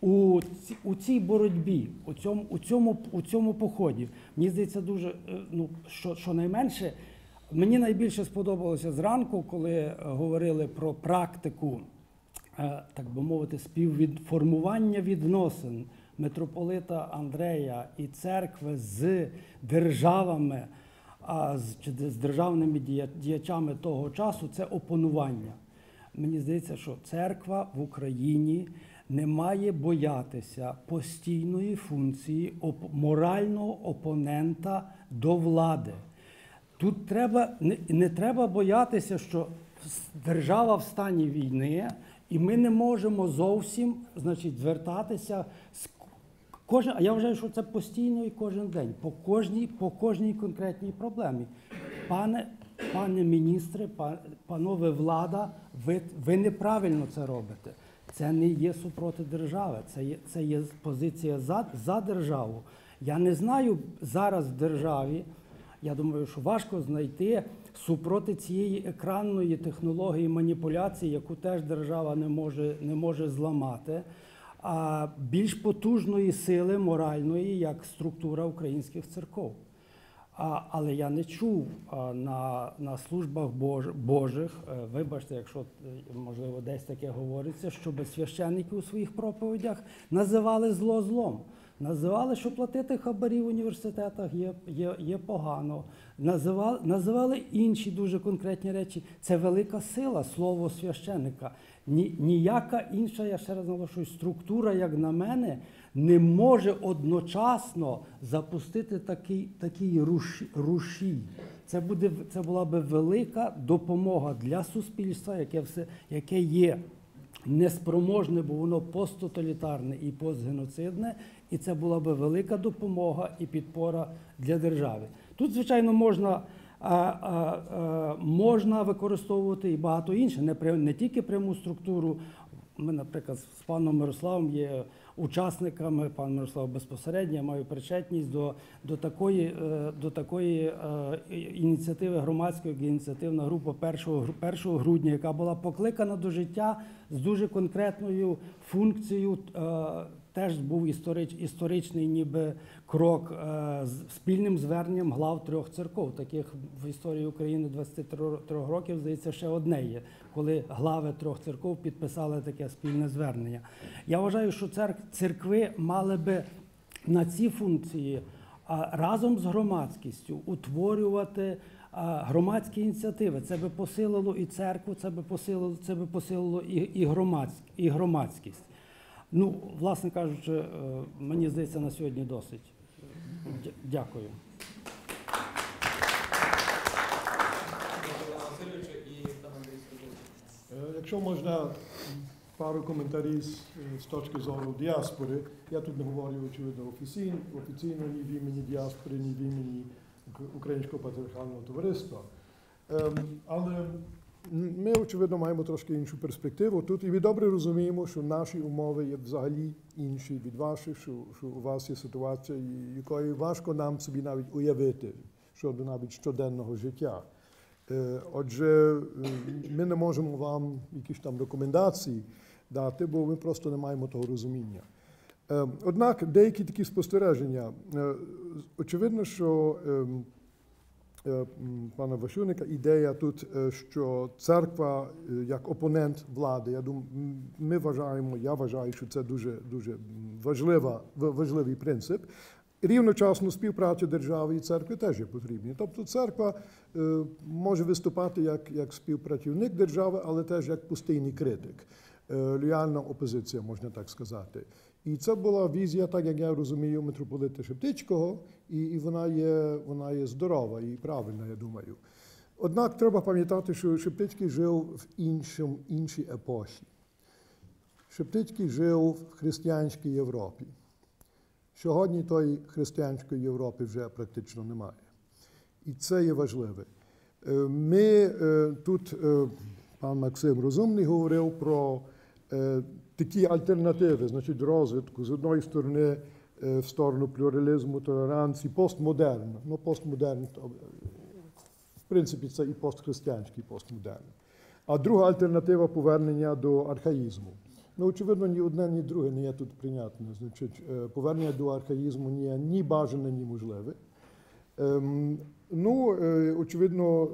у, у цій боротьбі, у цьому, у цьому, у цьому поході? Мені здається, дуже е, ну, що, що найменше. Мені найбільше сподобалося зранку, коли е, говорили про практику, е, так би мовити, співформування відносин митрополита Андрея і церкви з державами, а з, з державними дія- діячами того часу це опанування. Мені здається, що церква в Україні не має боятися постійної функції морального опонента до влади. Тут треба не, не треба боятися, що держава в стані війни, і ми не можемо зовсім значить, звертатися кожен. А я вважаю, що це постійно і кожен день, по кожній, по кожній конкретній проблемі. Пане, пане міністре, панове влада, ви, ви неправильно це робите. Це не є супроти держави, це є, це є позиція за, за державу. Я не знаю зараз в державі. Я думаю, що важко знайти супроти цієї екранної технології маніпуляції, яку теж держава не може, не може зламати, а більш потужної сили моральної, як структура українських церков. А, але я не чув на, на службах Бож, Божих, е, вибачте, якщо е, можливо десь таке говориться, щоб священники у своїх проповідях називали зло злом. Називали, що платити хабарі в університетах є, є, є погано. Називали, називали інші дуже конкретні речі. Це велика сила, слово священника. Ні, ніяка інша, я ще раз наголошую, структура, як на мене, не може одночасно запустити такий, такий руші- рушій. Це, буде, це була би велика допомога для суспільства, яке, все, яке є неспроможне, бо воно посттоталітарне і постгеноцидне, і це була би велика допомога і підпора для держави. Тут, звичайно, можна, можна використовувати і багато інше, не, не тільки пряму структуру. Ми, наприклад, з паном Мирославом є учасниками, пан Мирослав безпосередньо, я маю причетність до, до такої, е, до такої е, ініціативи громадської, ініціативна група 1, гру- 1 грудня, яка була покликана до життя з дуже конкретною функцією. Е, Теж був історич, історичний ніби крок е, з спільним зверненням глав трьох церков. Таких в історії України 23 років, здається, ще одне є, коли глави трьох церков підписали таке спільне звернення. Я вважаю, що церк- церкви мали би на ці функції а, разом з громадськістю утворювати громадські ініціативи. Це би посилило і церкву, це би посилило, це би посилило і, і, громадськ, і громадськість. Ну, власне кажучи, е, мені здається, на сьогодні досить. Дякую. Е, Якщо можна пару коментарів з, е, точки зору діаспори, я тут не говорю очевидно офіційно, офіційно ні в імені діаспори, ні в імені Українського патріархального товариства. Ем, Але ми, очевидно, маємо трошки іншу перспективу тут, і ми добре розуміємо, що наші умови є взагалі інші від ваших, що, що у вас є ситуація, якої важко нам собі навіть уявити щодо навіть щоденного життя. Е, Отже, е, ми не можемо вам якісь там рекомендації дати, бо ми просто не маємо того розуміння. Е, Однак деякі такі спостереження. Очевидно, що ем, пана Ващуника ідея тут, е, що церква е, як опонент влади, я думаю, ми вважаємо, я вважаю, що це дуже, дуже важлива, важливий принцип. Рівночасно співпраця держави і церкви теж є потрібні. Тобто церква е, може виступати як, як співпрацівник держави, але теж як постійний критик, е, лояльна опозиція, можна так сказати. І це була візія, так як я розумію, митрополита Шептицького, і, і вона, є, вона є здорова і правильна, я думаю. Однак треба пам'ятати, що Шептицький жив в іншому, іншій епохі. Шептицький жив в християнській Європі. Сьогодні тої християнської Європи вже практично немає. І це є важливе. Е, Ми е, тут, е, пан Максим Розумний говорив про такі альтернативи, значить, розвитку з одної сторони е, в сторону плюралізму, толеранції, постмодерн. Ну, постмодерн, е, в принципі, це і постхристиянський постмодерн. А друга альтернатива повернення до архаїзму. Ну, очевидно, ні одне, ні друге не є тут прийнятне. Значить, е, повернення до архаїзму не є ні бажане, ні можливе. Ем, ну, е, очевидно,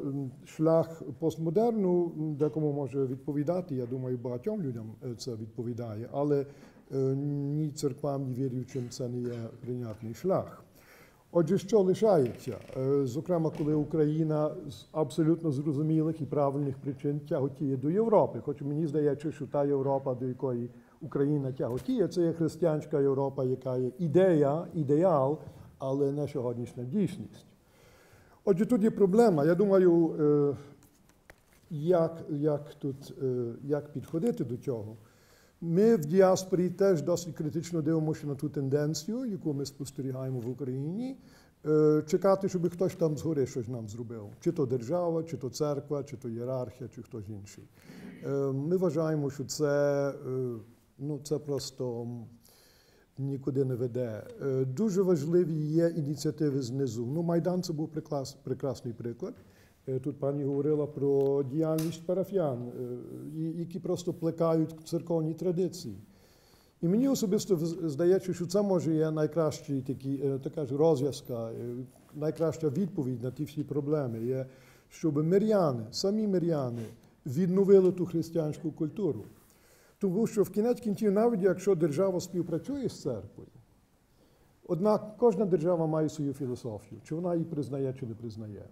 шлях постмодерну декому може відповідати. Я думаю, багатьом людям е, це відповідає, але е, ні церквам, ні віруючим це не є прийнятний шлях. Отже, що лишається? Зокрема, коли Україна з абсолютно зрозумілих і правильних причин тяготіє до Європи. Хоч мені здається, що та Європа, до якої Україна тяготіє, це є християнська Європа, яка є ідея, ідеал, але не сьогоднішня дійсність. Отже, тут є проблема. Я думаю, е, як, як тут е, як підходити до цього. Ми в діаспорі теж досить критично дивимося на ту тенденцію, яку ми спостерігаємо в Україні. е, Чекати, щоб хтось там згори щось нам зробив. Чи то держава, чи то церква, чи то ієрархія, чи хтось інший. Ми вважаємо, що це, ну, це просто нікуди не веде. Е, Дуже важливі є ініціативи знизу. Ну, Майдан це був прекрас- прекрасний приклад. Е, Тут пані говорила про діяльність парафіян, е, які просто плекають церковні традиції. І мені особисто здається, що це може є найкращий такий, е, така ж розв'язка, найкраща відповідь на ті всі проблеми, є, щоб миряни, самі миряни відновили ту християнську культуру. Тому що в кінець кінців, навіть якщо держава співпрацює з церквою, однак кожна держава має свою філософію, чи вона її признає, чи не признає.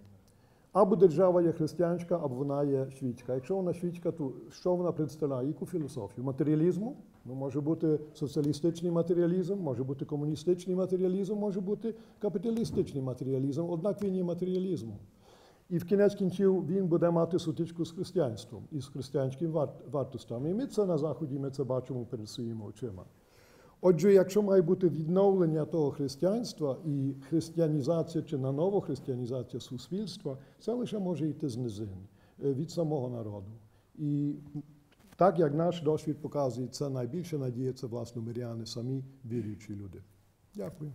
Або держава є християнська, або вона є світська. Якщо вона світська, то що вона представляє? Яку філософію? Матеріалізму? Ну, може бути соціалістичний матеріалізм, може бути комуністичний матеріалізм, може бути капіталістичний матеріалізм, однак він є матеріалізмом. І в кінець кінців він буде мати сутичку з християнством і з християнськими вартостями. І ми це на Заході, ми це бачимо перед своїми очима. Отже, якщо має бути відновлення того християнства і християнізація чи наново християнізація суспільства, це лише може йти з низин, е, від самого народу. І так як наш досвід показує, це найбільша надія, це власне миряни, самі віруючі люди. Дякую.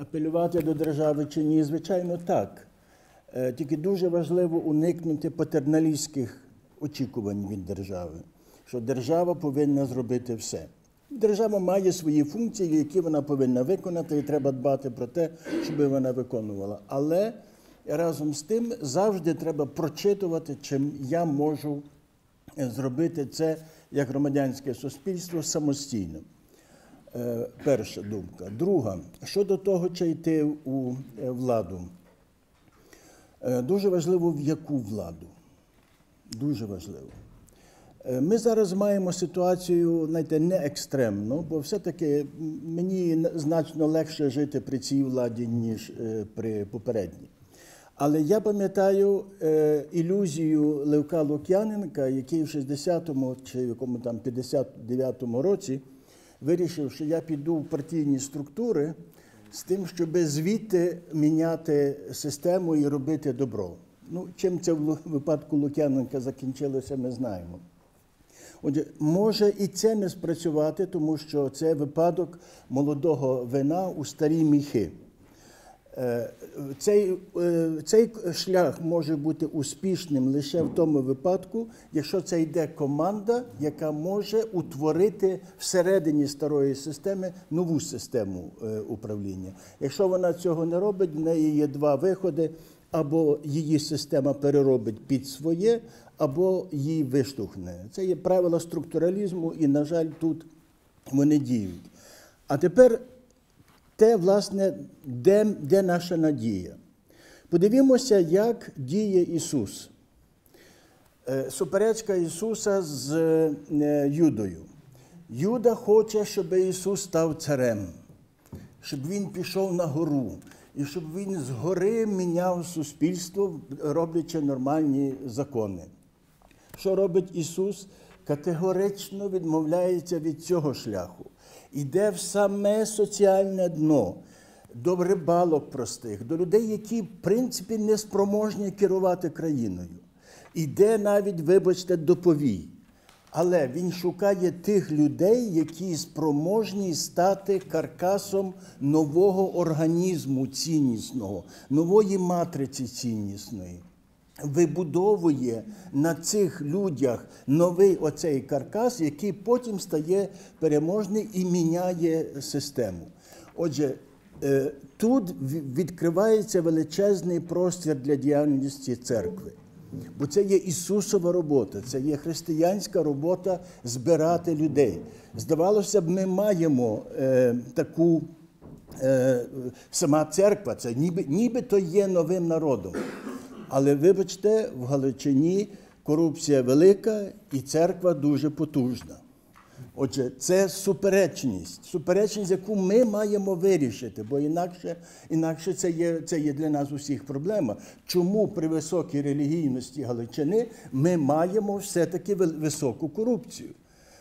Апелювати до держави чи ні? Звичайно, так. Е, Тільки дуже важливо уникнути патерналістських очікувань від держави, що держава повинна зробити все. Держава має свої функції, які вона повинна виконати, і треба дбати про те, щоб вона виконувала. Але разом з тим завжди треба прочитувати, чим я можу е, зробити це як громадянське суспільство самостійно. Е, Перша думка. Друга, щодо того, чи йти у е, владу. Е, Дуже важливо, в яку владу. Дуже важливо. Ми зараз маємо ситуацію, знаєте, не екстремну, бо все-таки мені значно легше жити при цій владі, ніж при попередній. Але я пам'ятаю ілюзію Левка Лук'яненка, який в 60-му чи якому там 59-му році вирішив, що я піду в партійні структури з тим, щоб звідти міняти систему і робити добро. Ну, чим це в випадку Лук'яненка закінчилося, ми знаємо. Отже, може і це не спрацювати, тому що це випадок молодого вина у старій міхи. Е, Цей, е, цей шлях може бути успішним лише в тому випадку, якщо це йде команда, яка може утворити всередині старої системи нову систему е, управління. Якщо вона цього не робить, в неї є два виходи: або її система переробить під своє, або її виштовхне. Це є правила структуралізму, і, на жаль, тут вони діють. А тепер те, власне, де, де наша надія. Подивімося, як діє Ісус. Е, Суперечка Ісуса з е, Юдою. Юда хоче, щоб Ісус став царем, щоб Він пішов на гору, і щоб Він згори міняв суспільство, роблячи нормальні закони. Що робить Ісус? Категорично відмовляється від цього шляху. Іде в саме соціальне дно, до рибалок простих, до людей, які, в принципі, не спроможні керувати країною. Іде навіть, вибачте, до повій. Але він шукає тих людей, які спроможні стати каркасом нового організму ціннісного, нової матриці ціннісної вибудовує на цих людях новий оцей каркас, який потім стає переможний і міняє систему. Отже, е, тут відкривається величезний простір для діяльності церкви. Бо це є Ісусова робота, це є християнська робота збирати людей. Здавалося б, ми маємо е, таку е, сама церква, це ніби, нібито є новим народом. Але вибачте, в Галичині корупція велика і церква дуже потужна. Отже, це суперечність, суперечність, яку ми маємо вирішити, бо інакше, інакше це, є, це є для нас усіх проблема. Чому при високій релігійності Галичини ми маємо все-таки високу корупцію?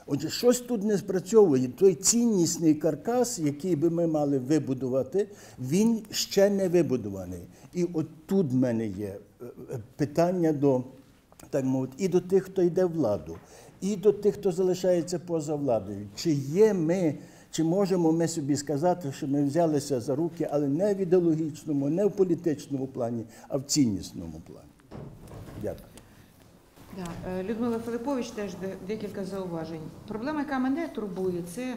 Отже, щось тут не спрацьовує. Той ціннісний каркас, який би ми мали вибудувати, він ще не вибудований. І от тут в мене є питання до, так мовити, і до тих, хто йде в владу, і до тих, хто залишається поза владою. Чи є ми, чи можемо ми собі сказати, що ми взялися за руки, але не в ідеологічному, не в політичному плані, а в ціннісному плані? Дякую. Да. е, Людмила Филипович теж декілька зауважень. Проблема, яка мене турбує, це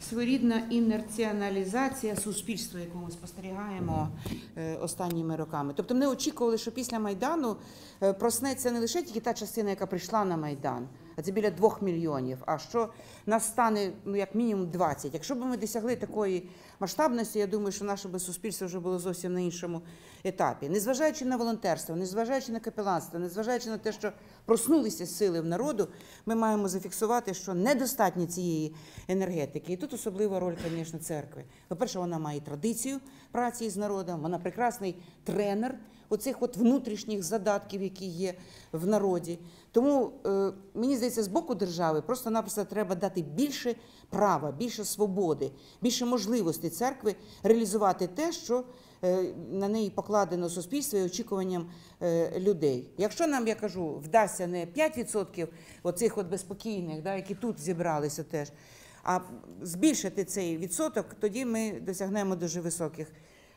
своєрідна інерціоналізація суспільства, яку ми спостерігаємо е, останніми роками. Тобто ми очікували, що після Майдану е, проснеться не лише тільки та частина, яка прийшла на Майдан, це біля двох мільйонів, а що нас стане ну, як мінімум 20. Якщо б ми досягли такої масштабності, я думаю, що наше би суспільство вже було зовсім на іншому етапі. Незважаючи на волонтерство, незважаючи на капеланство, незважаючи на те, що проснулися сили в народу, ми маємо зафіксувати, що недостатньо цієї енергетики. І тут особлива роль, звісно, церкви. По-перше, вона має традицію праці з народом, вона прекрасний тренер оцих от внутрішніх задатків, які є в народі. Тому е, мені здається, з боку держави просто-напросто треба дати більше права, більше свободи, більше можливостей церкви реалізувати те, що е, на неї покладено суспільство і очікуванням е, людей. Якщо нам, я кажу, вдасться не 5% оцих от безпокійних, да, які тут зібралися теж, а збільшити цей відсоток, тоді ми досягнемо дуже високих,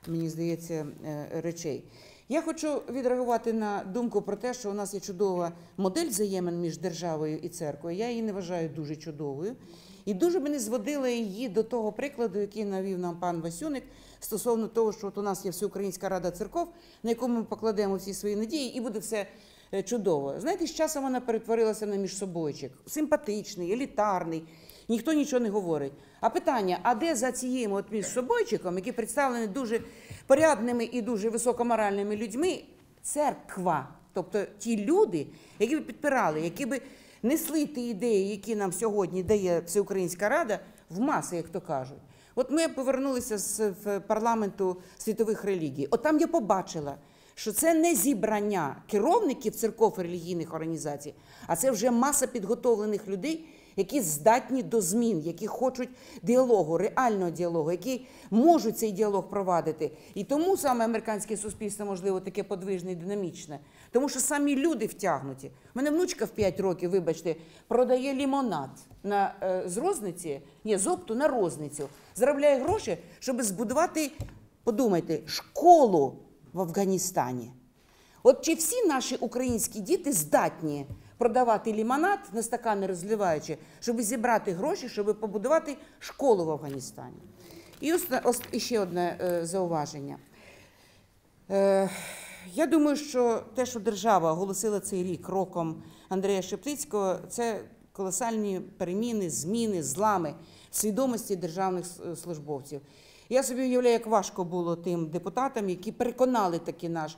мені здається, е, речей. Я хочу відреагувати на думку про те, що у нас є чудова модель взаємин між державою і церквою. Я її не вважаю дуже чудовою. І дуже би не зводила її до того прикладу, який навів нам пан Васюник, стосовно того, що от у нас є Всеукраїнська рада церков, на яку ми покладемо всі свої надії, і буде все е, чудово. Знаєте, з часом вона перетворилася на міжсобойчик. Симпатичний, елітарний, ніхто нічого не говорить. А питання: а де за цією от міжсобойчиком, які представлені дуже порядними і дуже високоморальними людьми, церква? Тобто ті люди, які би підпирали, які би несли ті ідеї, які нам сьогодні дає Всеукраїнська Рада, в маси, як то кажуть. От ми повернулися з парламенту світових релігій. От там я побачила, що це не зібрання керівників церков релігійних організацій, а це вже маса підготовлених людей, які здатні до змін, які хочуть діалогу, реального діалогу, які можуть цей діалог провадити. І тому саме американське суспільство, можливо, таке подвижне і динамічне, тому що самі люди втягнуті. У мене внучка в 5 років, вибачте, продає лімонад на е, з розниці, ні, з опту на розницю. Заробляє гроші, щоб збудувати, подумайте, школу в Афганістані. От чи всі наші українські діти здатні продавати лімонад на стакани розливаючи, щоб зібрати гроші, щоб побудувати школу в Афганістані? І ще одне е, зауваження. Е, я думаю, що те, що держава оголосила цей рік роком Андрія Шептицького, це колосальні переміни, зміни, злами свідомості державних службовців. Я собі уявляю, як важко було тим депутатам, які переконали таки наш,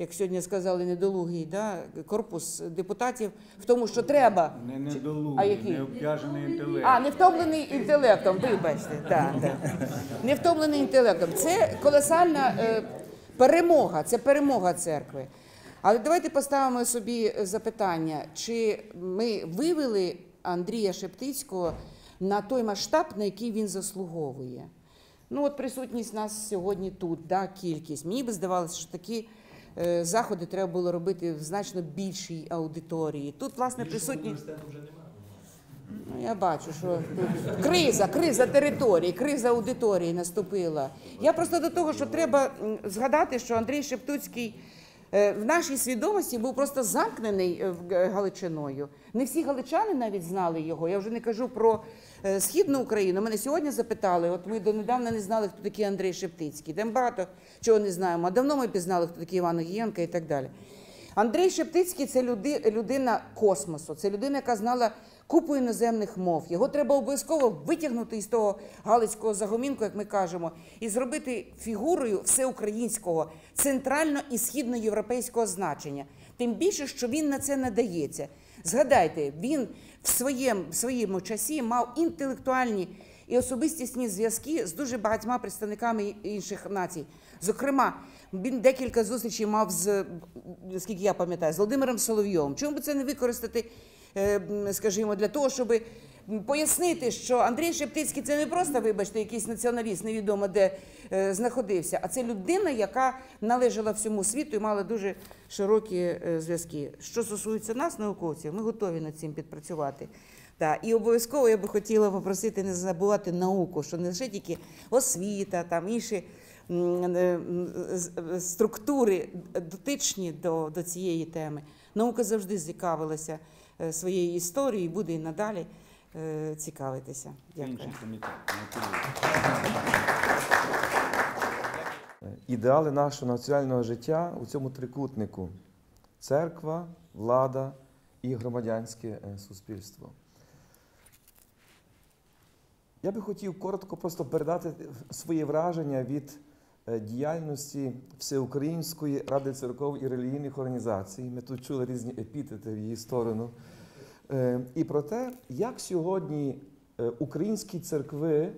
як сьогодні сказали, недолугий да, корпус депутатів в тому, що треба. Не А недолугий, який? не обтяжений інтелект. А, не втомлений інтелектом, вибачте. Да, да. Не втомлений інтелектом. Це колосальна е, перемога, це перемога церкви. Але давайте поставимо собі запитання, чи ми вивели Андрія Шептицького на той масштаб, на який він заслуговує. Ну, от присутність нас сьогодні тут, да, кількість. Мені би здавалося, що такі заходи треба було робити в значно більшій аудиторії. Тут, власне, присутні. Ну, я бачу, що тут криза, криза території, криза аудиторії наступила. Я просто до того, що треба згадати, що Андрій Шептуцький е, в нашій свідомості був просто замкнений е, е, Галичиною. Не всі галичани навіть знали його. Я вже не кажу про е, східну Україну. Мене сьогодні запитали. От ми донедавна не знали, хто такий Андрій Шептицький. Там багато чого не знаємо. А давно ми пізнали, хто такий Іван Огієнко і так далі. Андрій Шептицький це люди, людина космосу, це людина, яка знала купу іноземних мов. Його треба обов'язково витягнути із того галицького загомінку, як ми кажемо, і зробити фігурою всеукраїнського, центрально і східноєвропейського значення. Тим більше, що він на це надається. Згадайте, він в своєму, в своєму часі мав інтелектуальні і особистісні зв'язки з дуже багатьма представниками інших націй. Зокрема, він декілька зустрічей мав з, наскільки я пам'ятаю, з Володимиром Соловйовим. Чому б це не використати, е, скажімо, для того, щоб пояснити, що Андрій Шептицький це не просто, вибачте, якийсь націоналіст, невідомо де е, знаходився, а це людина, яка належала всьому світу і мала дуже широкі е, зв'язки. Що стосується нас, науковців, ми готові над цим підпрацювати. Так, і обов'язково я би хотіла попросити не забувати науку, що не лише тільки освіта, там інші е, структури дотичні до, до цієї теми. Наука завжди цікавилася е, своєю історією і буде і надалі цікавитися. Дякую. Ідеали нашого національного життя у цьому трикутнику: церква, влада і громадянське е, суспільство. Я би хотів коротко просто передати своє враження від е, діяльності Всеукраїнської ради церков і релігійних організацій. Ми тут чули різні епітети в її сторону. Е, І про те, як сьогодні е, українські церкви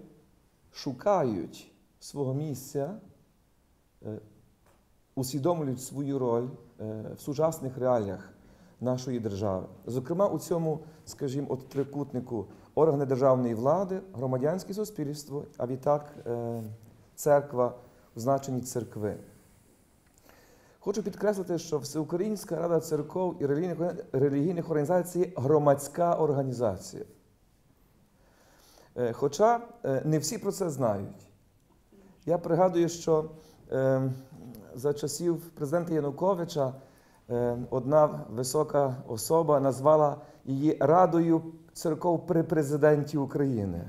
шукають свого місця е, усвідомлюють свою роль в сучасних реаліях нашої держави. Зокрема, у цьому, скажімо, от трикутнику органи державної влади, громадянське суспільство, а відтак церква в значенні церкви. Хочу підкреслити, що Всеукраїнська рада церков і релігійних, організацій громадська організація. Е, Хоча е, не всі про це знають. Я пригадую, що е, за часів президента Януковича одна висока особа назвала її Радою церков при президенті України.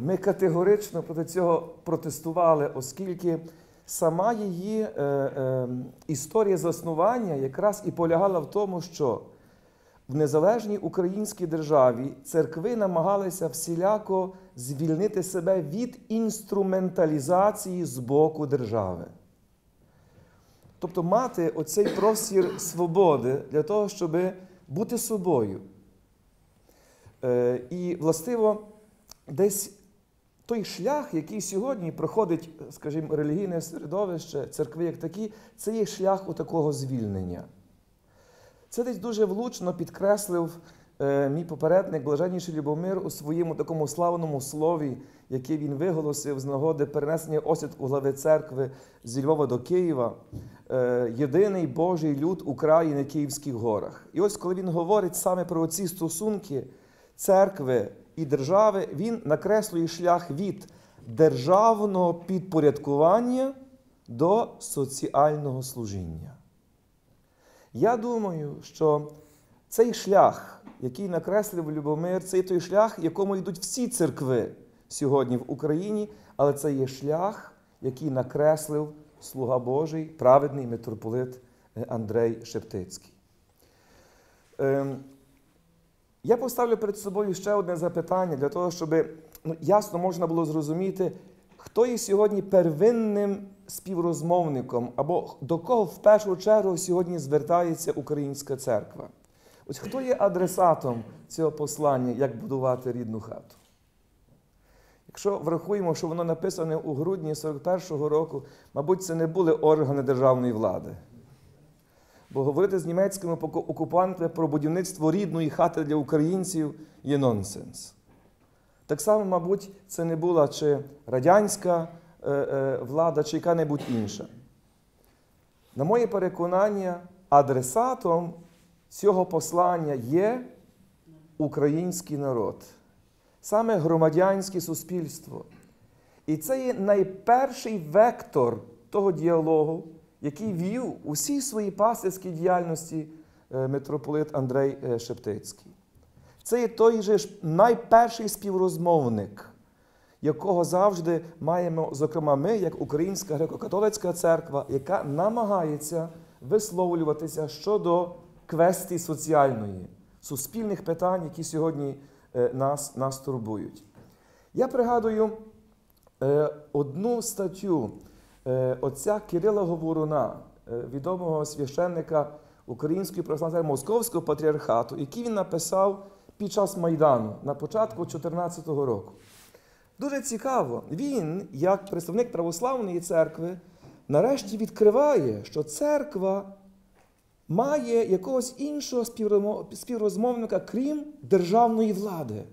Ми категорично проти цього протестували, оскільки сама її е, е, історія заснування якраз і полягала в тому, що в незалежній українській державі церкви намагалися всіляко звільнити себе від інструменталізації з боку держави. Тобто мати оцей простір свободи для того, щоб бути собою. Е, і, властиво, десь той шлях, який сьогодні проходить, скажімо, релігійне середовище, церкви як такі, це є шлях у такого звільнення. Це десь дуже влучно підкреслив е, мій попередник Блаженніший Любомир у своєму такому славному слові, яке він виголосив з нагоди перенесення осідку глави церкви зі Львова до Києва. Е, Єдиний Божий люд України Київських горах. І ось коли він говорить саме про ці стосунки церкви і держави, він накреслює шлях від державного підпорядкування до соціального служіння. Я думаю, що цей шлях, який накреслив Любомир, це той шлях, якому йдуть всі церкви сьогодні в Україні, але це є шлях, який накреслив слуга Божий, праведний митрополит Андрей Шептицький. Я поставлю перед собою ще одне запитання для того, щоб ну, ясно можна було зрозуміти, хто є сьогодні первинним співрозмовником, або до кого в першу чергу сьогодні звертається українська церква. Ось хто є адресатом цього послання, як будувати рідну хату? Якщо врахуємо, що воно написане у грудні 41-го року, мабуть, це не були органи державної влади. Бо говорити з німецькими окупантами про будівництво рідної хати для українців є нонсенс. Так само, мабуть, це не була чи радянська е, е, влада, чи яка-небудь інша. На моє переконання, адресатом цього послання є український народ, саме громадянське суспільство. І це є найперший вектор того діалогу, який вів у всій своїй пастирській діяльності е, митрополит Андрей е, Шептицький. Це є той же найперший співрозмовник, якого завжди маємо, зокрема, ми, як Українська греко-католицька церква, яка намагається висловлюватися щодо квестії соціальної, суспільних питань, які сьогодні е, нас, нас турбують. Я пригадую одну статтю отця Кирила Говоруна, е, відомого священника Української православної Московського патріархату, який він написав під час Майдану на початку 2014 року. Дуже цікаво, він, як представник православної церкви, нарешті відкриває, що церква має якогось іншого співрозмовника, крім державної влади.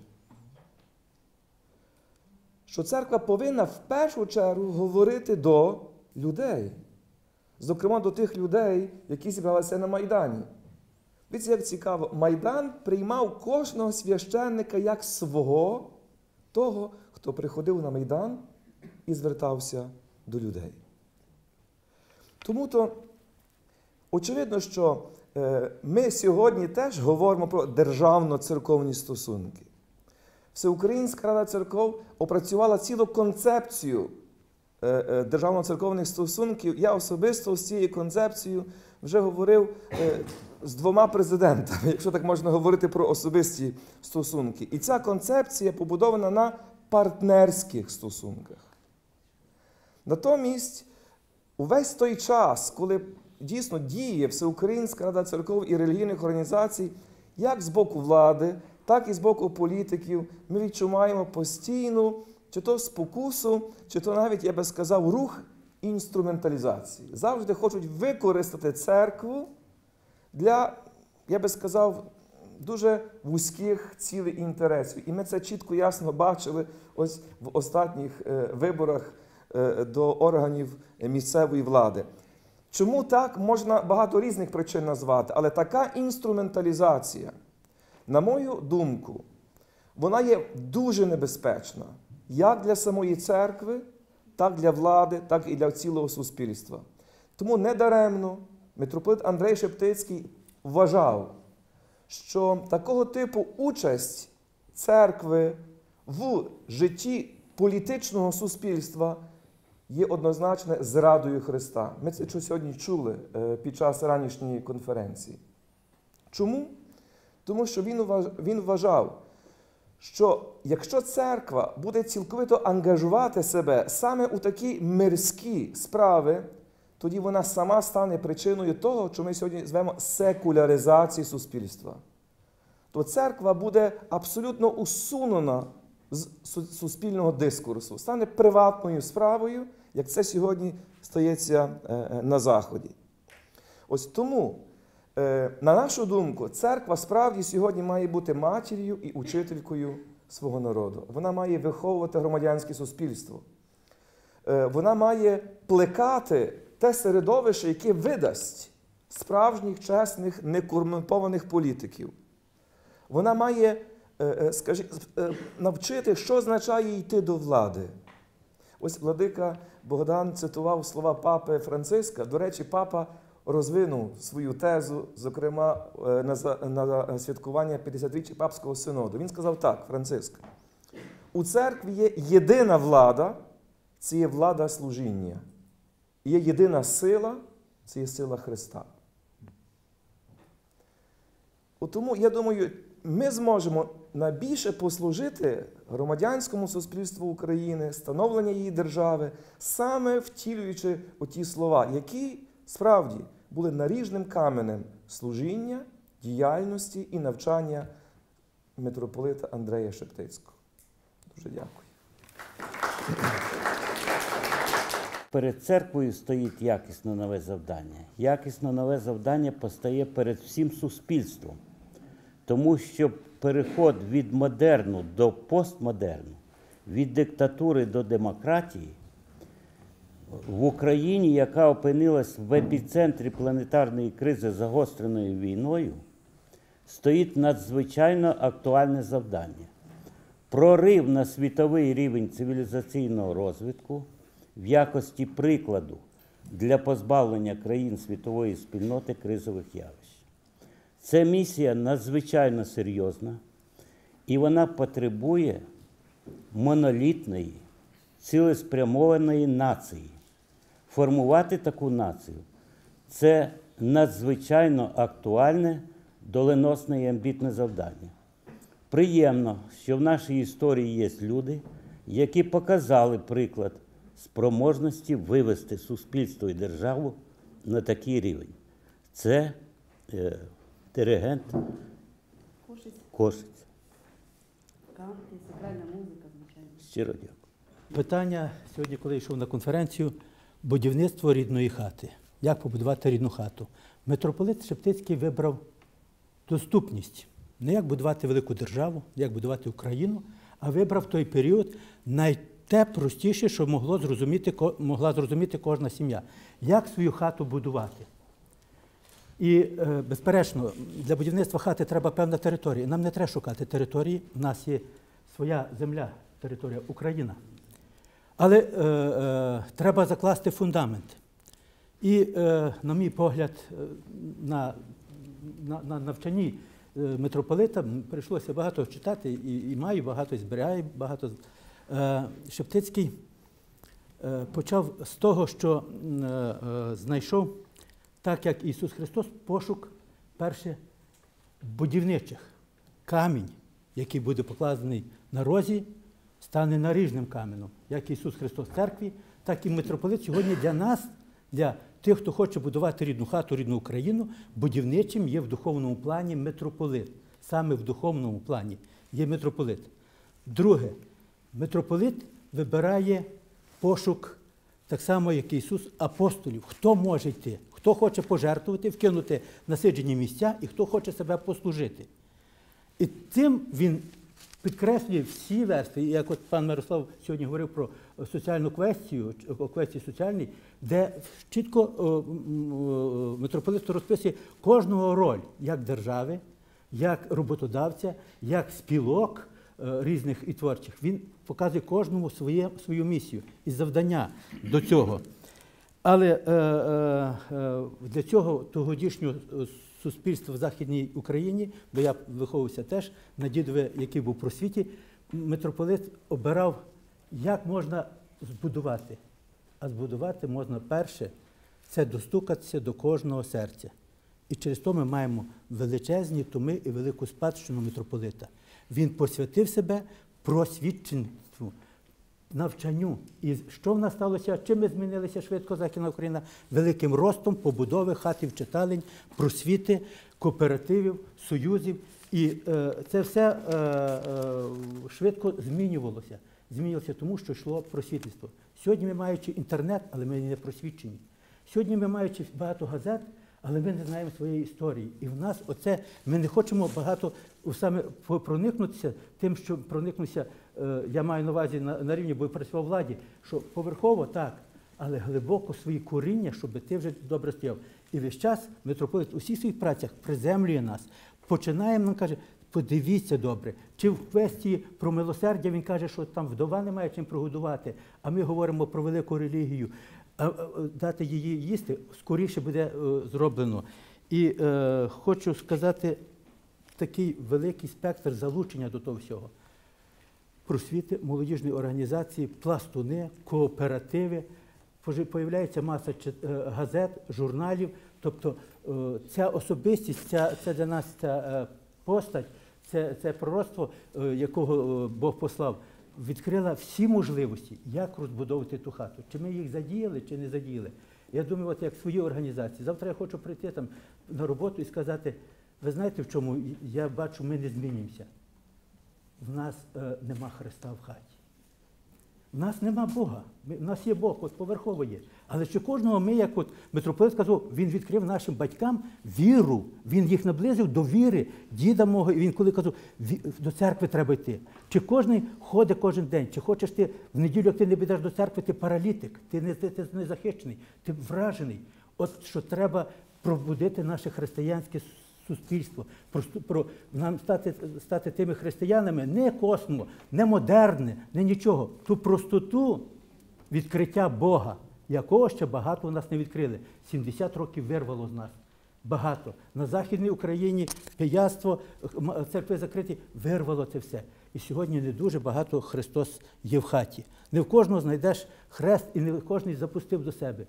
Що церква повинна в першу чергу говорити до людей, зокрема до тих людей, які зібралися на Майдані. Дивіться, як цікаво, Майдан приймав кожного священника як свого, того, хто приходив на Майдан і звертався до людей. Тому то очевидно, що е, ми сьогодні теж говоримо про державно-церковні стосунки. Всеукраїнська Рада церков опрацювала цілу концепцію е, е, державно-церковних стосунків. Я особисто з цією концепцією вже говорив з двома президентами, якщо так можна говорити про особисті стосунки. І ця концепція побудована на партнерських стосунках. Натомість, увесь той час, коли дійсно діє Всеукраїнська Рада церков і релігійних організацій, як з боку влади, так і з боку політиків, ми відчуваємо постійну чи то спокусу, чи то навіть, я би сказав, рух інструменталізації. Завжди хочуть використати церкву для, я би сказав, дуже вузьких цілей і інтересів. І ми це чітко ясно бачили ось в останніх е, виборах е, до органів місцевої влади. Чому так можна багато різних причин назвати, але така інструменталізація, на мою думку, вона є дуже небезпечна як для самої церкви, так для влади, так і для цілого суспільства. Тому недаремно митрополит Андрей Шептицький вважав, що такого типу участь церкви в житті політичного суспільства є однозначно зрадою Христа. Ми це сьогодні чули е, під час ранішньої конференції. Чому? Тому що він вважав, що якщо церква буде цілковито ангажувати себе саме у такі мирські справи, тоді вона сама стане причиною того, що ми сьогодні звемо секуляризації суспільства. То церква буде абсолютно усунена з суспільного дискурсу, стане приватною справою, як це сьогодні стається е, е, на Заході. Ось тому, на нашу думку, церква справді сьогодні має бути матір'ю і учителькою свого народу. Вона має виховувати громадянське суспільство. Е, Вона має плекати те середовище, яке видасть справжніх, чесних, некорумпованих політиків. Вона має, е, е, скажіть, е, навчити, що означає йти до влади. Ось владика Богдан цитував слова папи Франциска. До речі, папа розвинув свою тезу, зокрема е, на, святкування 50-річчя папського синоду. Він сказав так, Франциск: у церкві є єдина влада, це є влада служіння. Є єдина сила, це є сила Христа. Тому я думаю, ми зможемо найбільше послужити громадянському суспільству України, становлення її держави, саме втілюючи оті слова, які справді були наріжним каменем служіння, діяльності і навчання митрополита Андрея Шептицького. Дуже дякую. Перед церквою стоїть якісно нове завдання. Якісно нове завдання постає перед всім суспільством, тому що переход від модерну до постмодерну, від диктатури до демократії в Україні, яка опинилась в епіцентрі планетарної кризи загостреною війною, стоїть надзвичайно актуальне завдання. Прорив на світовий рівень цивілізаційного розвитку в якості прикладу для позбавлення країн світової спільноти кризових явищ. Це місія надзвичайно серйозна, і вона потребує монолітної, цілеспрямованої нації. Формувати таку націю це надзвичайно актуальне, доленосне і амбітне завдання. Приємно, що в нашій історії є люди, які показали приклад спроможності вивести суспільство і державу на такий рівень. Це е, диригент Кошиць. Щиро дякую. Питання сьогодні, коли йшов на конференцію, будівництво рідної хати. Як побудувати рідну хату? Митрополит Шептицький вибрав доступність. Не як будувати велику державу, як будувати Україну, а вибрав той період найте простіше, що могло зрозуміти, могла зрозуміти кожна сім'я. Як свою хату будувати? І, е, безперечно, для будівництва хати треба певна територія. Нам не треба шукати території. У нас є своя земля, територія Україна. Але е, е, треба закласти фундамент. І, е, на мій погляд, е, на, на, на навчанні е, митрополита прийшлося багато читати, і, і маю багато, і зберігаю багато. Е, Шептицький е, почав з того, що е, е, знайшов, так як Ісус Христос, пошук перше будівничих. Камінь, який буде покладений на розі, стане наріжним каменем. Як Ісус Христос в церкві, так і митрополит сьогодні для нас, для тих, хто хоче будувати рідну хату, рідну Україну, будівничим є в духовному плані митрополит. Саме в духовному плані є митрополит. Друге, митрополит вибирає пошук, так само, як Ісус, апостолів. Хто може йти, хто хоче пожертвувати, вкинути насиджені місця і хто хоче себе послужити. І цим він підкреслює всі верстви, як от пан Мирослав сьогодні говорив про соціальну квестію, квестію соціальній, де чітко митрополит розписує кожного роль як держави, як роботодавця, як спілок е, різних і творчих. Він показує кожному своє, свою місію і завдання до цього. Але е, е, е, для цього тогодішнього суспільства в Західній Україні, бо я виховувався теж на дідове, який був просвіті, митрополит обирав, як можна збудувати А збудувати можна перше це достукатися до кожного серця. І через то ми маємо величезні томи і велику спадщину митрополита. Він посвятив себе просвідченству, навчанню. І що в нас сталося? Чим ми змінилися швидко Західна Україна? Великим ростом побудови хатів читалень, просвіти, кооперативів, союзів. І е, це все е, е, швидко змінювалося. Змінювалося тому, що йшло просвітництво. Сьогодні ми маючи інтернет, але ми не просвідчені. Сьогодні ми маючи багато газет, але ми не знаємо своєї історії. І в нас оце ми не хочемо багато саме проникнутися тим, що проникнутися, е, я маю на увазі на, на рівні, працював владі, що поверхово так, але глибоко свої коріння, щоб ти вже добре стояв. І весь час митрополит у всіх своїх працях приземлює нас. Починаємо, він каже, подивіться добре. Чи в квесті про милосердя він каже, що там вдова немає чим прогодувати, а ми говоримо про велику релігію. Дати її їсти скоріше буде е, зроблено. І е, хочу сказати такий великий спектр залучення до того всього. Просвіти, молодіжні організації, пластуни, кооперативи. Появляється маса е, газет, журналів. Тобто ця особистість, ця, це для нас ця постать, це, це пророцтво, якого Бог послав, відкрила всі можливості, як розбудовувати ту хату. Чи ми їх задіяли, чи не задіяли. Я думаю, от як свої організації. Завтра я хочу прийти там на роботу і сказати, ви знаєте, в чому я бачу, ми не змінюємося. В нас е, нема Христа в хаті. Нас нема Бога. Ми, в нас є Бог, от поверхово є. Але що кожного ми, як от митрополит сказав, він відкрив нашим батькам віру, він їх наблизив до віри, діда мого, і він коли казав, до церкви треба йти. Чи кожен ходить кожен день, чи хочеш ти в неділю, як ти не підеш до церкви, ти паралітик, ти не, ти, ти не захищений, ти вражений. От що треба пробудити наше християнське суспільство, просто про нам стати, стати тими християнами не космо, не модерне, не нічого. Ту простоту відкриття Бога, якого ще багато у нас не відкрили. 70 років вирвало з нас. Багато. На Західній Україні пияцтво, церкви закриті, вирвало це все. І сьогодні не дуже багато Христос є в хаті. Не в кожного знайдеш хрест, і не кожен запустив до себе.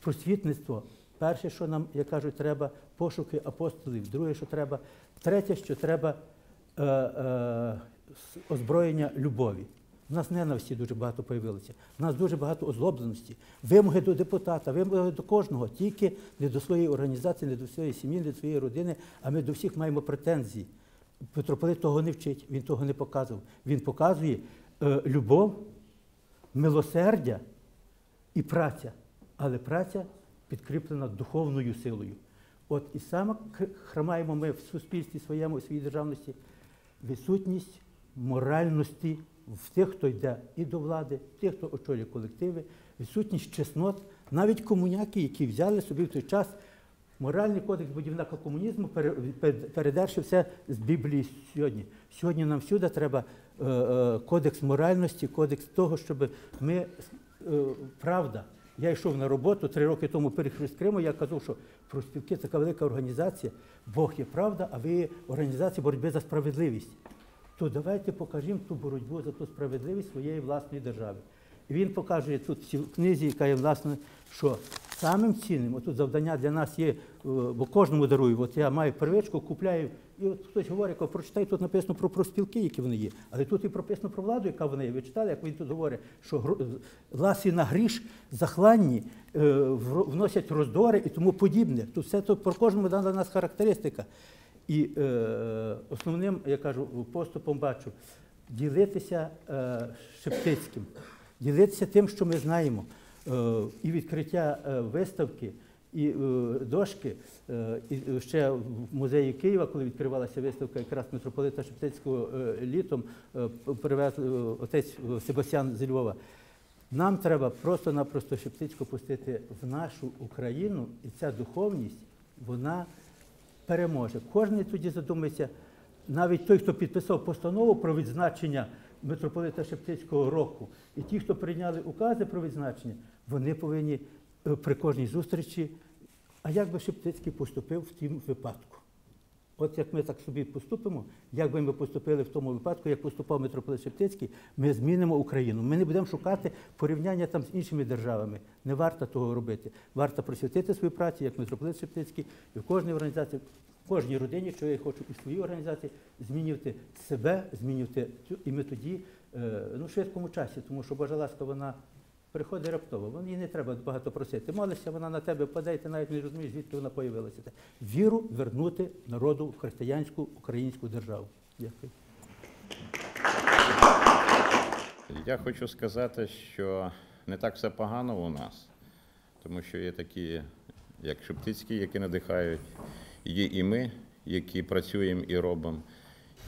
Просвітництво. Перше, що нам, як кажуть, треба пошуки апостолів. Друге, що треба, третє, що треба е, е, озброєння любові. У нас ненависті дуже багато появилося. У нас дуже багато озлобленості. Вимоги до депутата, вимоги до кожного, тільки не до своєї організації, не до своєї сім'ї, не до своєї родини, а ми до всіх маємо претензії. Митрополит того не вчить, він того не показував. Він показує е, любов, милосердя і праця. Але праця підкріплена духовною силою. От і саме хромаємо ми в суспільстві своєму, в своїй державності, відсутність моральності в тих, хто йде і до влади, в тих, хто очолює колективи, відсутність чеснот, навіть комуняки, які взяли собі в той час моральний кодекс будівника комунізму, пере- передерши все з Біблії сьогодні. Сьогодні нам всюди треба е, е, кодекс моральності, кодекс того, щоб ми е, правда. Я йшов на роботу три роки тому перехрест Криму. Я казав, що профспілки така велика організація. Бог є правда, а ви організація боротьби за справедливість. То давайте покажімо ту боротьбу за ту справедливість своєї власної держави. І він показує тут в книзі, яка є власне, що самим цінним, отут завдання для нас є, е, бо кожному дарую. От я маю первичку, купляю, і от хтось говорить, прочитай, тут написано про проспілки, які вони є. Але тут і прописано про владу, яка вона є. Ви читали, як він тут говорить, що ласі на гріш захланні е, вносять роздори і тому подібне. Тут все тут про кожному дана нас характеристика. І е, основним, я кажу, поступом бачу ділитися е, Шептицьким, ділитися тим, що ми знаємо. Е, і відкриття е, виставки, і е, дошки. І ще в музеї Києва, коли відкривалася виставка якраз митрополита Шептицького літом, привез отець Себастьян зі Львова. Нам треба просто-напросто Шептицько пустити в нашу Україну, і ця духовність, вона переможе. Кожен тоді задумається, навіть той, хто підписав постанову про відзначення митрополита Шептицького року, і ті, хто прийняли укази про відзначення, вони повинні е, при кожній зустрічі. А як би Шептицький поступив в тім випадку? От як ми так собі поступимо, як би ми поступили в тому випадку, як поступав митрополит Шептицький, ми змінимо Україну. Ми не будемо шукати порівняння там з іншими державами. Не варто того робити. Варто просвятити свою працю, як митрополит Шептицький, і в кожній організації, в кожній родині, що я хочу в своїй організації, змінювати себе, змінювати і ми тоді е, ну, в швидкому часі, тому що Божа ласка, вона приходить раптово. Вон їй не треба багато просити. Молишся, вона на тебе впаде, і ти навіть не розумієш, звідки вона появилася. Віру вернути народу в християнську українську державу. Дякую. Я хочу сказати, що не так все погано у нас, тому що є такі, як Шептицький, які надихають, є і ми, які працюємо і робимо.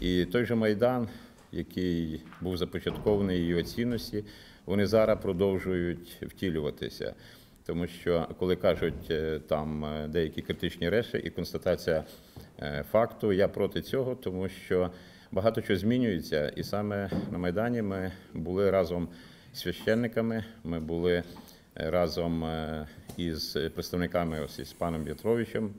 І той же Майдан, який був започаткований її цінності, вони зараз продовжують втілюватися. Тому що, коли кажуть е, там е, деякі критичні речі і констатація е, факту, я проти цього, тому що багато чого змінюється, і саме на Майдані ми були разом з священниками, ми були разом із представниками ось із паном Петровичем.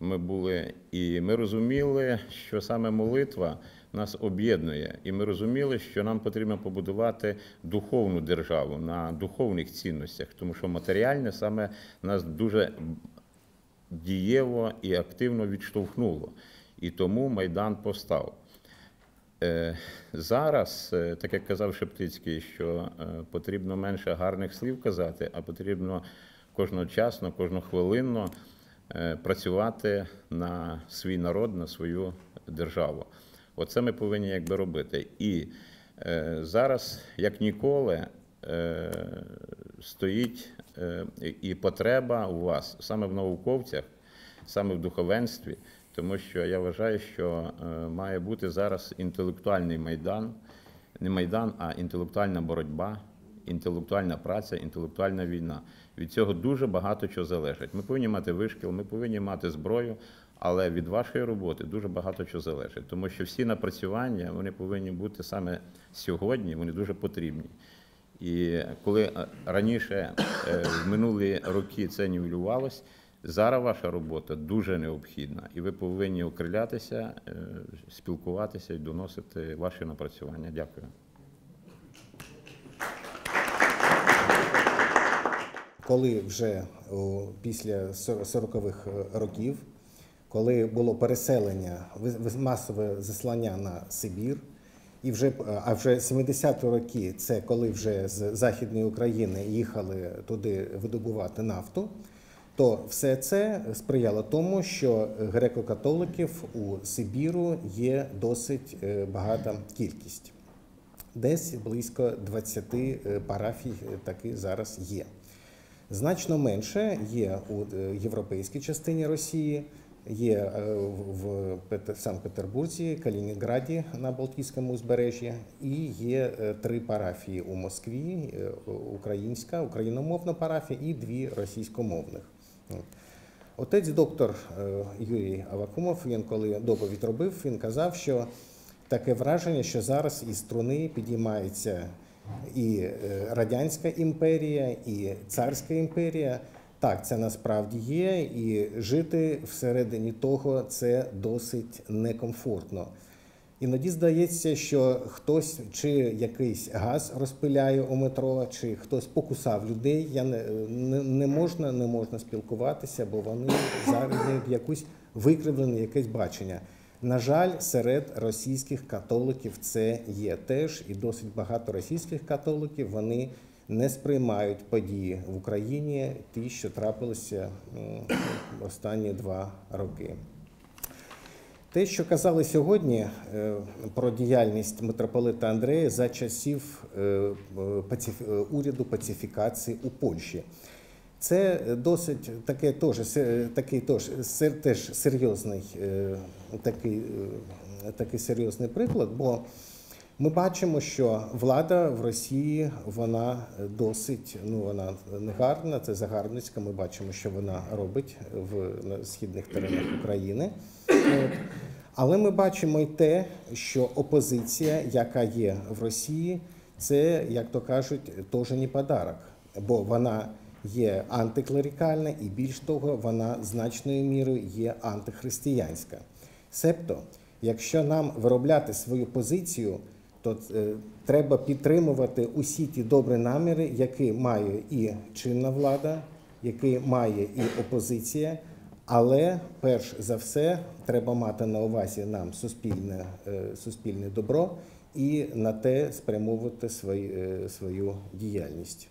Ми були, і ми розуміли, що саме молитва нас об'єднує, і ми розуміли, що нам потрібно побудувати духовну державу на духовних цінностях, тому що матеріальне саме нас дуже дієво і активно відштовхнуло. І тому Майдан постав. Е, Зараз, е, так як казав Шептицький, що е, потрібно менше гарних слів казати, а потрібно кожночасно, кожнохвилинно працювати на свій народ, на свою державу. Оце ми повинні якби робити. І е, зараз, як ніколи, е, стоїть е, і потреба у вас саме в науковцях, саме в духовенстві, тому що я вважаю, що е, має бути зараз інтелектуальний майдан, не майдан, а інтелектуальна боротьба, інтелектуальна праця, інтелектуальна війна. Від цього дуже багато чого залежить. Ми повинні мати вишкіл, ми повинні мати зброю, але від вашої роботи дуже багато чого залежить, тому що всі напрацювання вони повинні бути саме сьогодні, вони дуже потрібні. І коли е, раніше е, в минулі роки це нівелювалось, зараз ваша робота дуже необхідна, і ви повинні окрилятися, е, спілкуватися і доносити ваші напрацювання. Дякую. коли вже після 40-х років, коли було переселення, масове заслання на Сибір, і вже, а вже 70-ті роки це коли вже з Західної України їхали туди видобувати нафту, то все це сприяло тому, що греко-католиків у Сибіру є досить е, багата кількість. Десь близько 20 е, парафій е, таки зараз є. Значно менше є у е, європейській частині Росії, є е, в в Санкт-Петербурзі, Калінінграді на Балтійському узбережжі, і є е, три парафії у Москві: е, українська, україномовна парафія і дві російськомовних. Отець доктор Юрій Авакумов, він коли доповідь робив, він казав, що таке враження, що зараз із струни підіймається і Радянська імперія, і Царська імперія. Так, це насправді є, і жити всередині того це досить некомфортно. Іноді здається, що хтось чи якийсь газ розпиляє у метро, чи хтось покусав людей. Я не, не, не можна не можна спілкуватися, бо вони мають якусь викривлене якесь бачення. На жаль, серед російських католиків це є теж, і досить багато російських католиків вони не сприймають події в Україні, ті, що трапилися останні два роки. Те, що казали сьогодні е, про діяльність митрополита Андрея за часів е, е, уряду пацифікації у Польщі. Це досить таке теж, такий теж, теж серйозний, такий, такий серйозний приклад, бо ми бачимо, що влада в Росії вона досить ну вона не гарна, це загарбницька. Ми бачимо, що вона робить в східних теренах України. Але ми бачимо й те, що опозиція, яка є в Росії, це, як то кажуть, теж не подарок, бо вона є антиклерикальна і більш того, вона значною мірою є антихристиянська. Себто, якщо нам виробляти свою позицію, то е, треба підтримувати усі ті добрі наміри, які має і чинна влада, які має і опозиція. Але перш за все треба мати на увазі нам суспільне, е, суспільне добро і на те спрямовувати свої, е, свою діяльність.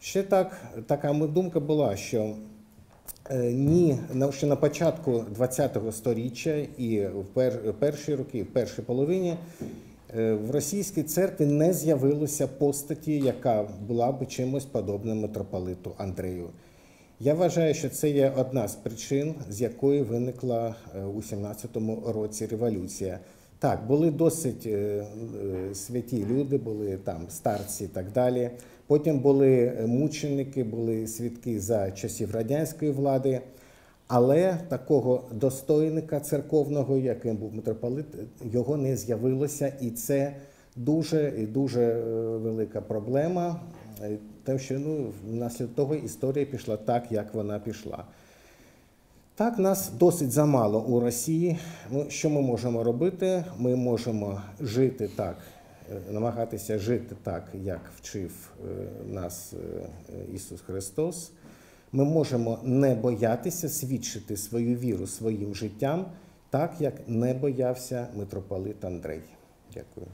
Ще так, така думка була, що ні, ще на початку ХХ століття і в пер, перші роки, в першій половині в російській церкві не з'явилося постаті, яка була би чимось подобним митрополиту Андрею. Я вважаю, що це є одна з причин, з якої виникла е, у 17-му році революція. Так, були досить е, е, святі люди, були там старці і так далі. Потім були е, мученики, були свідки за часів радянської влади. Але такого достойника церковного, яким був митрополит, його не з'явилося, і це дуже і дуже е, велика проблема. Е, Тому що ну, внаслідок того історія пішла так, як вона пішла. Так, нас досить замало у Росії. Ну, що ми можемо робити? Ми можемо жити так, е, намагатися жити так, як вчив нас Ісус Христос. Ми можемо не боятися свідчити свою віру своїм життям, так як не боявся митрополит Андрей. Дякую.